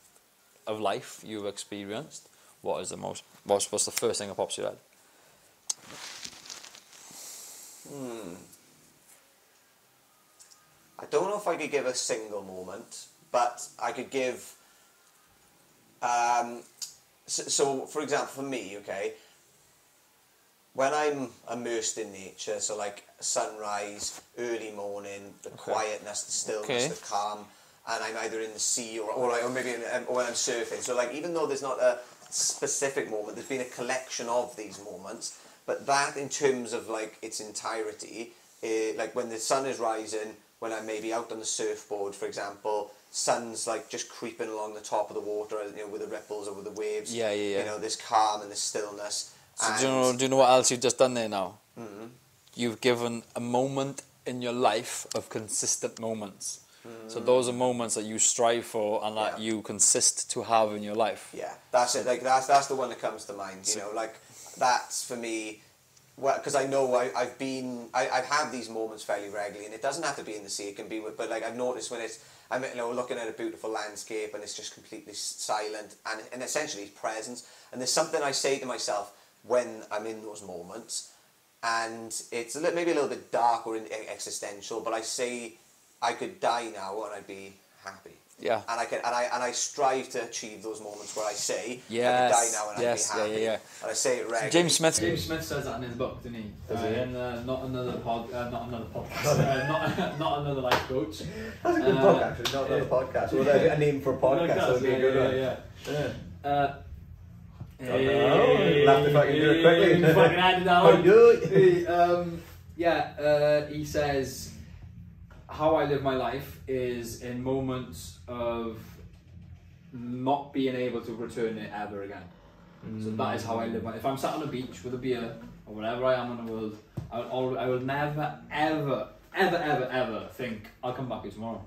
[SPEAKER 1] of life you've experienced. What is the most? What's, what's the first thing that pops your head?
[SPEAKER 2] I don't know if I could give a single moment, but I could give. Um, so, so, for example, for me, okay, when I'm immersed in nature, so like sunrise, early morning, the quietness, the stillness,
[SPEAKER 1] Okay.
[SPEAKER 2] the calm, and I'm either in the sea or, or, like, or maybe in, um, or when I'm surfing. So, like, even though there's not a specific moment, there's been a collection of these moments. But that, in terms of like its entirety, eh, like when the sun is rising, when I'm maybe out on the surfboard, for example, sun's like just creeping along the top of the water, you know, with the ripples or with the waves.
[SPEAKER 1] Yeah, yeah, yeah.
[SPEAKER 2] You know, this calm and this stillness.
[SPEAKER 1] So
[SPEAKER 2] and
[SPEAKER 1] do you know? Do you know what else you've just done there now? Mm-hmm. You've given a moment in your life of consistent moments.
[SPEAKER 3] So those are moments that you strive for and that
[SPEAKER 4] Yeah.
[SPEAKER 3] you consist to have in your life.
[SPEAKER 4] Yeah, that's it. Like that's that's the one that comes to mind. You know, like that's for me. Well, because I know I, I've been, I, I've had these moments fairly regularly, and it doesn't have to be in the sea. It can be with, but like I've noticed when it's, I'm you know looking at a beautiful landscape and it's just completely silent and and essentially presence. And there's something I say to myself when I'm in those moments, and it's a li- maybe a little bit dark or in, existential, but I say I could die now and I'd be happy.
[SPEAKER 3] Yeah.
[SPEAKER 4] And I can and I and I strive to achieve those moments where I say I could die now and
[SPEAKER 3] yes,
[SPEAKER 4] I'd be happy.
[SPEAKER 3] yeah, yeah.
[SPEAKER 4] And I say it regularly.
[SPEAKER 3] James Smith.
[SPEAKER 1] James Smith says that in his book, didn't he?
[SPEAKER 2] Does
[SPEAKER 1] uh,
[SPEAKER 2] he?
[SPEAKER 1] In uh, not another pod, uh, not another podcast, uh, not not another life coach.
[SPEAKER 2] That's a good
[SPEAKER 1] Uh,
[SPEAKER 2] book, actually. Not another podcast. Well, a a name for a podcast. That would be a
[SPEAKER 1] yeah,
[SPEAKER 2] good
[SPEAKER 1] yeah,
[SPEAKER 2] one.
[SPEAKER 1] yeah, yeah.
[SPEAKER 2] Don't know. Laugh if I can do it quickly.
[SPEAKER 1] You fucking add it
[SPEAKER 2] Oh,
[SPEAKER 1] down.
[SPEAKER 2] yeah.
[SPEAKER 1] Um, yeah, uh, he says, how I live my life is in moments of not being able to return it ever again. So that is how I live my If I'm sat on a beach with a beer or whatever I am in the world, I will, I will never, ever, ever, ever, ever think I'll come back here tomorrow.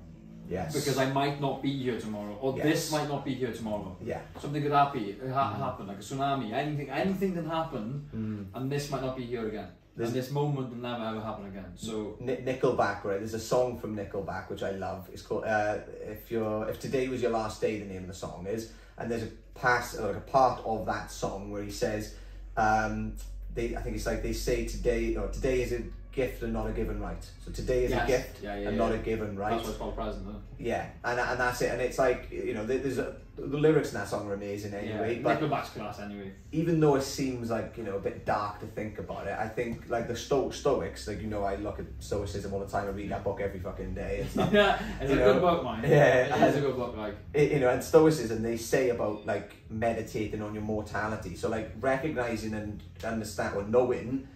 [SPEAKER 2] Yes.
[SPEAKER 1] Because I might not be here tomorrow, or
[SPEAKER 2] Yes.
[SPEAKER 1] this might not be here tomorrow.
[SPEAKER 2] Yeah.
[SPEAKER 1] Something could happen, ha- happen, like a tsunami, anything, anything can happen, and this might not be here again.
[SPEAKER 2] There's-
[SPEAKER 1] and this moment will never ever happen again. So
[SPEAKER 2] Ni- Nickelback, right? There's a song from Nickelback which I love. It's called uh, "If Your If Today Was Your Last Day." The name of the song is, and there's a pass like a part of that song where he says, um, "They I think it's like they say today or today is a gift and not a given right. So today is
[SPEAKER 1] Yes.
[SPEAKER 2] a gift
[SPEAKER 1] Yeah, yeah,
[SPEAKER 2] and
[SPEAKER 1] yeah.
[SPEAKER 2] not a given right.
[SPEAKER 1] that's why it's called present. Huh?
[SPEAKER 2] Yeah, and and that's it. And it's like you know, there's a, the lyrics in that song are amazing anyway.
[SPEAKER 1] yeah,
[SPEAKER 2] But
[SPEAKER 1] class anyway.
[SPEAKER 2] even though it seems like you know a bit dark to think about it, I think like the Sto- Stoics, like you know, I look at Stoicism all the time. I read that book every fucking day and stuff.
[SPEAKER 1] yeah, it's a
[SPEAKER 2] know,
[SPEAKER 1] good book, man.
[SPEAKER 2] yeah,
[SPEAKER 1] it is a good book. Like
[SPEAKER 2] it, you know, and Stoicism they say about like meditating on your mortality. So like recognizing and understand or knowing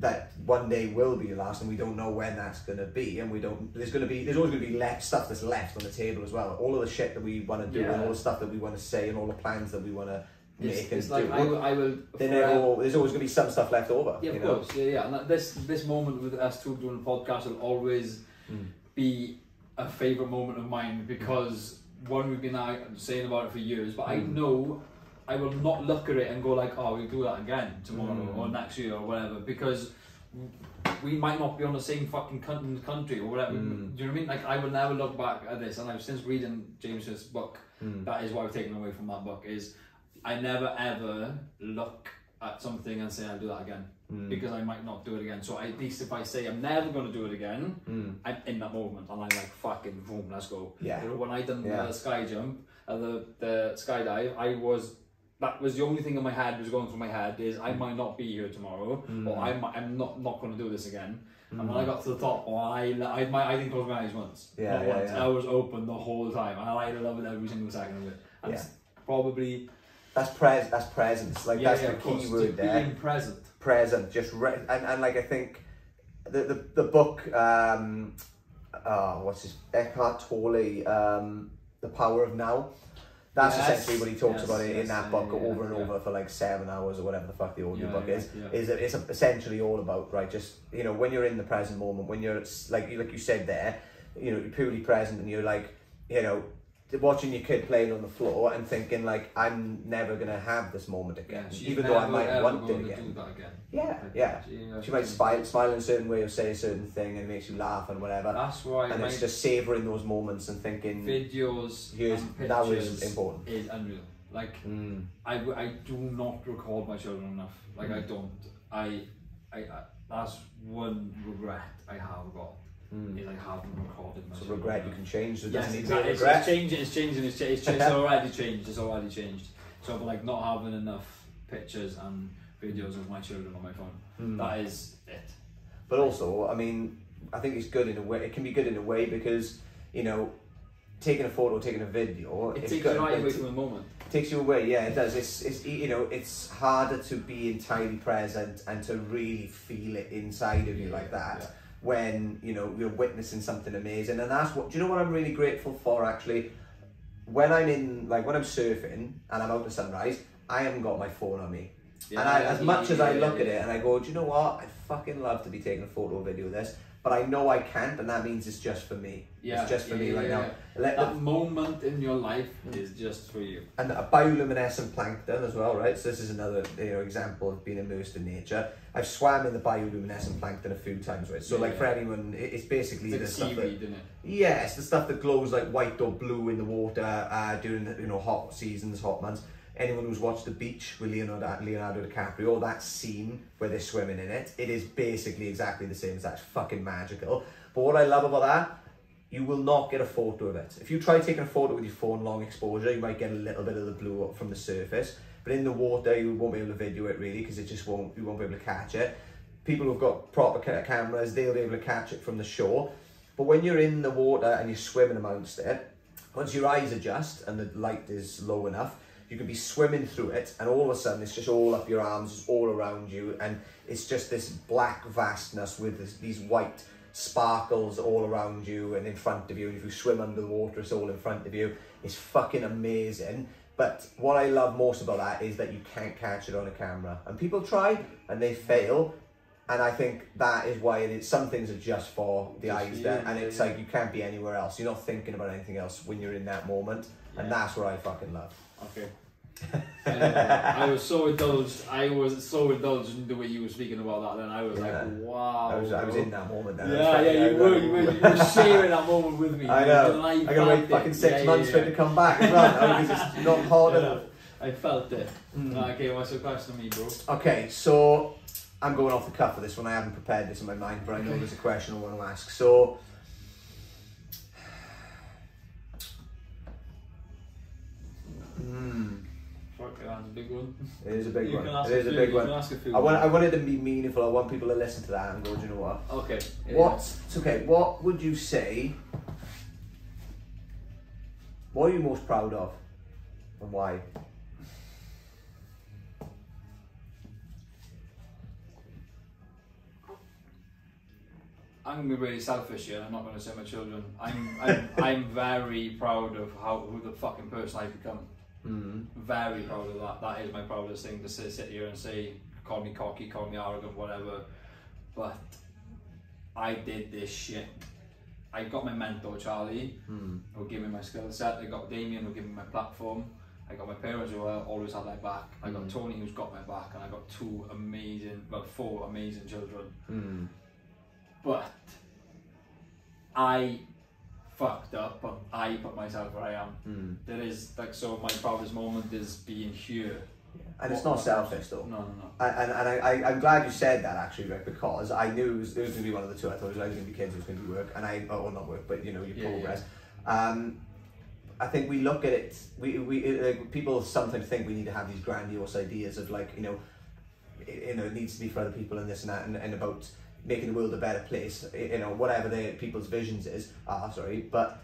[SPEAKER 2] that one day will be your last, and we don't know when that's gonna be, and we don't. There's gonna be there's always gonna be left stuff that's left on the table as well. All of the shit that we want to do, and all the stuff that we want to say, and all the plans that we want to make
[SPEAKER 1] it's,
[SPEAKER 2] and
[SPEAKER 1] like
[SPEAKER 2] do.
[SPEAKER 1] I will, I will.
[SPEAKER 2] then all, there's always gonna be some stuff left over.
[SPEAKER 1] Yeah, of
[SPEAKER 2] know?
[SPEAKER 1] course. Yeah, yeah. And that- this this moment with us two doing the podcast will always
[SPEAKER 2] Mm.
[SPEAKER 1] be a favourite moment of mine because one we've been saying about it for years, but I
[SPEAKER 2] Mm.
[SPEAKER 1] know I will not look at it and go like, oh, we'll do that again tomorrow
[SPEAKER 2] Mm.
[SPEAKER 1] or next year or whatever because we might not be on the same fucking country or whatever.
[SPEAKER 2] Mm.
[SPEAKER 1] Do you know what I mean? Like I will never look back at this, and I've since reading James's book.
[SPEAKER 2] Mm.
[SPEAKER 1] That is what I've taken away from that book is I never ever look at something and say I'll do that again
[SPEAKER 2] Mm.
[SPEAKER 1] because I might not do it again. So at least if I say I'm never going to do it again,
[SPEAKER 2] Mm.
[SPEAKER 1] I'm in that moment and I'm like fucking boom, let's go.
[SPEAKER 2] Yeah.
[SPEAKER 1] You know, when I done
[SPEAKER 2] Yeah.
[SPEAKER 1] the sky jump, uh, the the skydive, I was that was the only thing in my head was going through my head is I might not be here tomorrow
[SPEAKER 2] Mm.
[SPEAKER 1] or I'm I'm not not going to do this again. And when
[SPEAKER 2] Mm.
[SPEAKER 1] I got to the top, oh, I I my, I didn't close my eyes once.
[SPEAKER 2] Yeah, yeah,
[SPEAKER 1] once.
[SPEAKER 2] yeah.
[SPEAKER 1] I was open the whole time, and I loved it every single second of it. And
[SPEAKER 2] Yeah.
[SPEAKER 1] it's probably
[SPEAKER 2] That's pres that's presence. Like
[SPEAKER 1] yeah,
[SPEAKER 2] that's
[SPEAKER 1] yeah,
[SPEAKER 2] the key word there.
[SPEAKER 1] being present.
[SPEAKER 2] present, just re- and, and like I think the the, the book um oh what's his Eckhart Tolle um the power of now that's
[SPEAKER 1] Yes,
[SPEAKER 2] essentially what he talks
[SPEAKER 1] yes,
[SPEAKER 2] about in, in that book
[SPEAKER 1] yeah,
[SPEAKER 2] over and over for like seven hours or whatever the fuck the audio
[SPEAKER 1] Yeah,
[SPEAKER 2] is is that it's essentially all about right just you know when you're in the present moment when you're like like you said there you know you're purely present and you're like you know watching your kid playing on the floor and thinking like I'm never gonna have this moment again
[SPEAKER 1] she's
[SPEAKER 2] even though I might want it
[SPEAKER 1] to
[SPEAKER 2] again
[SPEAKER 1] Do that again.
[SPEAKER 2] yeah, yeah.
[SPEAKER 1] Yeah,
[SPEAKER 2] She might smile, smile in a certain way or say a certain thing and it makes you laugh and whatever.
[SPEAKER 1] That's why
[SPEAKER 2] and it's just savouring those moments and thinking,
[SPEAKER 1] videos
[SPEAKER 2] here's,
[SPEAKER 1] and
[SPEAKER 2] that was important.
[SPEAKER 1] is unreal. Like
[SPEAKER 2] Mm.
[SPEAKER 1] I, I do not record my children enough. Like I
[SPEAKER 2] Mm.
[SPEAKER 1] don't. I, I, I that's one regret I have got
[SPEAKER 2] Mm.
[SPEAKER 1] is I haven't recorded my
[SPEAKER 2] It's a
[SPEAKER 1] children
[SPEAKER 2] regret you can change, so
[SPEAKER 1] Yes, exactly.
[SPEAKER 2] to be a
[SPEAKER 1] It's, it's changing. It's changing. It's, cha- it's, changed, it's already changed. It's already changed. So, but like not having enough pictures and videos of my children on my phone.
[SPEAKER 2] Mm.
[SPEAKER 1] That is it.
[SPEAKER 2] But also, I mean, I think it's good in a way. It can be good in a way because, you know, taking a photo, taking a video,
[SPEAKER 1] It takes
[SPEAKER 2] good.
[SPEAKER 1] you right away from the moment.
[SPEAKER 2] takes you away. Yeah, it does. It's it's you know, it's harder to be entirely present and to really feel it inside of you like that.
[SPEAKER 1] Yeah.
[SPEAKER 2] When you know you're witnessing something amazing. And that's what do you know what I'm really grateful for actually? When I'm in like when I'm surfing and I'm out to sunrise I haven't got my phone on me. And I, as much as I
[SPEAKER 1] yeah,
[SPEAKER 2] look at it and I go, do you know what? I'd fucking love to be taking a photo or video of this, but I know I can't, and that means it's just for me.
[SPEAKER 1] Yeah,
[SPEAKER 2] it's just for
[SPEAKER 1] yeah,
[SPEAKER 2] me right
[SPEAKER 1] yeah,
[SPEAKER 2] now. Let
[SPEAKER 1] That moment in your life is just for you.
[SPEAKER 2] and a bioluminescent plankton as well, right? So this is another you know example of being immersed in nature. I've swam in the bioluminescent plankton a few times, right? So like for anyone, it's basically
[SPEAKER 1] It's like
[SPEAKER 2] the stuff that
[SPEAKER 1] seaweed, isn't it?
[SPEAKER 2] Yeah, it's the stuff that glows like white or blue in the water uh, during the, you know hot seasons, hot months. Anyone who's watched The Beach with Leonardo, Leonardo DiCaprio, that scene where they're swimming in it, it is basically exactly the same as that. It's fucking magical. But what I love about that, you will not get a photo of it. If you try taking a photo with your phone long exposure, you might get a little bit of the blue up from the surface. But in the water, you won't be able to video it really because it just won't. You won't be able to catch it. People who've got proper ca- cameras, they'll be able to catch it from the shore. But when you're in the water and you're swimming amongst it, once your eyes adjust and the light is low enough, you could be swimming through it, and all of a sudden it's just all up your arms, it's all around you, and it's just this black vastness with this, these white sparkles all around you and in front of you. And if you swim under the water, it's all in front of you. It's fucking amazing. But what I love most about that is that you can't catch it on a camera, and people try and they fail. And I think that is why it is. Some things are just for the
[SPEAKER 1] Just
[SPEAKER 2] eyes there, and it's
[SPEAKER 1] yeah.
[SPEAKER 2] like you can't be anywhere else. You're not thinking about anything else when you're in that moment, and that's what I fucking love.
[SPEAKER 1] Okay. I, I was so indulged. I was so indulged in the way you were speaking about that. Then I was
[SPEAKER 2] Yeah.
[SPEAKER 1] like, wow.
[SPEAKER 2] I was, I was in that moment. Then.
[SPEAKER 1] Yeah, yeah, you were, you were, you were sharing that moment with me.
[SPEAKER 2] I know.
[SPEAKER 1] I,
[SPEAKER 2] I gotta wait fucking six
[SPEAKER 1] Yeah,
[SPEAKER 2] months
[SPEAKER 1] yeah,
[SPEAKER 2] for it to come back Right? well, because it's not hard enough.
[SPEAKER 1] I felt it.
[SPEAKER 2] Mm.
[SPEAKER 1] Okay, what's your question to me, bro?
[SPEAKER 2] Okay, so I'm going off the cuff for this one. I haven't prepared this in my mind, but I know there's a question I want to ask. So,
[SPEAKER 1] Fuck, that's a big one.
[SPEAKER 2] it is a big
[SPEAKER 1] you
[SPEAKER 2] one. It is a
[SPEAKER 1] few,
[SPEAKER 2] big one.
[SPEAKER 1] Can ask a few
[SPEAKER 2] I want, I want it to be meaningful. I want people to listen to that and go, do you know what?
[SPEAKER 1] Okay. yeah,
[SPEAKER 2] What? It's okay. What would you say? What are you most proud of, and why?
[SPEAKER 1] I'm gonna be really selfish here. I'm not gonna say my children. I'm I'm, I'm very proud of how who the fucking person I've become.
[SPEAKER 2] Mm.
[SPEAKER 1] Very proud of that. That is my proudest thing to sit, sit here and say, call me cocky, call me arrogant, whatever. But I did this shit. I got my mentor Charlie,
[SPEAKER 2] Mm.
[SPEAKER 1] who gave me my skill set. I got Damien, who gave me my platform. I got my parents who always had my back. I got
[SPEAKER 2] Mm.
[SPEAKER 1] Tony, who's got my back, and I got two amazing, well, four amazing children.
[SPEAKER 2] Mm.
[SPEAKER 1] But I fucked up, but I put myself where I am.
[SPEAKER 2] Mm.
[SPEAKER 1] There is like so. My proudest moment is being here.
[SPEAKER 2] And it's not selfish though.
[SPEAKER 1] No, no, no.
[SPEAKER 2] And, and, and I, I, I'm glad you said that actually, Rick, because I knew it was, it was going to be one of the two. I thought it was either going to be kids or it was going to be work. And I, oh, well, not work, but you know, your
[SPEAKER 1] Yeah,
[SPEAKER 2] progress. Um, I think we look at it, we, we it, like, people sometimes think we need to have these grandiose ideas of like, you know, it, you know, it needs to be for other people and this and that and, and about making the world a better place, you know, whatever their people's visions is, ah, sorry, but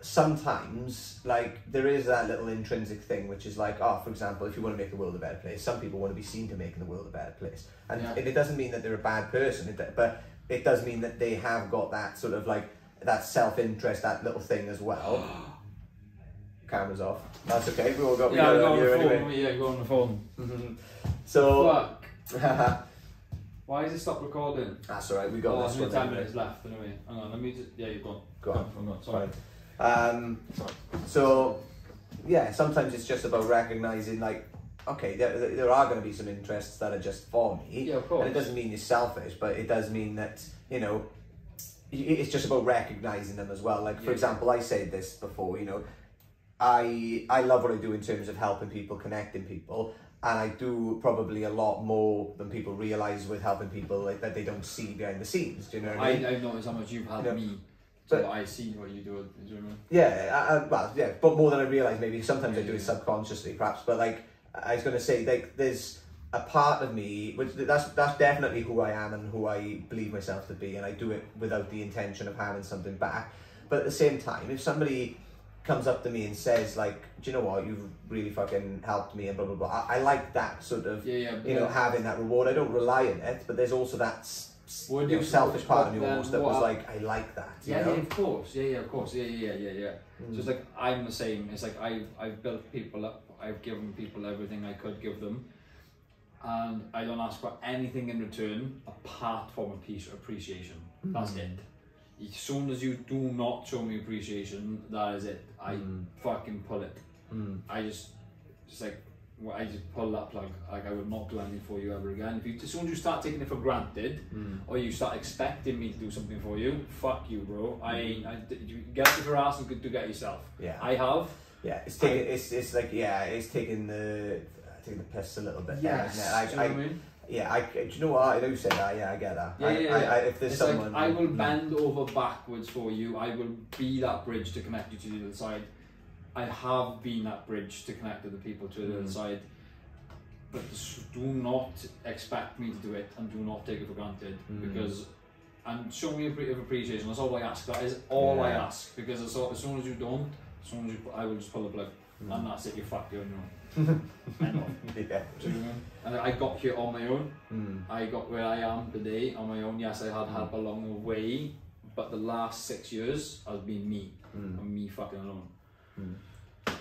[SPEAKER 2] sometimes like there is that little intrinsic thing which is like oh for example if you want to make the world a better place some people want to be seen to making the world a better place and
[SPEAKER 1] Yeah.
[SPEAKER 2] it, doesn't mean that they're a bad person it, but it does mean that they have got that sort of like that self-interest that little thing as well cameras off that's okay we all got we
[SPEAKER 1] Yeah,
[SPEAKER 2] got
[SPEAKER 1] go
[SPEAKER 2] on
[SPEAKER 1] on the phone.
[SPEAKER 2] anyway
[SPEAKER 1] Yeah, go on the phone.
[SPEAKER 2] Mhm. so
[SPEAKER 1] Fuck. Why is it stop recording?
[SPEAKER 2] that's all right we got
[SPEAKER 1] oh,
[SPEAKER 2] this
[SPEAKER 1] only
[SPEAKER 2] one
[SPEAKER 1] ten
[SPEAKER 2] anyway.
[SPEAKER 1] minutes left anyway. Hang on, let me just. Yeah, you've gone.
[SPEAKER 2] Go on.
[SPEAKER 1] I'm gone. Sorry.
[SPEAKER 2] Um, so, yeah, sometimes it's just about recognizing, like, okay, there, there- there are going to be some interests that are just for me.
[SPEAKER 1] Yeah, of course.
[SPEAKER 2] And it doesn't mean you're selfish, but it does mean that, you know, it's just about recognizing them as well. Like, for
[SPEAKER 1] Yeah.
[SPEAKER 2] example, I said this before, you know, I I love what I do in terms of helping people, connecting people, and I do probably a lot more than people realize with helping people like, that they don't see behind the scenes. Do you know what I mean?
[SPEAKER 1] I, I've noticed how much you've helped
[SPEAKER 2] Yeah.
[SPEAKER 1] me. So
[SPEAKER 2] But-
[SPEAKER 1] I see what you do. Do you know mean?
[SPEAKER 2] Yeah, I, I, well, yeah, but more than I realise. Maybe sometimes I do it subconsciously, perhaps. But like, I was going to say, like, there's a part of me which that's that's definitely who I am and who I believe myself to be, and I do it without the intention of having something back. But at the same time, if somebody comes up to me and says like, "Do you know what? You've really fucking helped me," and blah blah blah, I, I like that sort of,
[SPEAKER 1] Yeah, yeah.
[SPEAKER 2] you know, having that reward. I don't rely on it, but there's also that. s- s-
[SPEAKER 1] Would
[SPEAKER 2] you know, selfish part of me almost that was
[SPEAKER 1] I-
[SPEAKER 2] like I like that
[SPEAKER 1] Yeah, yeah, of course. Yeah, yeah, of course. Yeah, yeah, yeah, yeah, yeah.
[SPEAKER 2] Mm.
[SPEAKER 1] So it's like I'm the same. It's like I've I've built people up. I've given people everything I could give them, and I don't ask for anything in return apart from a piece of appreciation. That's it. As soon as you do not show me appreciation, that is it. I fucking pull it.
[SPEAKER 2] Mm.
[SPEAKER 1] I just, just like, well, I just pull that plug. Like I will not do anything for you ever again. If you, as soon as you start taking it for granted,
[SPEAKER 2] Mm.
[SPEAKER 1] or you start expecting me to do something for you, fuck you, bro. I ain't. I, you get it for ass and good to get yourself.
[SPEAKER 2] Yeah.
[SPEAKER 1] I have.
[SPEAKER 2] Yeah, it's taking it's it's like yeah, it's taking the taking the piss a little bit. there,
[SPEAKER 1] Yes. do
[SPEAKER 2] I, I,
[SPEAKER 1] what I mean?
[SPEAKER 2] Yeah, I do you know what I do say that. Yeah, I get that.
[SPEAKER 1] Yeah,
[SPEAKER 2] I,
[SPEAKER 1] yeah, yeah.
[SPEAKER 2] I, if there's
[SPEAKER 1] It's
[SPEAKER 2] someone,
[SPEAKER 1] like I will bend over backwards for you. I will be that bridge to connect you to the other side. I have been that bridge to connect other people to the other
[SPEAKER 2] Mm.
[SPEAKER 1] side. But do not expect me to do it and do not take it for granted
[SPEAKER 2] Mm.
[SPEAKER 1] because and show me a bit of appreciation. That's all I ask. That is all I ask because as, as soon as you don't, as soon as you, I will just pull the plug
[SPEAKER 2] Mm.
[SPEAKER 1] and that's it. You're fucked. You're on your own.
[SPEAKER 2] Yeah.
[SPEAKER 1] Do you know what I mean? And I got here on my own.
[SPEAKER 2] Mm.
[SPEAKER 1] I got where I am today on my own. Yes, I had help along the way, but the last six years has been me
[SPEAKER 2] Mm.
[SPEAKER 1] and me fucking alone.
[SPEAKER 2] Mm.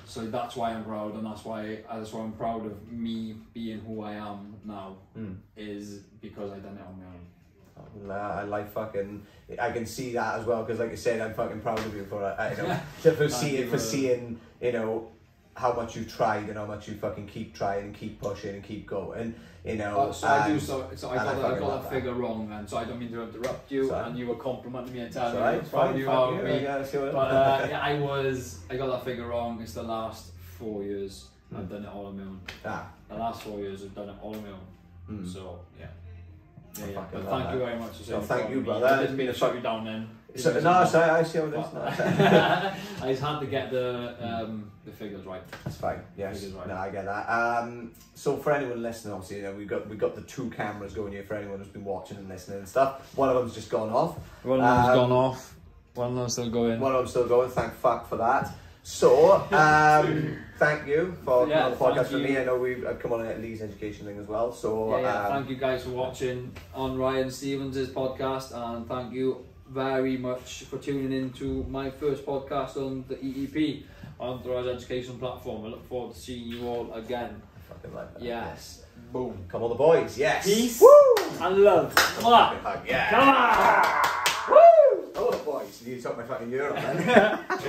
[SPEAKER 1] So that's why I'm proud, and that's why that's why I'm proud of me being who I am now.
[SPEAKER 2] Mm.
[SPEAKER 1] Is because I done it on my own.
[SPEAKER 2] Nah, I like fucking. I can see that as well because, like I said, I'm fucking proud of you for uh, you know for seeing for seeing you know how much you've tried and how much you fucking keep trying and keep pushing and keep going. You know.
[SPEAKER 1] Oh, so I do. So, so I
[SPEAKER 2] and I
[SPEAKER 1] got, I got that
[SPEAKER 2] that.
[SPEAKER 1] figure wrong, then. So I don't mean to interrupt you, and you were complimenting me and telling me
[SPEAKER 2] alright,
[SPEAKER 1] how
[SPEAKER 2] it's fine,
[SPEAKER 1] you are me.
[SPEAKER 2] yeah, let's hear it.
[SPEAKER 1] But uh, yeah, I was. I got that figure wrong. It's the last four years. I've
[SPEAKER 2] Mm.
[SPEAKER 1] done it all on my own.
[SPEAKER 2] ah,
[SPEAKER 1] The last four years, I've done it all on my own.
[SPEAKER 2] mm.
[SPEAKER 1] So yeah. Yeah, yeah. But thank you very much for saying.
[SPEAKER 2] Thank you, brother. It's been
[SPEAKER 1] to
[SPEAKER 2] a
[SPEAKER 1] shut you down then.
[SPEAKER 2] So, no,
[SPEAKER 1] mean to-
[SPEAKER 2] so I, I see how it is.
[SPEAKER 1] But-
[SPEAKER 2] No,
[SPEAKER 1] I just to get the um, the figures right.
[SPEAKER 2] It's fine. Yes.
[SPEAKER 1] Right.
[SPEAKER 2] No, I get that. Um, so for anyone listening, obviously, you know, we got we got the two cameras going here for anyone who's been watching and listening and stuff. One of them's just gone off.
[SPEAKER 5] One
[SPEAKER 2] of them's
[SPEAKER 5] has
[SPEAKER 2] gone
[SPEAKER 5] gone off. One of them's still going.
[SPEAKER 2] One of them's still going. Thank fuck for that. So, um, thank you for
[SPEAKER 1] Yeah,
[SPEAKER 2] the podcast
[SPEAKER 1] thank
[SPEAKER 2] for me. I know we've I've come on at Lee's education thing as well. So,
[SPEAKER 1] Yeah, yeah.
[SPEAKER 2] um,
[SPEAKER 1] thank you guys for watching on Ryan Stephens' podcast, and thank you very much for tuning in to my first podcast on the EEP on the Rise Education platform. I look forward to seeing you all again.
[SPEAKER 2] fucking like that.
[SPEAKER 1] Yes. Boom.
[SPEAKER 2] Come on, the boys. Yes.
[SPEAKER 1] Peace.
[SPEAKER 2] Woo!
[SPEAKER 1] And love. Come
[SPEAKER 2] on. hug, Yeah.
[SPEAKER 1] Come on.
[SPEAKER 2] Woo! Oh, the boys. You took my fucking ear off then.